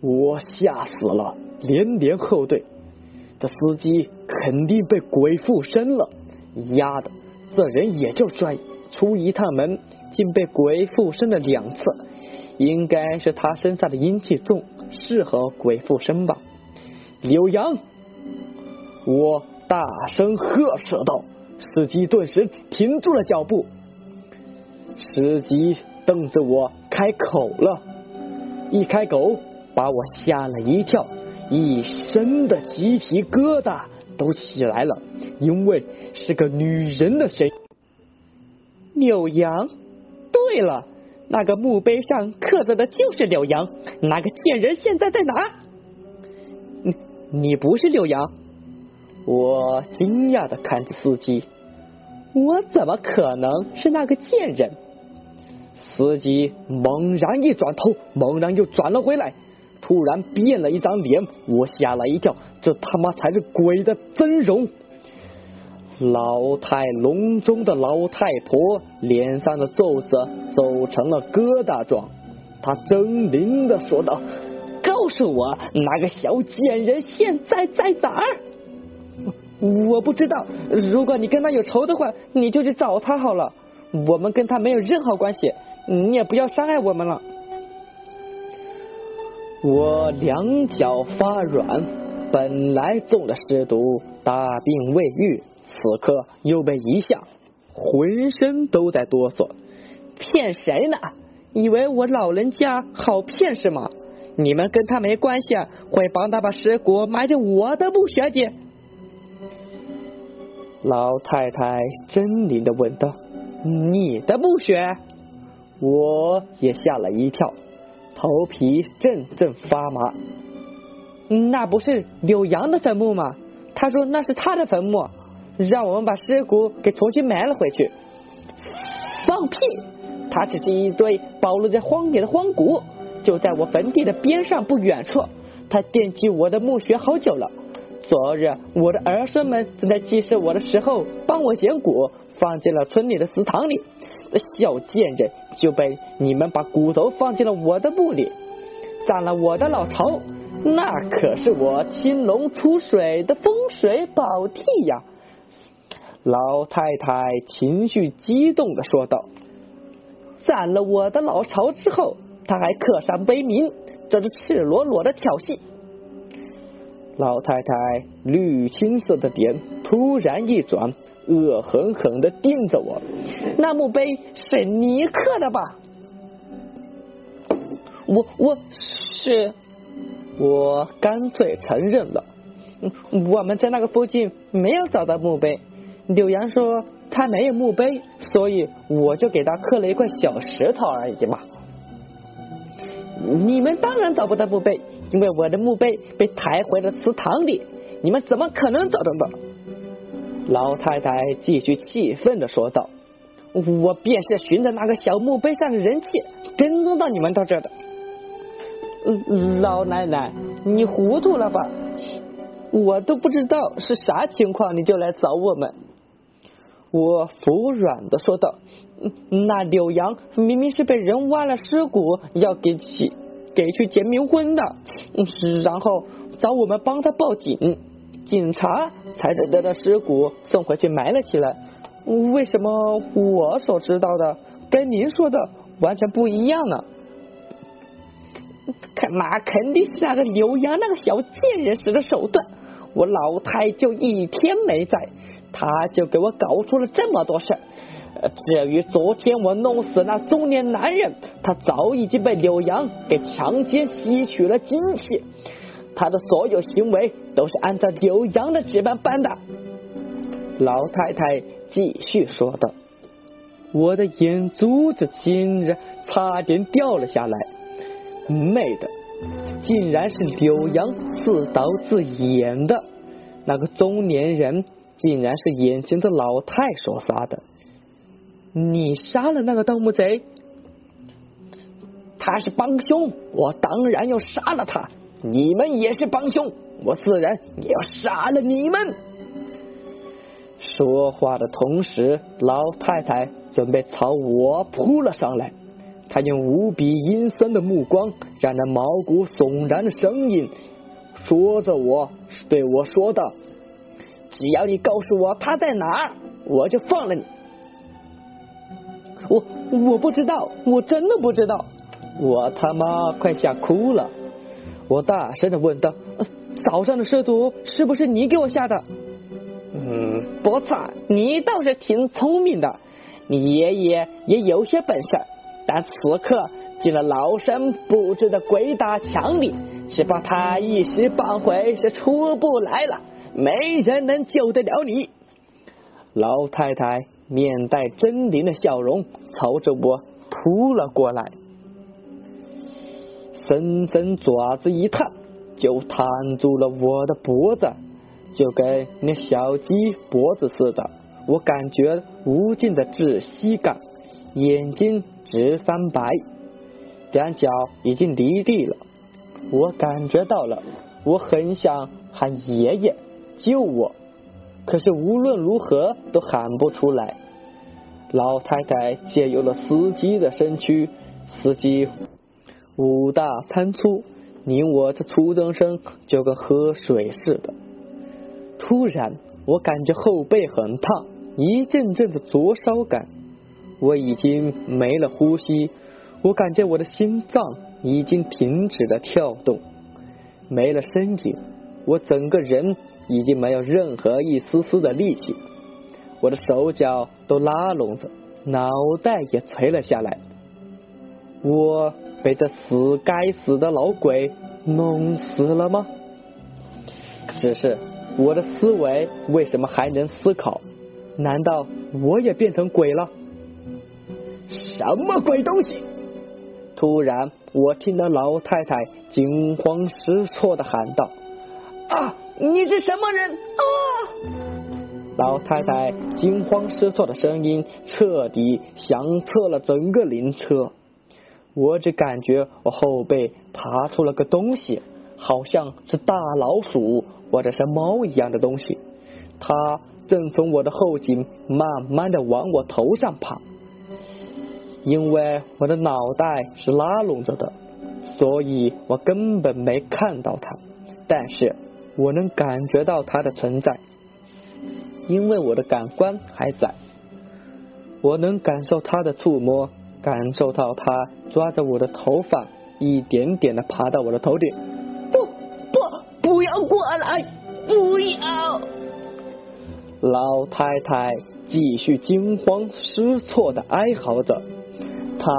我吓死了，连连后退。这司机肯定被鬼附身了。丫的，这人也就拽，出一趟门，竟被鬼附身了两次。应该是他身上的阴气重，适合鬼附身吧。刘洋！我大声喝斥道。司机顿时停住了脚步。司机瞪着我开口了，一开口把我吓了一跳，一身的鸡皮疙瘩都起来了，因为是个女人的声音。柳阳，对了，那个墓碑上刻着的就是柳阳，那个贱人现在在哪？你你不是柳阳？我惊讶的看着司机，我怎么可能是那个贱人？司机猛然一转头，猛然又转了回来，突然变了一张脸，我吓了一跳，这他妈才是鬼的真容！老态龙钟的老太婆脸上的皱褶皱成了疙瘩状，她狰狞的说道：“告诉我，那个小贱人现在在哪儿？”我不知道。如果你跟他有仇的话，你就去找他好了。我们跟他没有任何关系，你也不要伤害我们了。我两脚发软，本来中了尸毒，大病未愈，此刻又被一吓，浑身都在哆嗦。骗谁呢？以为我老人家好骗是吗？你们跟他没关系，会帮他把尸骨埋进我的墓穴里。老太太狰狞的问道：“你的墓穴？”我也吓了一跳，头皮阵阵发麻。那不是柳阳的坟墓吗？他说那是他的坟墓，让我们把尸骨给重新埋了回去。放屁！他只是一堆暴露在荒野的荒骨，就在我坟地的边上不远处。他惦记我的墓穴好久了。昨日，我的儿孙们正在祭祀我的时候，帮我捡骨，放进了村里的祠堂里。小贱人就被你们把骨头放进了我的墓里，占了我的老巢，那可是我青龙出水的风水宝地呀！老太太情绪激动的说道：“占了我的老巢之后，他还刻上碑铭，这是赤裸裸的挑衅。”老太太绿青色的脸突然一转，恶狠狠的盯着我。那墓碑是你刻的吧？我我是，我干脆承认了。我们在那个附近没有找到墓碑。柳阳说他没有墓碑，所以我就给他刻了一块小石头而已嘛。你们当然找不到墓碑。因为我的墓碑被抬回了祠堂里，你们怎么可能找得到？老太太继续气愤的说道：“我便是循着那个小墓碑上的人气跟踪到你们到这的。”老奶奶，你糊涂了吧？我都不知道是啥情况，你就来找我们。我服软的说道：“那柳阳明明是被人挖了尸骨，要给起。”给去结冥婚的，然后找我们帮他报警，警察才得到了尸骨送回去埋了起来。为什么我所知道的跟您说的完全不一样呢？那肯定是那个刘洋那个小贱人使的手段。我老太就一天没在，他就给我搞出了这么多事。至于昨天我弄死那中年男人，他早已经被柳阳给强奸，吸取了精气。他的所有行为都是按照柳阳的指班办的。老太太继续说道：“我的眼珠子竟然差点掉了下来，妹的，竟然是柳阳自导自演的。那个中年人竟然是眼前的老太所杀的。”你杀了那个盗墓贼，他是帮凶，我当然要杀了他。你们也是帮凶，我自然也要杀了你们。说话的同时，老太太准备朝我扑了上来。她用无比阴森的目光，让人毛骨悚然的声音说着我，对我说道：“只要你告诉我他在哪儿，我就放了你。”我我不知道，我真的不知道，我他妈快吓哭了！我大声的问道：“早上的蛇毒是不是你给我下的？嗯，不错，你倒是挺聪明的。你爷爷也有些本事，但此刻进了老身布置的鬼打墙里，只怕他一时半会是出不来了，没人能救得了你。老太太面带狰狞的笑容，朝着我扑了过来，深深爪子一探，就探住了我的脖子，就跟那小鸡脖子似的。我感觉无尽的窒息感，眼睛直翻白，两脚已经离地了。我感觉到了，我很想喊爷爷救我，可是无论如何都喊不出来。老太太借用了司机的身躯，司机五大三粗，你我的出征声就跟喝水似的。突然，我感觉后背很烫。一阵阵的灼烧感，我已经没了呼吸，我感觉我的心脏已经停止了跳动，没了声音，我整个人已经没有任何一丝丝的力气，我的手脚都拉拢着，脑袋也垂了下来，我被这死该死的老鬼弄死了吗？只是我的思维为什么还能思考？难道我也变成鬼了？什么鬼东西！突然，我听到老太太惊慌失措的喊道：“啊，你是什么人啊！”老太太惊慌失措的声音彻底响彻了整个灵车。我只感觉我后背爬出了个东西，好像是大老鼠或者是猫一样的东西。它。正从我的后颈慢慢的往我头上爬，因为我的脑袋是拉拢着的，所以我根本没看到它，但是我能感觉到它的存在，因为我的感官还在，我能感受它的触摸，感受到它抓着我的头发，一点点的爬到我的头顶。不不，不要过来，不要！老太太继续惊慌失措的哀嚎着，她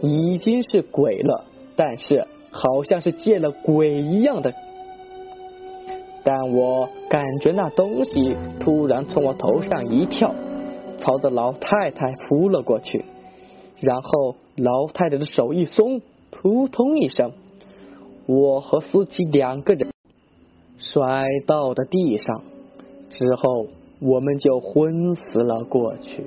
已经是鬼了，但是好像是见了鬼一样的。但我感觉那东西突然从我头上一跳，朝着老太太扑了过去，然后老太太的手一松，扑通一声，我和司机两个人摔到了地上，之后。我们就昏死了过去。